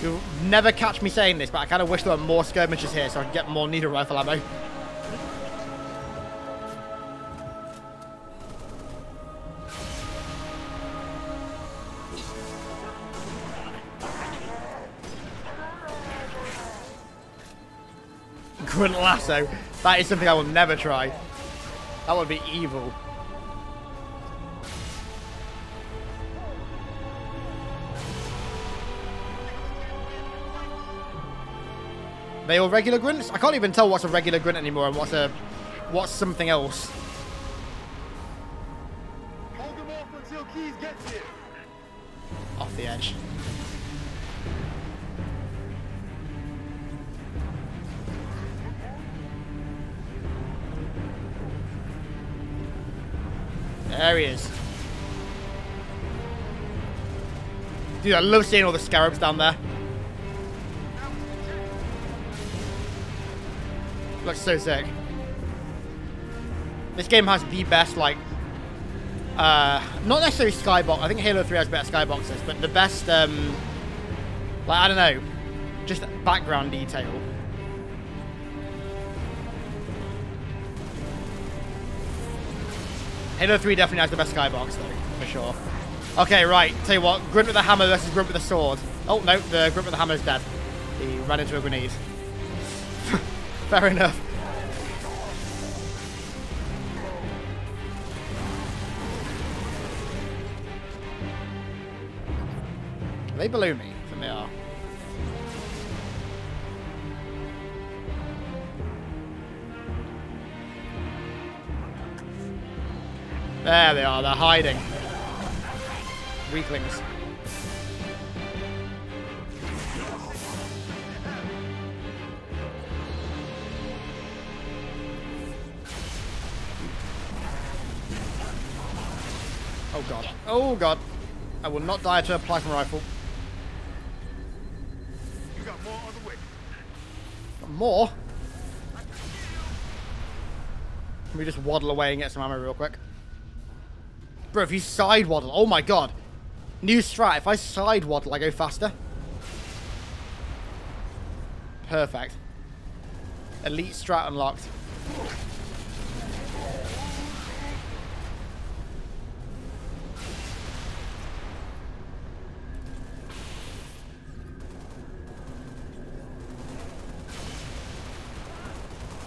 You'll never catch me saying this, but I kind of wish there were more skirmishers here so I could get more needle rifle ammo. Grunt lasso. That is something I will never try. That would be evil. They all regular grunts? I can't even tell what's a regular grunt anymore and what's a what's something else. Hold them off until Keyes gets here. Off the edge. There he is. Dude, I love seeing all the scarabs down there. Looks so sick. This game has the best, like, uh, not necessarily skybox. I think Halo 3 has better skyboxes, but the best, um, like, I don't know, just background detail. Halo 3 definitely has the best skybox, though, for sure. Okay, right. Tell you what, Grunt with the hammer versus Grunt with the sword. Oh, no, the Grunt with the hammer is dead. He ran into a grenade. Fair enough. Are they below me? I think they are. There they are, they're hiding. Weaklings. Oh god. Oh god. I will not die to a plasma rifle. You got more on the way. Got more? Let me just waddle away and get some ammo real quick. Bro, if you side waddle, oh my god. New strat, if I side waddle, I go faster. Perfect. Elite strat unlocked.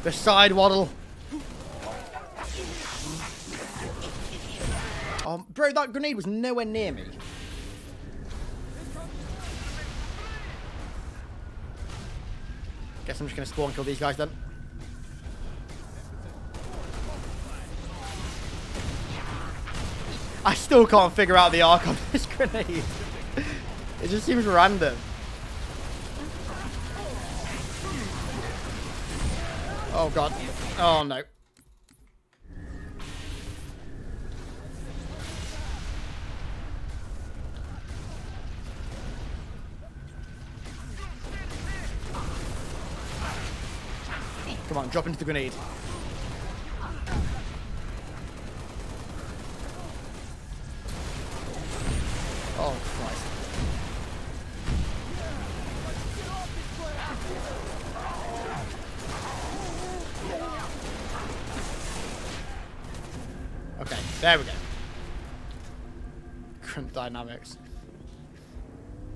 The side waddle. Oh, bro, that grenade was nowhere near me. Guess I'm just gonna spawn kill these guys then. I still can't figure out the arc on (laughs) this grenade. it just seems random. Oh god. Oh no. Come on, drop into the grenade. There we go. Grunt dynamics.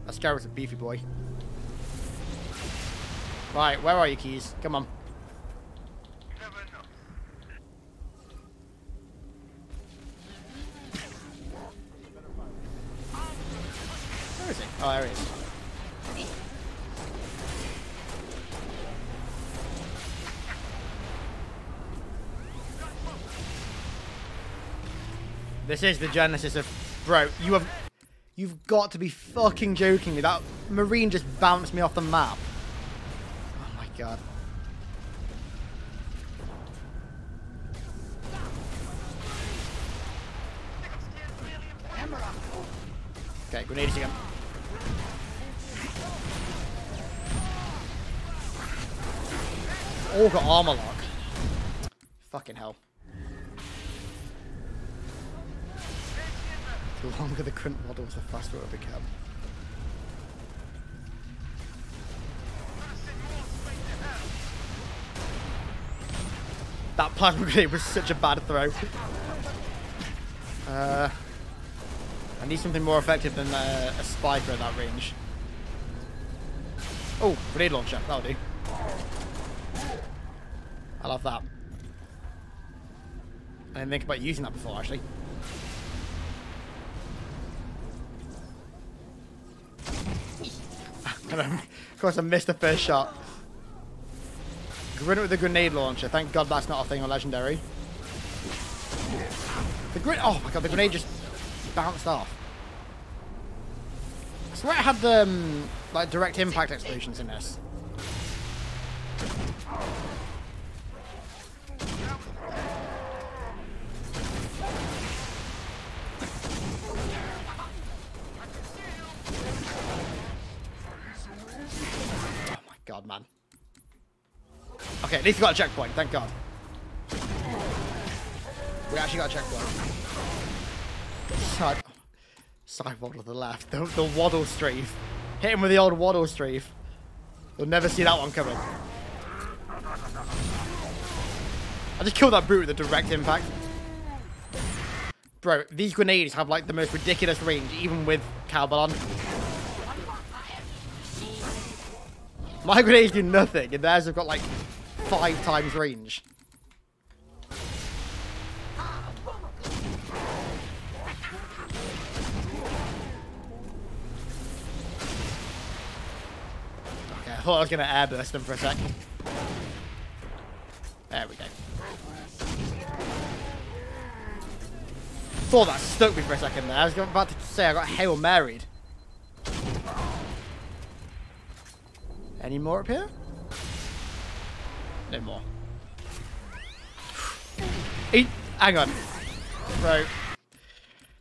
That guy was a beefy boy. Right, where are you, Keyes? Come on. Is the genesis of... Bro, you have... You've got to be fucking joking me. That marine just bounced me off the map. Oh my god. Okay, grenades again. Oh, got armor the. That plasma grenade was such a bad throw. Uh, I need something more effective than uh, a spiker at that range. Oh, grenade launcher. That'll do. I love that. I didn't think about using that before, actually. Of course, I missed the first shot. Grenade with the grenade launcher. Thank God that's not a thing on Legendary. The grenade. Oh my God, the grenade just bounced off. I swear it had the um, like direct impact explosions in this. Least we got a checkpoint. Thank God. We actually got a checkpoint. Side, side waddle to the left. The, the waddle strafe. Hit him with the old waddle strafe. You'll never see that one coming. I just killed that brute with a direct impact. Bro, these grenades have like the most ridiculous range, even with Calbalon. My grenades do nothing, and theirs have got like five times range. Okay, I thought I was going to airburst them for a sec. There we go. Thought that stuck me for a second there. I was about to say I got Hail Married. Any more up here? No more. Eight. Hang on. Bro.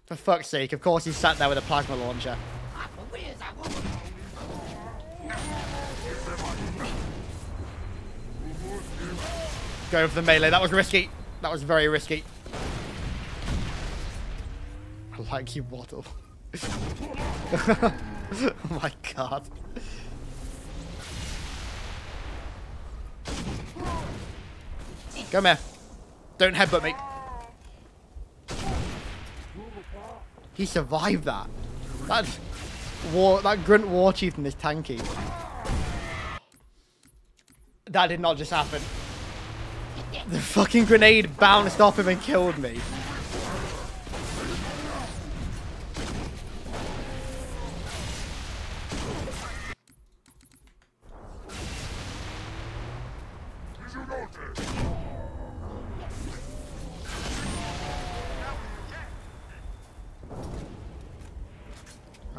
For fuck's sake, of course he sat there with a plasma launcher. Go for the melee. That was risky. That was very risky. I like you waddle. (laughs) oh my god. Come here. Don't headbutt me. He survived that. That war, that grunt war chief in this tanky. That did not just happen. The fucking grenade bounced off him and killed me.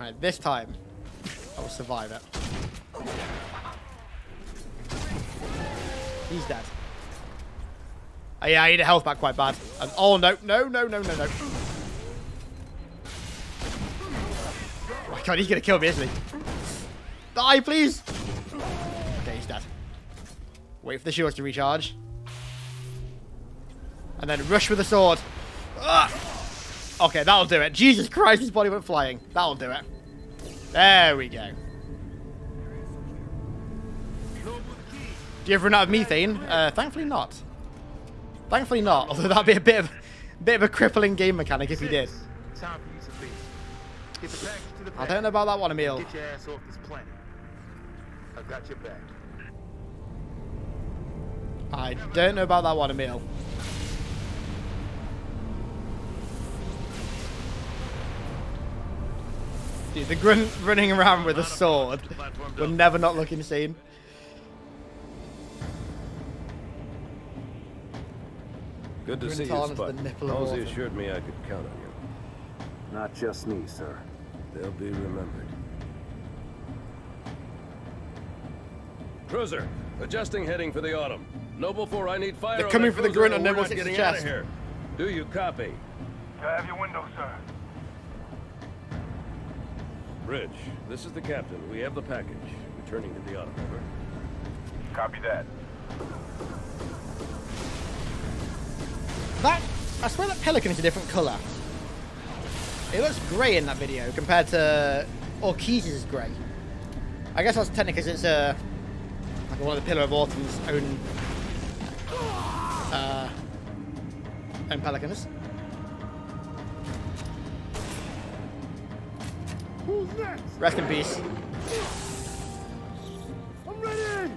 Right, this time, I will survive it. He's dead. Oh, yeah, I need a health back quite bad. Um, oh, no, no, no, no, no, no. Oh god, he's going to kill me, isn't he? Die, please. Okay, he's dead. Wait for the shields to recharge. And then rush with the sword. Ah! Okay, that'll do it. Jesus Christ, his body went flying. That'll do it. There we go. Do you ever run out of methane? Uh, thankfully not. Thankfully not, although that'd be a bit of, bit of a crippling game mechanic if you did. Time for you to leave. Get the package to the I don't know about that one, Emile. Get your ass off this planet. I've got your back. I don't know about that one, Emile. Dude, the grunt running around with a sword will never not look insane. Good to Grin see you, Talon's Spud. the nipple of Halsey assured me I could count on you. Not just me, sir. They'll be remembered. Cruiser, adjusting heading for the autumn. Noble 4, I need fire They're coming that for the grunt or on we're Noble not 6's chest. out of here. Do you copy? I have your window, sir. Bridge, this is the captain. We have the package. Returning to the autumn, over. Copy that. That I swear that pelican is a different colour. It looks grey in that video compared to Orkiz's is grey. I guess that's technically because it's uh, like one of the Pillar of Autumn's own uh, own pelicans. Rest in peace. I'm ready.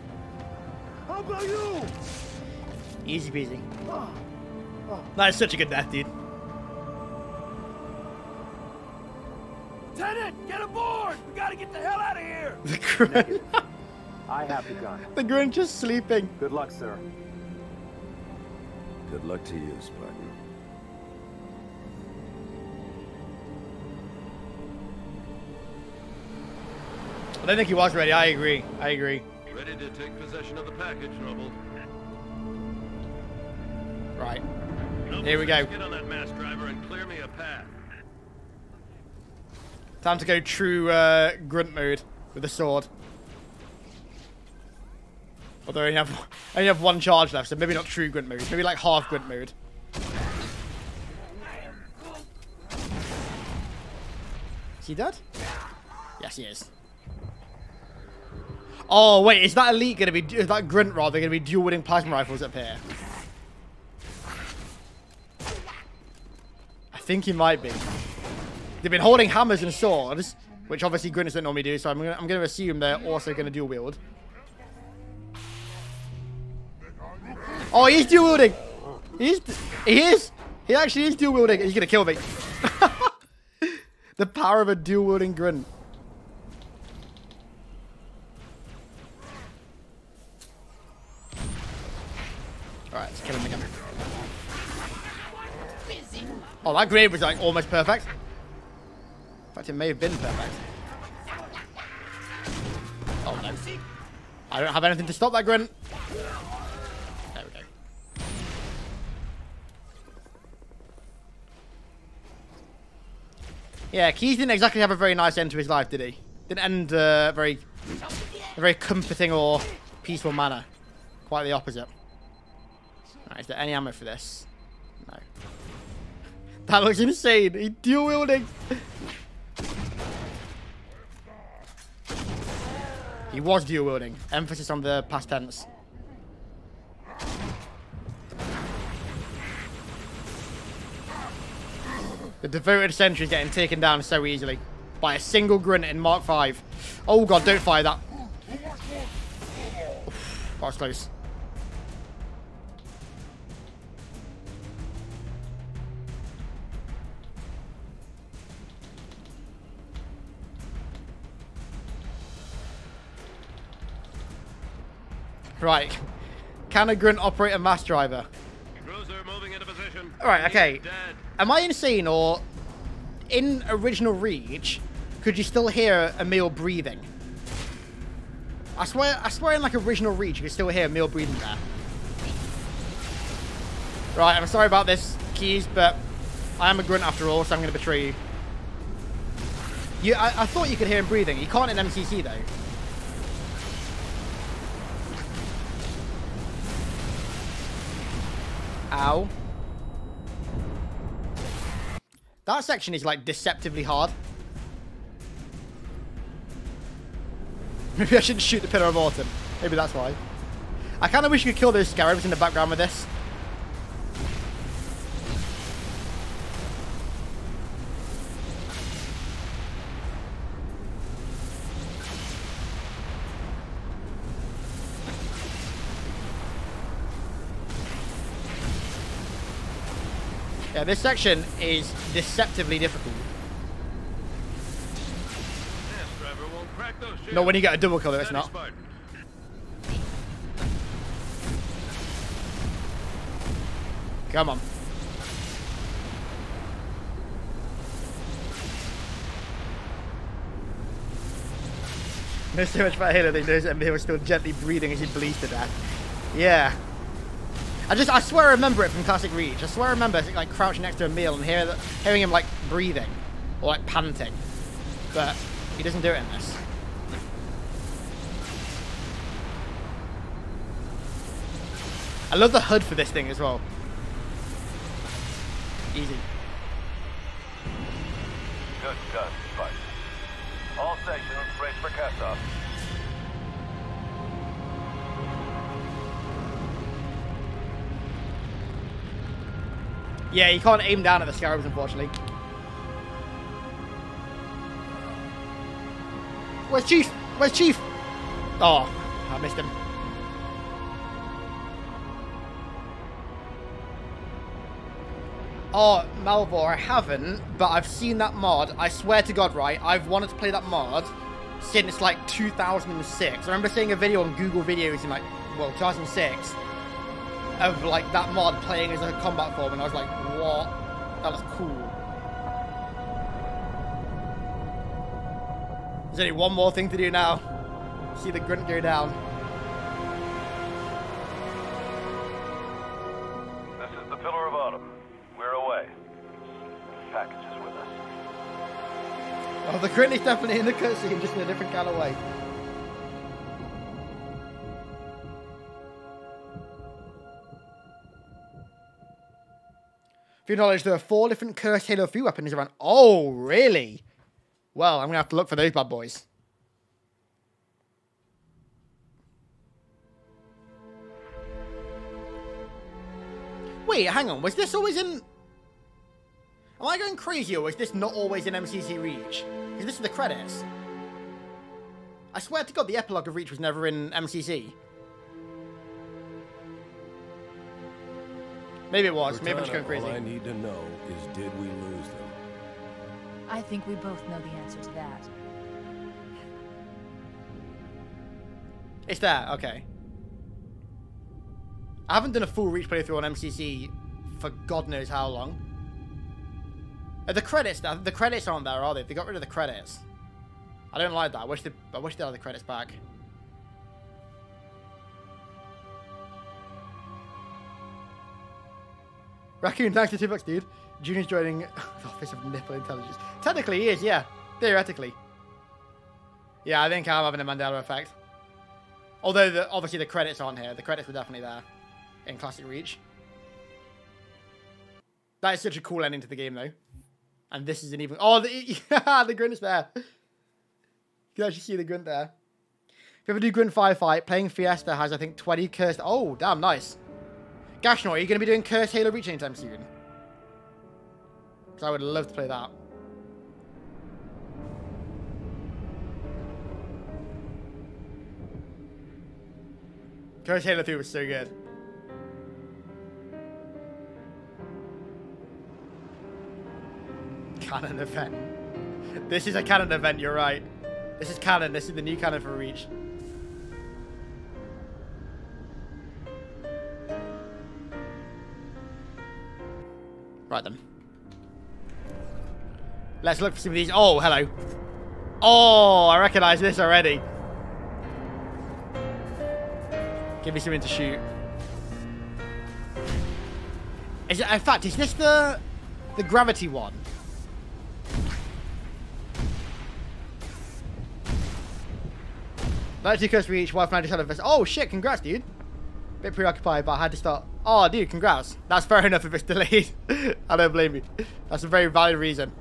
How about you? Easy peasy. Ah, ah. That is such a good death, dude. Tenant, get aboard! We gotta get the hell out of here! (laughs) The grunt, I have the gun. (laughs) the Grinch is sleeping. Good luck, sir. Good luck to you, Spartan. I think he was ready. I agree. I agree. Ready to take possession of the package, Noble. Right. Noble Here we go. Get on that mass driver and clear me a path. Time to go true uh, grunt mode with the sword. Although I only have I only have one charge left, so maybe not true grunt mode. Maybe like half grunt mode. Is he dead? Yes, he is. Oh wait, is that elite gonna be? Is that grunt rather gonna be dual wielding plasma rifles up here? I think he might be. They've been holding hammers and swords, which obviously Grunters don't normally do, so I'm gonna, I'm gonna assume they're also gonna dual wield. Oh, he's dual wielding. He's he is. He actually is dual wielding. He's gonna kill me. (laughs) the power of a dual wielding grunt. All right, let's kill him again. Oh, that grenade was like almost perfect. In fact, it may have been perfect. Oh no. I don't have anything to stop that grunt. There we go. Yeah, Keyes didn't exactly have a very nice end to his life, did he? Didn't end uh, very, a very comforting or peaceful manner. Quite the opposite. Is there any ammo for this? No. (laughs) That looks insane. He's dual wielding. he was dual wielding. Emphasis on the past tense. The devoted sentry is getting taken down so easily by a single grunt in Mark 5. Oh god, don't fire that. Oof, that was close. Right. Can a grunt operate a mass driver? Moving into position. Alright, okay. Am I insane or in original Reach, could you still hear Emile breathing? I swear I swear in like original Reach you could still hear Emile breathing there. Right, I'm sorry about this, Keyes, but I am a grunt after all, so I'm gonna betray you. You I, I thought you could hear him breathing. You can't in MCC though. Ow. That section is like deceptively hard. (laughs) Maybe I shouldn't shoot the Pillar of Autumn. Maybe that's why. I kind of wish you could kill those scarabs in the background with this. Yeah, this section is deceptively difficult. Not when you get a double killer, it's not. Come on. There's so much about Halo that he knows that Emile was still gently breathing as he bleeds to death. Yeah. I just, I swear I remember it from Classic Reach. I swear I remember like crouching next to Emile and hear, hearing him like breathing or like panting. But he doesn't do it in this. I love the HUD for this thing as well. Easy. Good gun, Spartan. All sections brace for cast-off. Yeah, you can't aim down at the scarabs, unfortunately. Where's Chief? Where's Chief? Oh, I missed him. Oh, Malvor, I haven't, but I've seen that mod. I swear to God, right? I've wanted to play that mod since like 2006. I remember seeing a video on Google Videos in like, well, 2006 of like that mod playing as a combat form, and I was like, what? That was cool. There's only one more thing to do now. See the grunt go down. This is the Pillar of Autumn. We're away. The package is with us. Oh, the grunt is definitely in the cutscene, just in a different kind of way. For your knowledge, there are four different cursed Halo 3 weapons around. Oh, really? Well, I'm going to have to look for those bad boys. Wait, hang on. Was this always in... Am I going crazy or was this not always in MCC Reach? Because this is the credits. I swear to God, the epilogue of Reach was never in MCC. Maybe it was. Maybe I'm just going crazy. All I need to know is did we lose them? I think we both know the answer to that. It's there, okay. I haven't done a full reach playthrough on MCC for God knows how long. Are the credits, the credits aren't there, are they? They got rid of the credits. I don't like that. I wish they, I wish they had the credits back. Raccoon, thanks for two bucks, dude. Junior's joining (laughs) the Office of Nipple Intelligence. Technically, he is, yeah. Theoretically. Yeah, I think I'm having a Mandela effect. Although, the, obviously, the credits aren't here. The credits were definitely there in Classic Reach. That is such a cool ending to the game, though. And this is an even... Oh, the, (laughs) the grunt is there. You can actually see the grin there. If you ever do grunt firefight, playing Fiesta has, I think, 20 cursed... Oh, damn, nice. Gashnor, are you going to be doing Curse Halo Reach anytime soon? Because I would love to play that. Curse Halo 3 was so good. Canon event. This is a canon event, you're right. This is canon. This is the new canon for Reach. Right then. Let's look for some of these. Oh, hello. Oh, I recognize this already. Give me something to shoot. Is it, in fact, is this the the gravity one? Ninety curse for each, wife seven first. Oh shit, congrats, dude. Bit preoccupied, but I had to start. Oh, dude, congrats. That's fair (laughs) enough if it's delayed. I don't blame you. That's a very valid reason.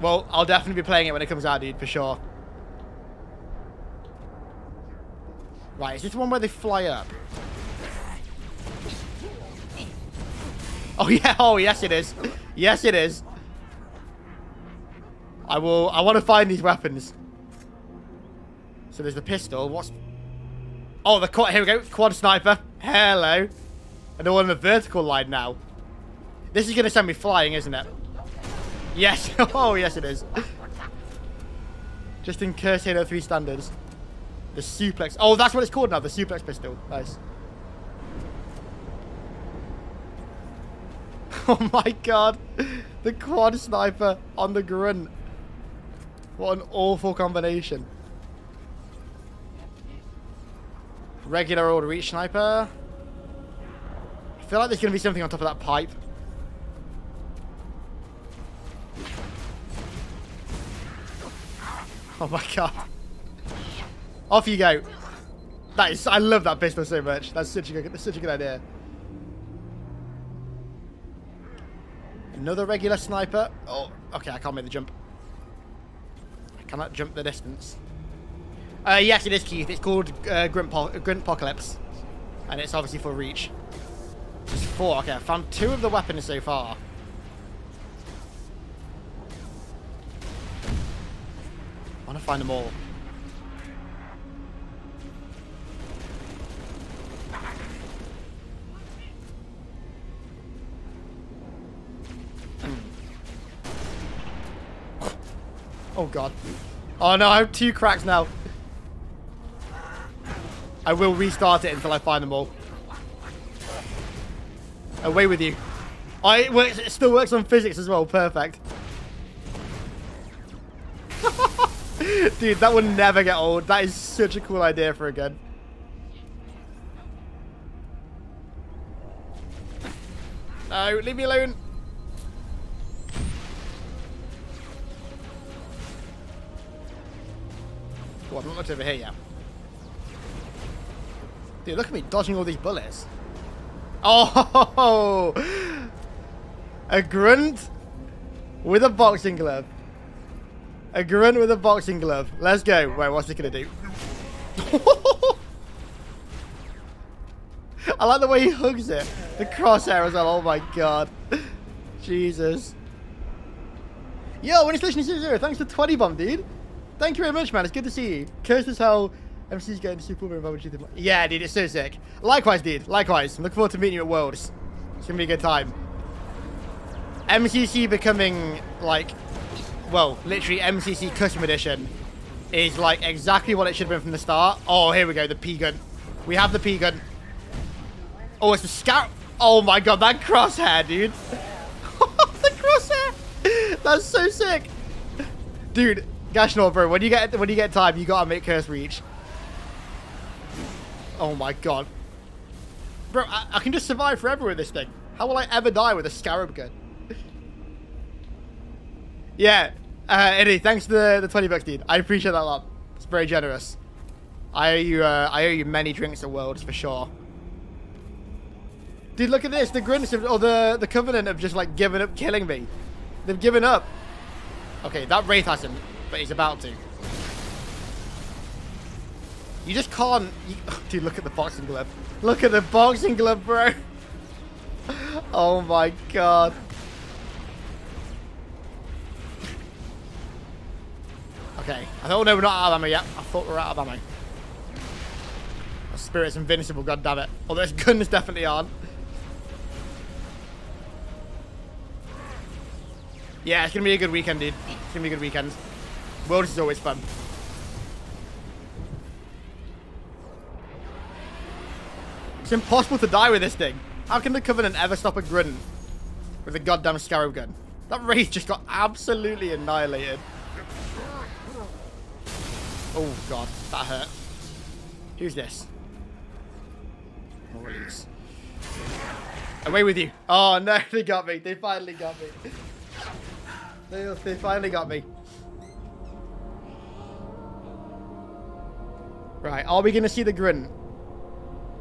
Well, I'll definitely be playing it when it comes out, dude, for sure. Right, is this the one where they fly up? Oh, (laughs) yeah. Oh, yes, it is. Yes, it is. I will... I want to find these weapons. So there's the pistol. What's... Oh, the quad... Here we go. Quad sniper. Hello. And they're on the vertical line now. This is going to send me flying, isn't it? Yes. (laughs) oh, yes, it is. Just in Curse Halo 3 standards. The suplex. Oh, that's what it's called now. The suplex pistol. Nice. (laughs) Oh my god. The quad sniper on the grunt. What an awful combination. Regular old reach sniper. I feel like there's going to be something on top of that pipe. Oh my god. Off you go. That is, I love that pistol so much. That's such a good, that's such a good idea. Another regular sniper. Oh, okay, I can't make the jump. I cannot jump the distance. Uh, yes, it is, Keith. It's called uh, And it's obviously for Reach. Just four. Okay, I found two of the weapons so far. I want to find them all. Oh god. Oh no, I have two cracks now. I will restart it until I find them all. Away with you. Oh, it, works, it still works on physics as well. Perfect. (laughs) Dude, that will never get old. That is such a cool idea for a gun. No, leave me alone. Go on, not much over here yet. Dude, look at me dodging all these bullets. Oh! (laughs) A grunt with a boxing glove. A grunt with a boxing glove. Let's go. Wait, what's he to do? (laughs) I like the way he hugs it. The crosshair as well. Oh my god. Jesus. Yo, when it's listening to zero, thanks for 20 bomb, dude. Thank you very much, man. It's good to see you. Cursed as hell. MC's getting super over Yeah, dude, it's so sick. Likewise, dude. Likewise. I'm looking forward to meeting you at Worlds. It's gonna be a good time. MCC becoming like, well, literally MCC Custom Edition is like exactly what it should have been from the start. Oh, here we go, the P gun. We have the P gun. Oh, it's the scout. Oh my god, that crosshair, dude. (laughs) the crosshair. That's so sick. Dude, Gashnor, bro, when you get when you get time, you gotta make Curse Reach. Oh my god. Bro, I, I, can just survive forever with this thing. How will I ever die with a scarab gun? (laughs) yeah, uh, Eddie, thanks for the, the 20 bucks, dude. I appreciate that a lot. It's very generous. I owe you, uh, I owe you many drinks at Worlds for sure. Dude, look at this. The have, or the, the Covenant have just like given up killing me. They've given up. Okay, that Wraith hasn't, but he's about to. You just can't... You, (laughs) dude, look at the boxing glove. Look at the boxing glove, bro. (laughs) oh my god. Okay. I thought, no, we're not out of ammo yet. I thought we were out of ammo. The spirit's invincible, god damn it. Although this gun is definitely on. Yeah, it's gonna be a good weekend, dude. It's gonna be a good weekend. World is always fun. It's impossible to die with this thing. How can the Covenant ever stop a grunt with a goddamn Scarab gun? That Wraith just got absolutely annihilated. Oh god, that hurt. Who's this? Maurice. Away with you. Oh no, (laughs) they got me. They finally got me. They, they finally got me. Right, are we going to see the grunt?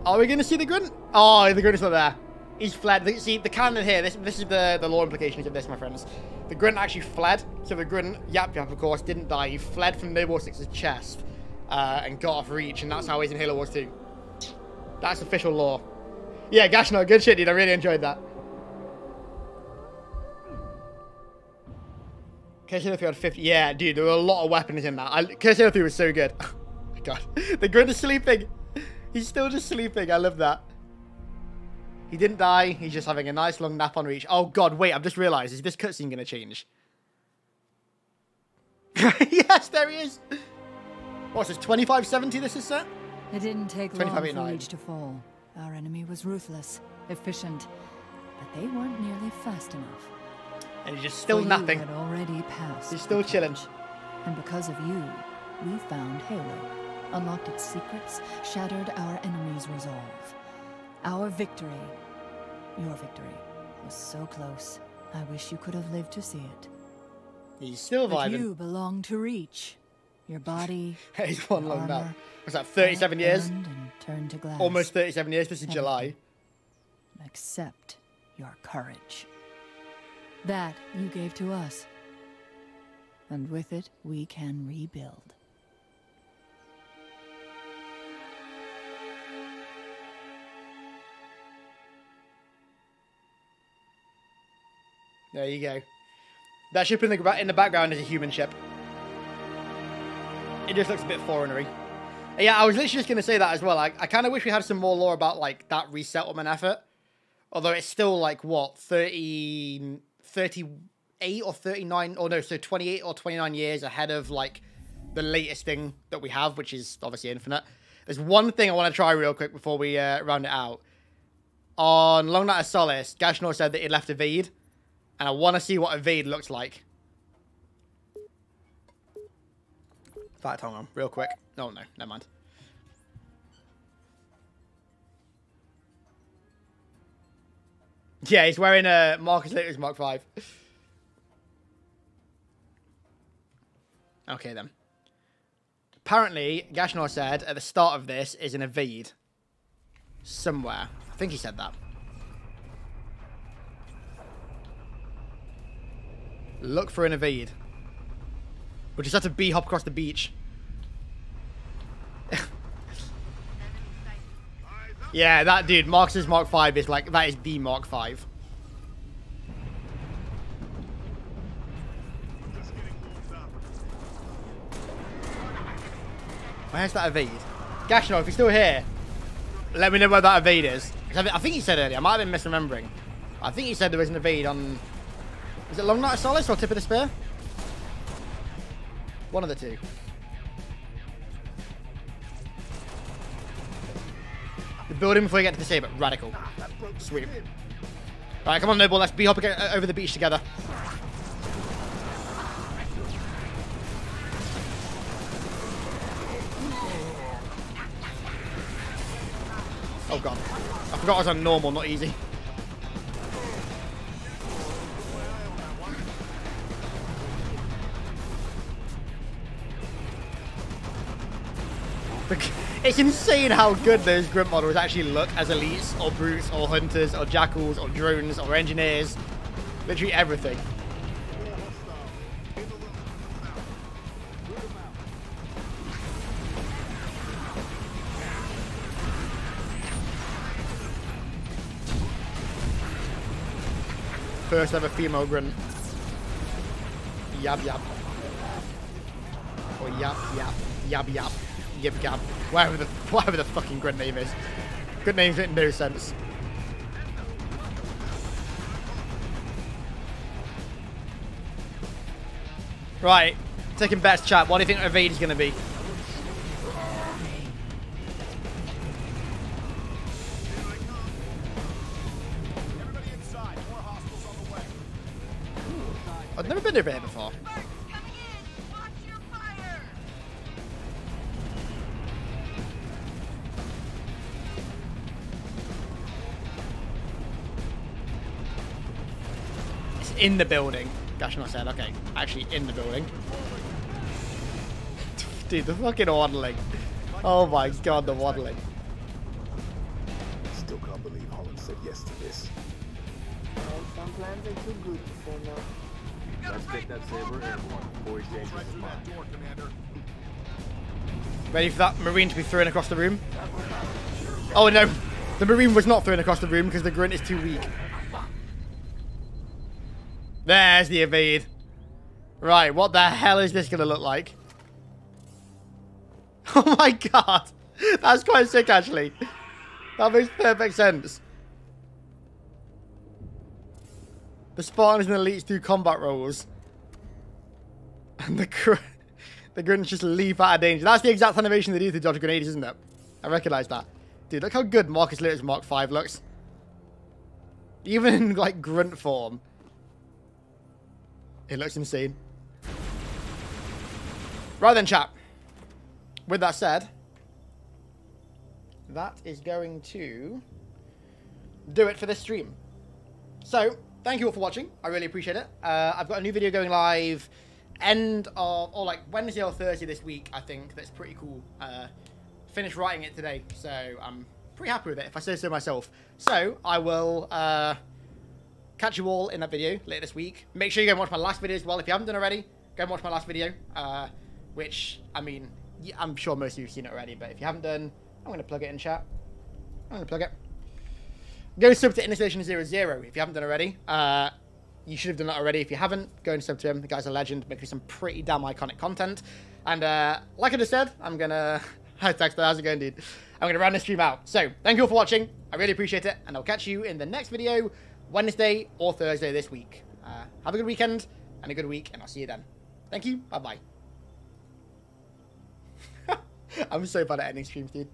Are we going to see the grunt? Oh, the grunt is not there. He's fled. See, the canon here, this, this is the, the lore implications of this, my friends. The grunt actually fled. So the grunt, Yap Yap, of course, didn't die. He fled from Noble Six's chest uh, and got off reach, and that's how he's in Halo Wars 2. That's official lore. Yeah, Gashnor, good shit, dude. I really enjoyed that. Curse 3 had 50. Yeah, dude, there were a lot of weapons in that. I, Curse 3 was so good. (laughs) Oh my god. The grunt is sleeping. He's still just sleeping. I love that. He didn't die. He's just having a nice long nap on reach. Oh god, wait, I've just realised. Is this cutscene going to change? (laughs) yes, there he is. What's this, 2570 this is set? It didn't take long for 2589. Reach to fall. Our enemy was ruthless, efficient, but they weren't nearly fast enough. And he's just still you napping. had already passed. He's still chilling. And because of you, we found Halo, unlocked its secrets, shattered our enemy's resolve. Our victory, your victory, was so close. I wish you could have lived to see it. He's still But you belong to Reach. Your body, (laughs) He's one long armor, Was that 37 years? burned and turned to glass. Almost 37 years. This is July. Accept your courage. That you gave to us. And with it, we can rebuild. There you go. That ship in the in the background is a human ship. It just looks a bit foreignery. Yeah, I was literally just gonna say that as well. I, I kind of wish we had some more lore about like that resettlement effort. Although it's still like what 30, 38 or 39 or no, so 28 or 29 years ahead of like the latest thing that we have, which is obviously infinite. There's one thing I want to try real quick before we uh, round it out. On Long Night of Solace, Gashnor said that he left a Vade, and I want to see what a Vade looks like. In fact, hold on, real quick. Oh no, never mind. Yeah, he's wearing a Marcus Laters Mark Five. Okay then. Apparently, Gashnor said at the start of this is an evade. Somewhere. I think he said that. Look for an evade. We'll just have to bee hop across the beach. (laughs) yeah, that dude, Marcus's Mark 5 is like, that is the Mark 5. Where's that evade? Gashnor, if you're still here, let me know where that evade is. I I think he said earlier, I might have been misremembering. I think he said there was an evade on... Is it Long Night of Solace or Tip of the Spear? One of the two. The building before you get to the saber. Radical. Sweet. Right, come on, Noble. Let's be hop uh, over the beach together. Oh god. I forgot I was on normal, not easy. It's insane how good those grunt models actually look as elites or brutes or hunters or jackals or drones or engineers. Literally everything. First ever female grunt. Yab yab. Or yap yap. Yab yab. Yib gab. Whatever the (laughs) whatever the fucking grunt name is. Good names make no sense. Right. Taking bets chat. What do you think evade is gonna be? I've never been over here before. In the building. Gosh, I said. Okay, actually in the building. (laughs) Dude, the fucking waddling. Oh my god, the waddling. Still can't believe Holland said yes to this. Well, some plans are too good to say no. Let's get that saber airborne before he changes his mind. Ready for that marine to be thrown across the room? Oh no, the marine was not thrown across the room because the grunt is too weak. There's the evade. Right, what the hell is this going to look like? (laughs) Oh my god. That's quite sick, actually. That makes perfect sense. The Spartans and Elites do combat roles. And the, gr (laughs) the grunts just leap out of danger. That's the exact animation they do to dodge grenades, isn't it? I recognise that. Dude, look how good Marcus Luther's Mark 5 looks. Even in, like, grunt form. It looks insane. Right then, chap. With that said, that is going to do it for this stream. So, thank you all for watching. I really appreciate it. Uh, I've got a new video going live end of, or like Wednesday or Thursday this week, I think. That's pretty cool. Uh, finished writing it today, so I'm pretty happy with it, if I say so myself. So, I will... Uh, catch you all in that video later this week. Make sure you go and watch my last video as well. If you haven't done already, go and watch my last video. Uh, which, I mean, I'm sure most of you have seen it already. But if you haven't done, I'm going to plug it in chat. I'm going to plug it. Go sub to Innovation00 if you haven't done already. Uh, you should have done that already. If you haven't, go and sub to him. The guy's a legend, making some pretty damn iconic content. And uh, like I just said, I'm going (laughs) to... Hi, Dexter. How's it going, dude? I'm going to round this stream out. So, thank you all for watching. I really appreciate it. And I'll catch you in the next video. Wednesday or Thursday this week. Uh, have a good weekend and a good week, and I'll see you then. Thank you. Bye bye. (laughs) I'm so bad at ending streams, dude.